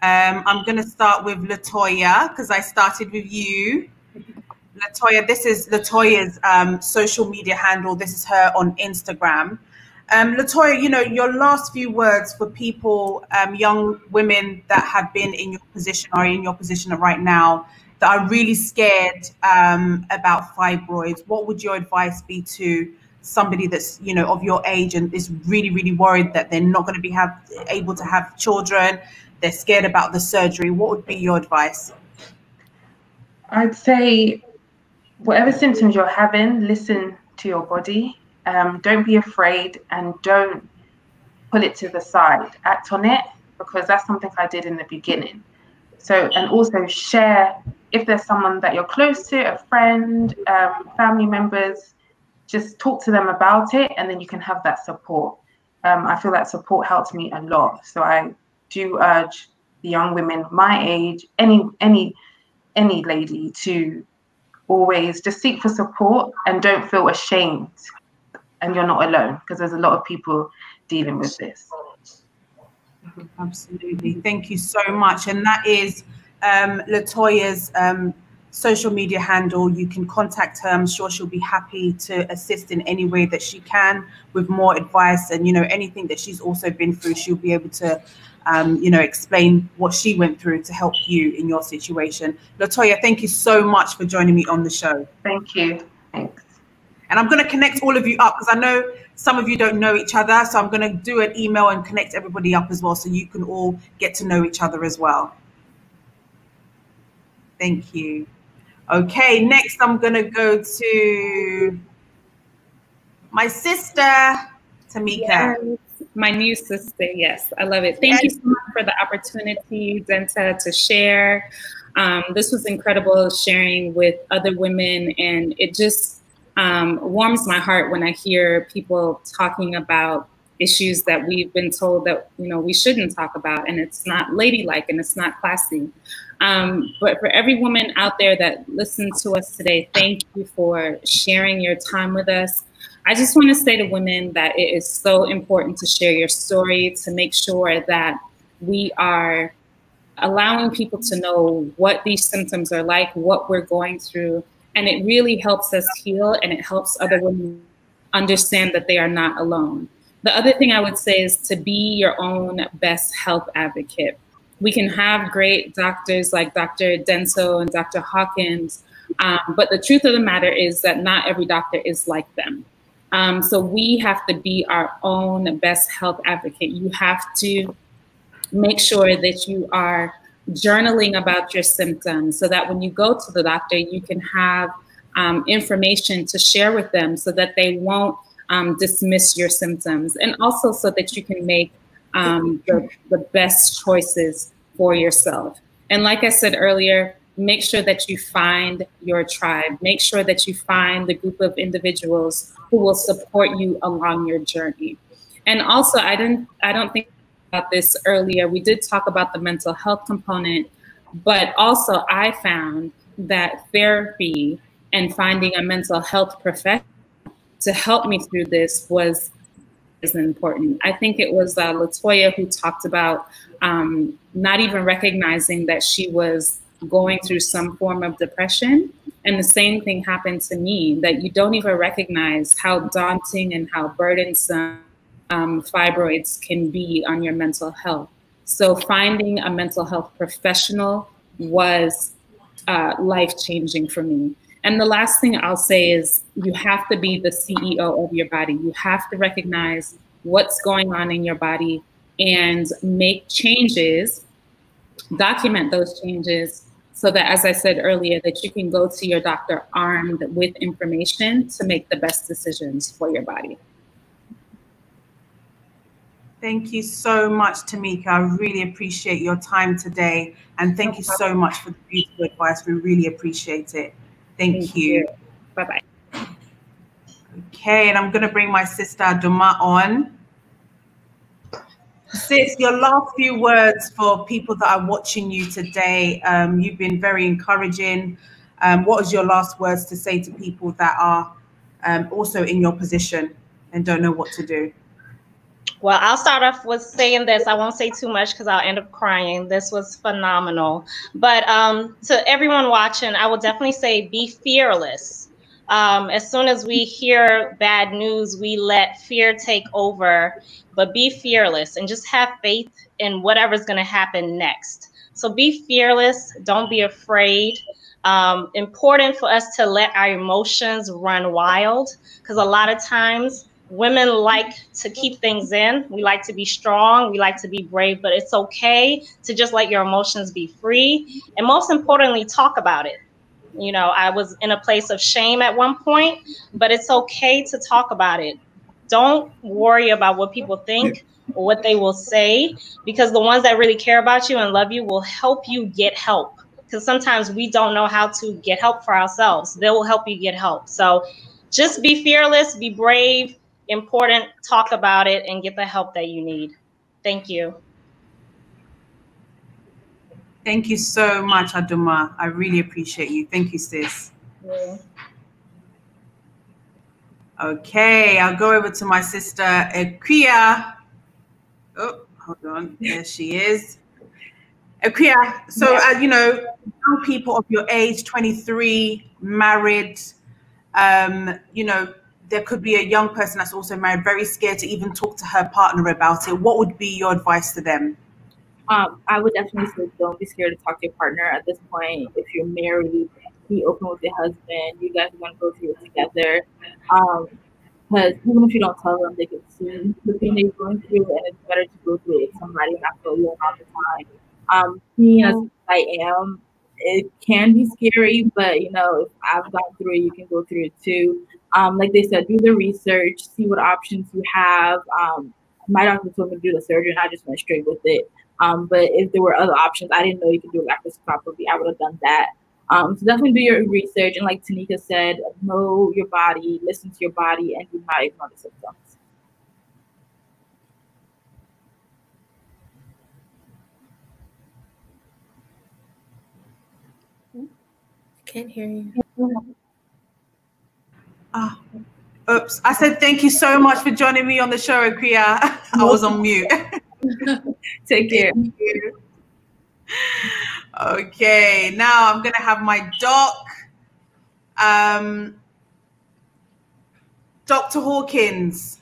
Um, I'm going to start with Latoya because I started with you. Latoya, this is Latoya's um, social media handle. This is her on Instagram. Um, Latoya, you know, your last few words for people, um, young women that have been in your position or in your position right now that are really scared um, about fibroids. What would your advice be to somebody that's, you know, of your age and is really, really worried that they're not going to be have, able to have children? They're scared about the surgery. What would be your advice? I'd say whatever symptoms you're having, listen to your body. Um, don't be afraid and don't pull it to the side. Act on it because that's something I did in the beginning. So, and also share if there's someone that you're close to, a friend, um, family members, just talk to them about it and then you can have that support. Um, I feel that support helped me a lot. So I do urge the young women my age, any any any lady to always just seek for support and don't feel ashamed and you're not alone because there's a lot of people dealing with this. Absolutely. Thank you so much. And that is um, Latoya's um, social media handle. You can contact her. I'm sure she'll be happy to assist in any way that she can with more advice and, you know, anything that she's also been through, she'll be able to, um, you know, explain what she went through to help you in your situation. Latoya, thank you so much for joining me on the show. Thank you. Thanks. And I'm going to connect all of you up because I know some of you don't know each other. So I'm going to do an email and connect everybody up as well so you can all get to know each other as well. Thank you. Okay, next I'm going to go to my sister, Tanika. Yes, my new sister, yes, I love it. Thank yes. you so much for the opportunity, Dentaa, to share. Um, this was incredible sharing with other women, and it just um, warms my heart when I hear people talking about issues that we've been told that you know we shouldn't talk about, and it's not ladylike and it's not classy. Um, but for every woman out there that listened to us today, thank you for sharing your time with us. I just want to say to women that it is so important to share your story to make sure that we are allowing people to know what these symptoms are like, what we're going through, and it really helps us heal and it helps other women understand that they are not alone. The other thing I would say is to be your own best health advocate. We can have great doctors like Dr. Danso and Dr. Hawkins, um, but the truth of the matter is that not every doctor is like them. Um, so we have to be our own best health advocate. You have to make sure that you are journaling about your symptoms so that when you go to the doctor, you can have um, information to share with them so that they won't um, dismiss your symptoms and also so that you can make um, the, the best choices for yourself. And like I said earlier, make sure that you find your tribe. Make sure that you find the group of individuals who will support you along your journey. And also, I didn't, I don't think about this earlier. We did talk about the mental health component, but also I found that therapy and finding a mental health professional to help me through this was is important. I think it was uh, Latoya who talked about um, not even recognizing that she was going through some form of depression. And the same thing happened to me that you don't even recognize how daunting and how burdensome um, fibroids can be on your mental health. So finding a mental health professional was uh, life changing for me. And the last thing I'll say is you have to be the CEO of your body. You have to recognize what's going on in your body and make changes, document those changes so that, as I said earlier, that you can go to your doctor armed with information to make the best decisions for your body. Thank you so much, Tanika. I really appreciate your time today. And thank you so much for the beautiful advice. We really appreciate it. Thank, thank you. you. Bye bye. Okay, and I'm going to bring my sister Duma on. Sis, your last few words for people that are watching you today. Um, you've been very encouraging. Um, what is your last words to say to people that are um, also in your position and don't know what to do? Well, I'll start off with saying this. I won't say too much because I'll end up crying. This was phenomenal. But um, to everyone watching, I will definitely say be fearless. Um, as soon as we hear bad news, we let fear take over. But be fearless and just have faith in whatever's going to happen next. So be fearless. Don't be afraid. Um, important for us to let our emotions run wild because a lot of times women like to keep things in. We like to be strong. We like to be brave, but it's okay to just let your emotions be free. And most importantly, talk about it. You know, I was in a place of shame at one point, but it's okay to talk about it. Don't worry about what people think or what they will say, because the ones that really care about you and love you will help you get help. Because sometimes we don't know how to get help for ourselves. They will help you get help. So just be fearless, be brave, important, talk about it, and get the help that you need. Thank you. Thank you so much, Aduma. I really appreciate you. Thank you, sis. Yeah. Okay, I'll go over to my sister, Equia. Oh, hold on. There she is. Equia, so, uh, you know, young people of your age, 23, married, um, you know, there could be a young person that's also married, very scared to even talk to her partner about it. What would be your advice to them? Um, I would definitely say don't be scared to talk to your partner at this point. If you're married, be open with your husband. You guys want to go through it together. Because um, even if you don't tell them, they can see the thing they're going through, and it's better to go through it with somebody not feel alone all the time. Um, being as I am, it can be scary, but you know, if I've gone through it, you can go through it too. Um, like they said, do the research, see what options you have. Um, my doctor told me to do the surgery, and I just went straight with it. Um, but if there were other options, I didn't know you could do laparoscopy. I would have done that. Um, so definitely do your research, and like Tanika said, know your body, listen to your body, and do not ignore the symptoms. Can't hear you. Ah, oops. I said thank you so much for joining me on the show, Kriya. I was on mute. Take care. Okay, now I'm gonna have my doc. Um, Dr. Hawkins,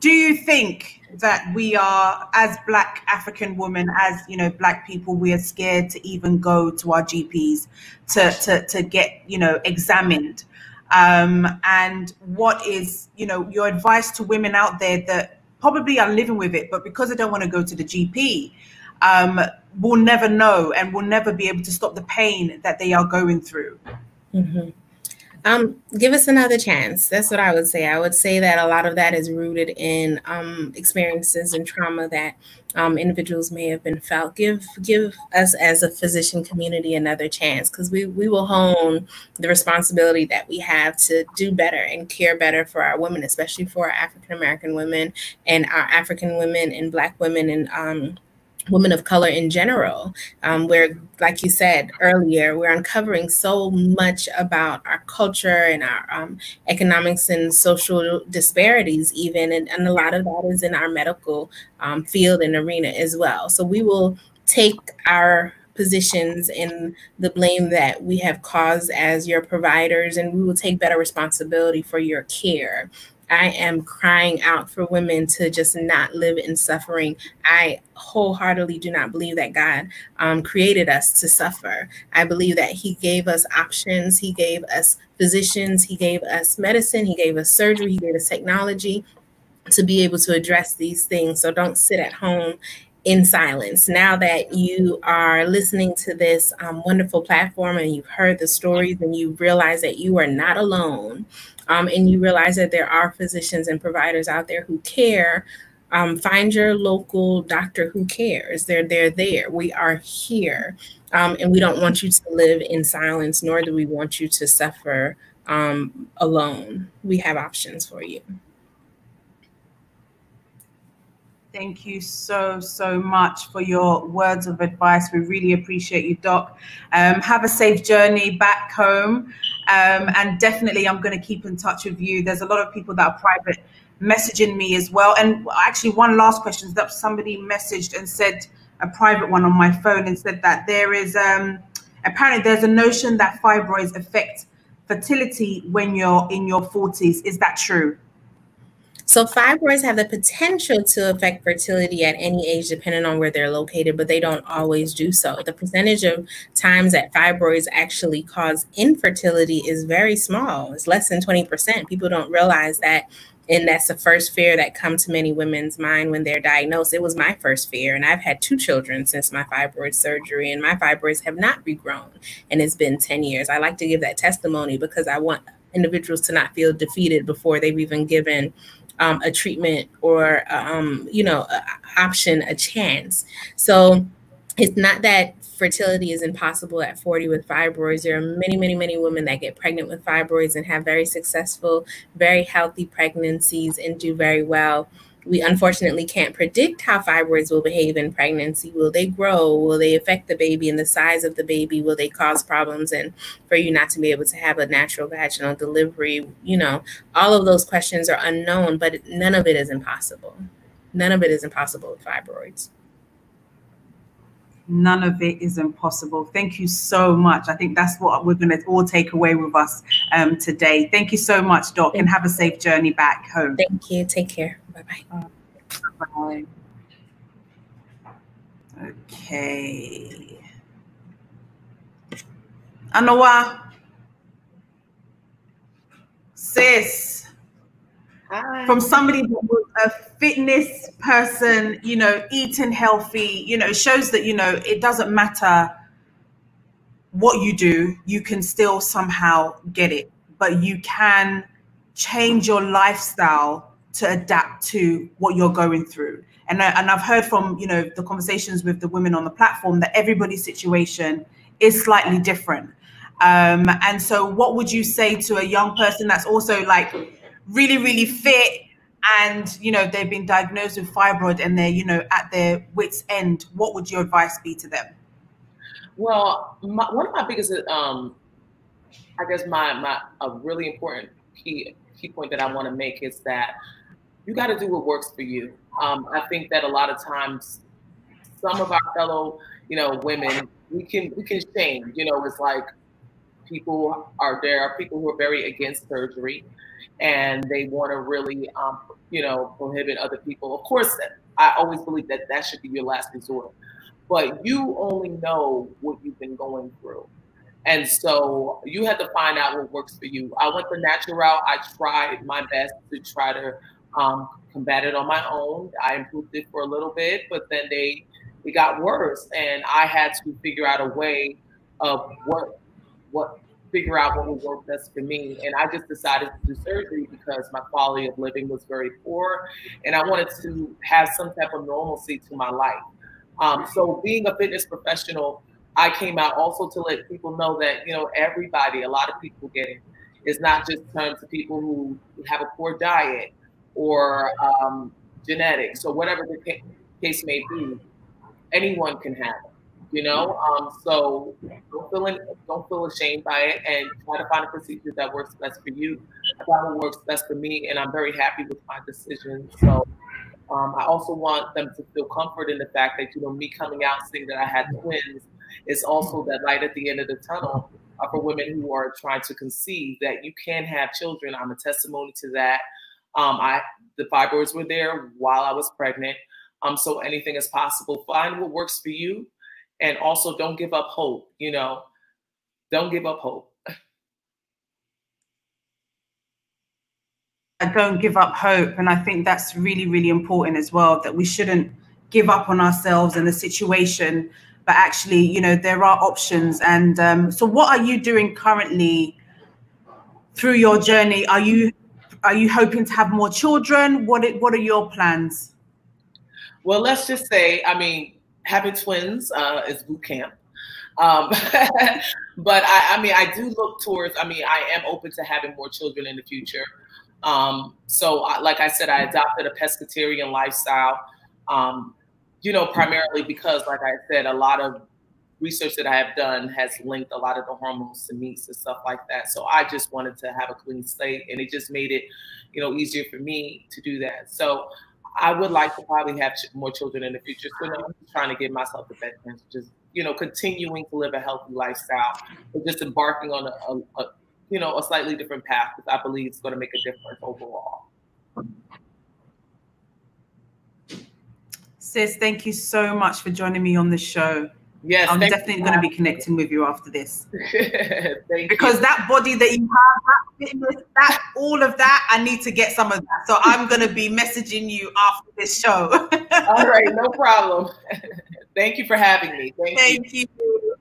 do you think that we are, as Black African women, as you know, Black people, we are scared to even go to our GPs to to to get you know examined? Um, and what is you know your advice to women out there that probably are living with it, but because they don't want to go to the GP, um, will never know and will never be able to stop the pain that they are going through. Mm-hmm. Um, give us another chance. That's what I would say. I would say that a lot of that is rooted in um, experiences and trauma that um, individuals may have been felt. Give give us as a physician community another chance because we we will hone the responsibility that we have to do better and care better for our women, especially for our African American women and our African women and Black women and um, women of color in general. Um, where, like you said earlier, we're uncovering so much about our culture and our um, economics and social disparities, even, and, and, a lot of that is in our medical um, field and arena as well. So we will take our positions and the blame that we have caused as your providers, and we will take better responsibility for your care. I am crying out for women to just not live in suffering. I wholeheartedly do not believe that God um, created us to suffer. I believe that He gave us options, He gave us physicians, He gave us medicine, He gave us surgery, He gave us technology to be able to address these things. So don't sit at home in silence. Now that you are listening to this um, wonderful platform and you've heard the stories and you realize that you are not alone, um, and you realize that there are physicians and providers out there who care, um, find your local doctor who cares. They're they're there. We are here, um, and we don't want you to live in silence, nor do we want you to suffer um, alone. We have options for you. Thank you so, so much for your words of advice. We really appreciate you, Doc. Um, have a safe journey back home. Um, and definitely, I'm going to keep in touch with you. There's a lot of people that are private messaging me as well. And actually, one last question that somebody messaged and said a private one on my phone and said that there is um, apparently there's a notion that fibroids affect fertility when you're in your 40s. Is that true? So fibroids have the potential to affect fertility at any age, depending on where they're located, but they don't always do so. The percentage of times that fibroids actually cause infertility is very small. It's less than 20%. People don't realize that and that's the first fear that comes to many women's mind when they're diagnosed. It was my first fear, and I've had two children since my fibroid surgery, and my fibroids have not regrown, and it's been 10 years. I like to give that testimony because I want individuals to not feel defeated before they've even given um, a treatment or um, you know option a chance. So it's not that fertility is impossible at 40 with fibroids. There are many, many, many women that get pregnant with fibroids and have very successful, very healthy pregnancies and do very well. We unfortunately can't predict how fibroids will behave in pregnancy. Will they grow? Will they affect the baby and the size of the baby? Will they cause problems? And for you not to be able to have a natural vaginal delivery, you know, all of those questions are unknown, but none of it is impossible. None of it is impossible with fibroids none of it is impossible. Thank you so much. I think that's what we're going to all take away with us um, today. Thank you so much, Doc, and have a safe journey back home. Thank you. Take care. Bye bye. Okay. Anoa. Sis. Hi. From somebody that was a fitness person, you know, eating healthy, you know, shows that, you know, it doesn't matter what you do, you can still somehow get it, but you can change your lifestyle to adapt to what you're going through. And, I, and I've heard from, you know, the conversations with the women on the platform that everybody's situation is slightly different. Um, and so what would you say to a young person that's also like really, really fit and you know they've been diagnosed with fibroid and they're you know at their wits end what would your advice be to them well my, one of my biggest um i guess my my a really important key key point that i want to make is that you got to do what works for you um, i think that a lot of times some of our fellow you know women we can we can shame you know it's like people are there are people who are very against surgery and they want to really, um, you know, prohibit other people. Of course, I always believe that that should be your last resort, but you only know what you've been going through. And so you have to find out what works for you. I went the natural route. I tried my best to try to um, combat it on my own. I improved it for a little bit, but then they it got worse, and I had to figure out a way of what what figure out what would work best for me. And I just decided to do surgery because my quality of living was very poor and I wanted to have some type of normalcy to my life. Um, so being a fitness professional, I came out also to let people know that, you know, everybody, a lot of people getting. It's not just terms to people who have a poor diet or um, genetics or whatever the case may be. Anyone can have it you know. Um, so don't feel in, don't feel ashamed by it, and try to find a procedure that works best for you. I found what works best for me, and I'm very happy with my decision. So. Um, I also want them to feel comfort in the fact that you know me coming out saying that I had twins is also that light at the end of the tunnel uh, for women who are trying to conceive that you can have children. I'm a testimony to that. Um, I the fibroids were there while I was pregnant. Um, so anything is possible. Find what works for you. And also don't give up hope you know. Don't give up hope. I don't give up hope. And i think that's really really important as well that we shouldn't give up on ourselves and the situation. But actually you know there are options. And um, so what are you doing currently through your journey? Are you are you hoping to have more children what it, what are your plans well let's just say i mean having twins uh, is boot camp. Um, but I, I, mean, I do look towards, I mean, I am open to having more children in the future. Um, so, like I said, I adopted a pescatarian lifestyle, um, you know, primarily because, like I said, a lot of research that I have done has linked a lot of the hormones to meats and stuff like that. So I just wanted to have a clean slate, and it just made it, you know, easier for me to do that. So I would like to probably have more children in the future. So I'm trying to give myself the best chance, just you know, continuing to live a healthy lifestyle, but just embarking on a, a, a you know a slightly different path, because I believe it's going to make a difference overall. Sis, thank you so much for joining me on the show. Yes, I'm definitely going to be connecting with you after this. because you. that body that you have, that fitness, that all of that, I need to get some of that. So I'm going to be messaging you after this show. all right, no problem. Thank you for having me. Thank, Thank you. you.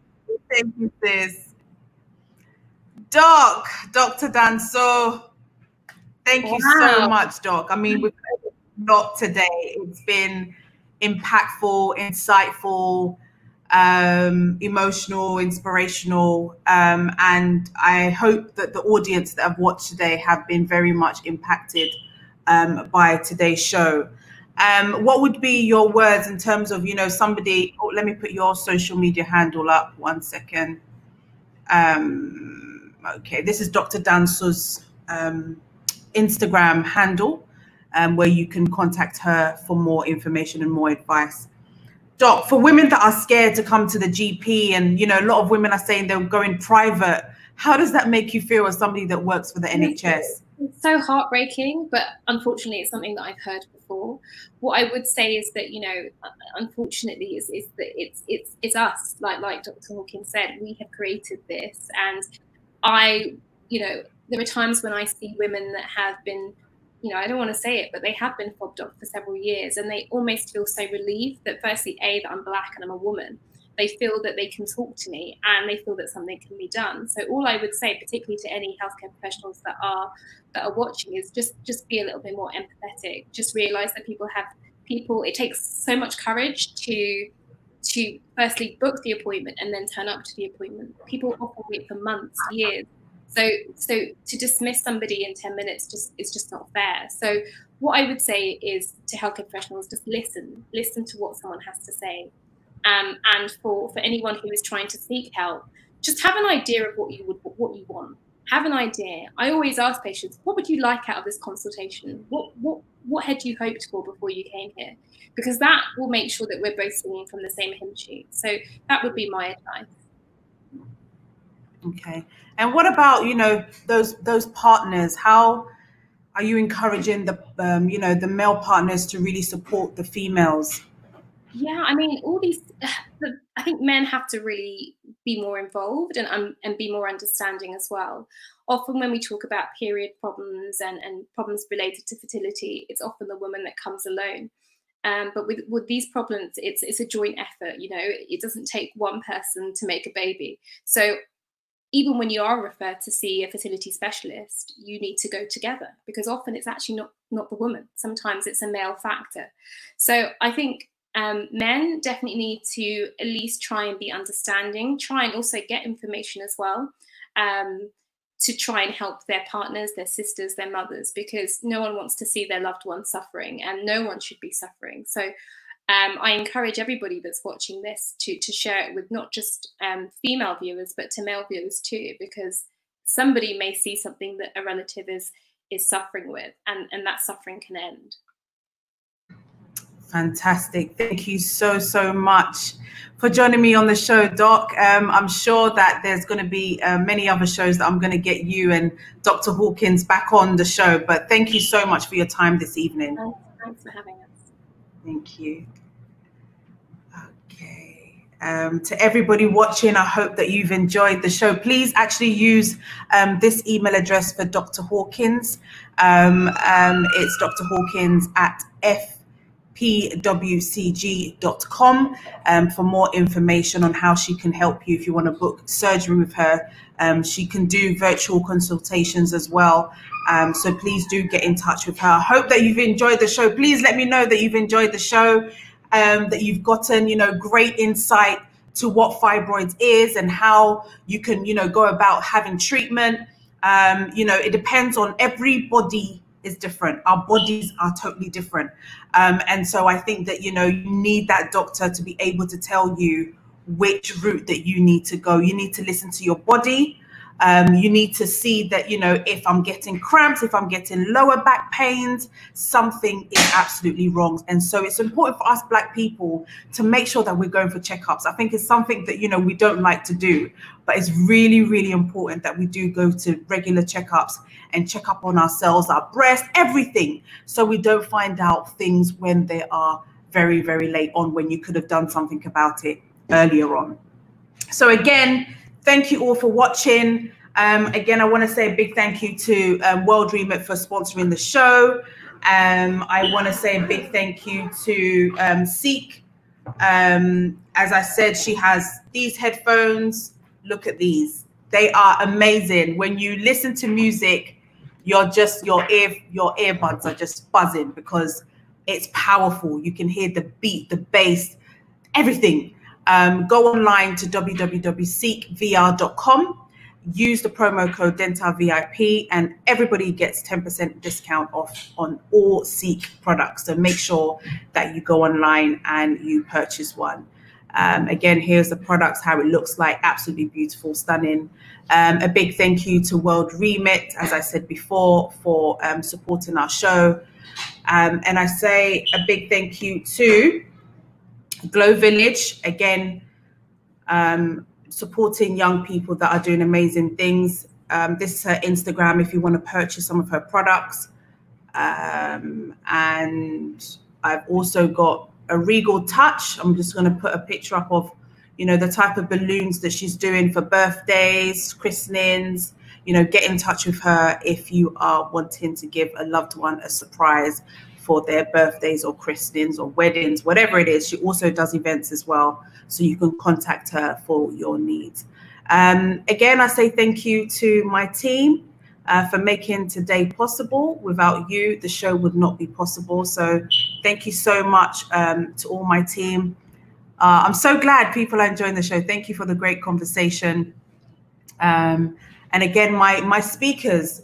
Thank you, sis. Doc, Dr. Danso, thank you wow. so much, Doc. I mean, we've a lot today. It's been impactful, insightful um, emotional, inspirational, um, and I hope that the audience that have watched today have been very much impacted um, by today's show. Um, what would be your words in terms of, you know, somebody? Oh, let me put your social media handle up. One second. Um, okay, this is Dr. Danso's um, Instagram handle, where you can contact her for more information and more advice doc for women that are scared to come to the gp and you know a lot of women are saying they're going private. How does that make you feel as somebody that works for the nhs it's so heartbreaking but unfortunately it's something that i've heard before. What i would say is that you know unfortunately is, is that it's it's it's us. Like like dr hawkins said we have created this. And i you know there are times when i see women that have been you know, I don't want to say it, but they have been fobbed up for several years and they almost feel so relieved that firstly, A, that I'm black and I'm a woman. They feel that they can talk to me and they feel that something can be done. So all I would say, particularly to any healthcare professionals that are that are watching, is just just be a little bit more empathetic. Just realize that people have people, it takes so much courage to to firstly book the appointment and then turn up to the appointment. People often wait for months, years so, so to dismiss somebody in 10 minutes just is just not fair. So what I would say is to healthcare professionals, just listen, listen to what someone has to say. Um, and for, for anyone who is trying to seek help, just have an idea of what you would, what you want. Have an idea. I always ask patients, what would you like out of this consultation? What, what, what had you hoped for before you came here? Because that will make sure that we're both singing from the same hymn sheet. So that would be my advice. Okay. And what about you know those those partners? How are you encouraging the um, you know the male partners to really support the females? Yeah, I mean, all these. I think men have to really be more involved and um, and be more understanding as well. Often, when we talk about period problems and and problems related to fertility, it's often the woman that comes alone. Um, but with, with these problems, it's it's a joint effort. You know, it doesn't take one person to make a baby. So even when you are referred to see a fertility specialist, you need to go together because often it's actually not not the woman. Sometimes it's a male factor. So I think um, men definitely need to at least try and be understanding, try and also get information as well. Um, to try and help their partners, their sisters, their mothers, because no one wants to see their loved ones suffering and no one should be suffering. So um, I encourage everybody that's watching this to to share it with not just um, female viewers but to male viewers too, because somebody may see something that a relative is is suffering with, and and that suffering can end. Fantastic! Thank you so so much for joining me on the show, Doc. Um, I'm sure that there's going to be uh, many other shows that I'm going to get you and Dr. Hawkins back on the show. But thank you so much for your time this evening. Thanks for having us. Thank you. Okay. Um, to everybody watching, I hope that you've enjoyed the show. Please actually use um, this email address for Dr. Hawkins. Um, um it's Dr. Hawkins at fpwcg.com um, for more information on how she can help you if you want to book surgery with her. Um, she can do virtual consultations as well. Um, so please do get in touch with her. I hope that you've enjoyed the show. Please let me know that you've enjoyed the show, um, that you've gotten, you know, great insight to what fibroids is and how you can, you know, go about having treatment. Um, you know, it depends on everybody is different. Our bodies are totally different. Um, and so I think that, you know, you need that doctor to be able to tell you which route that you need to go. You need to listen to your body. Um, you need to see that, you know, if I'm getting cramps, if I'm getting lower back pains, something is absolutely wrong. And so it's important for us Black people to make sure that we're going for checkups. I think it's something that, you know, we don't like to do, but it's really, really important that we do go to regular checkups and check up on ourselves, our breasts, everything, so we don't find out things when they are very, very late on when you could have done something about it earlier on. So again, thank you all for watching. Um, again, I want to say a big thank you to um, WorldRemit for sponsoring the show. Um, I want to say a big thank you to um, CEEK. Um, as I said, she has these headphones. Look at these. They are amazing. When you listen to music, you're just your ear your earbuds are just buzzing because it's powerful. You can hear the beat, the bass, everything. Um, go online to www.ceekvr.com use the promo code Dentaa VIP and everybody gets 10% discount off on all CEEK products. So make sure that you go online and you purchase one. Um, again, here's the products, how it looks like, absolutely beautiful, stunning. Um, a big thank you to WorldRemit, as I said before, for um, supporting our show. Um, and I say a big thank you to Glow Village, again, um, supporting young people that are doing amazing things. Um, this is her Instagram if you want to purchase some of her products. Um, and I've also got a Regal Touch. I'm just going to put a picture up of, you know, the type of balloons that she's doing for birthdays, christenings. You know, get in touch with her if you are wanting to give a loved one a surprise for their birthdays or christenings or weddings, whatever it is. She also does events as well so you can contact her for your needs. Um, again, I say thank you to my team uh, for making today possible. Without you, the show would not be possible. So thank you so much um, to all my team. Uh, I'm so glad people are enjoying the show. Thank you for the great conversation. Um, and again, my my speakers,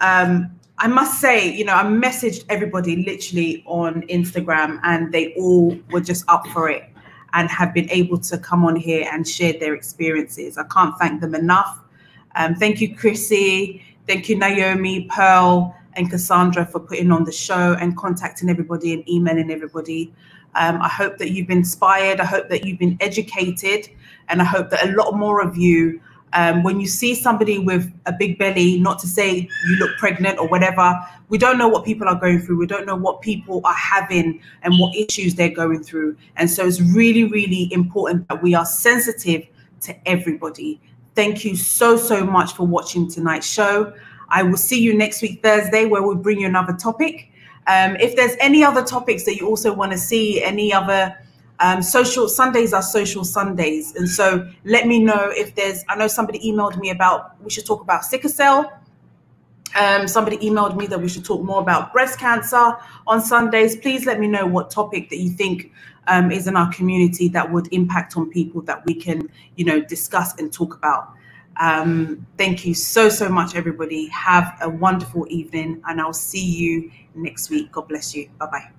um, I must say, you know, I messaged everybody literally on Instagram, and they all were just up for it and have been able to come on here and share their experiences. I can't thank them enough. Um, thank you, Chrissy. Thank you, Naomi, Pearl, and Cassandra for putting on the show and contacting everybody and emailing everybody. Um, I hope that you've been inspired. I hope that you've been educated. And I hope that a lot more of you um, when you see somebody with a big belly, not to say you look pregnant or whatever, we don't know what people are going through. We don't know what people are having and what issues they're going through. And so it's really, really important that we are sensitive to everybody. Thank you so, so much for watching tonight's show. I will see you next week, Thursday, where we'll bring you another topic. Um, if there's any other topics that you also want to see, any other um, social Sundays are social Sundays, and so let me know if there's. I know somebody emailed me about we should talk about sickle cell. Um, somebody emailed me that we should talk more about breast cancer on Sundays. Please let me know what topic that you think um, is in our community that would impact on people that we can, you know, discuss and talk about. Um, thank you so, so much, everybody. Have a wonderful evening, and I'll see you next week. God bless you. Bye bye.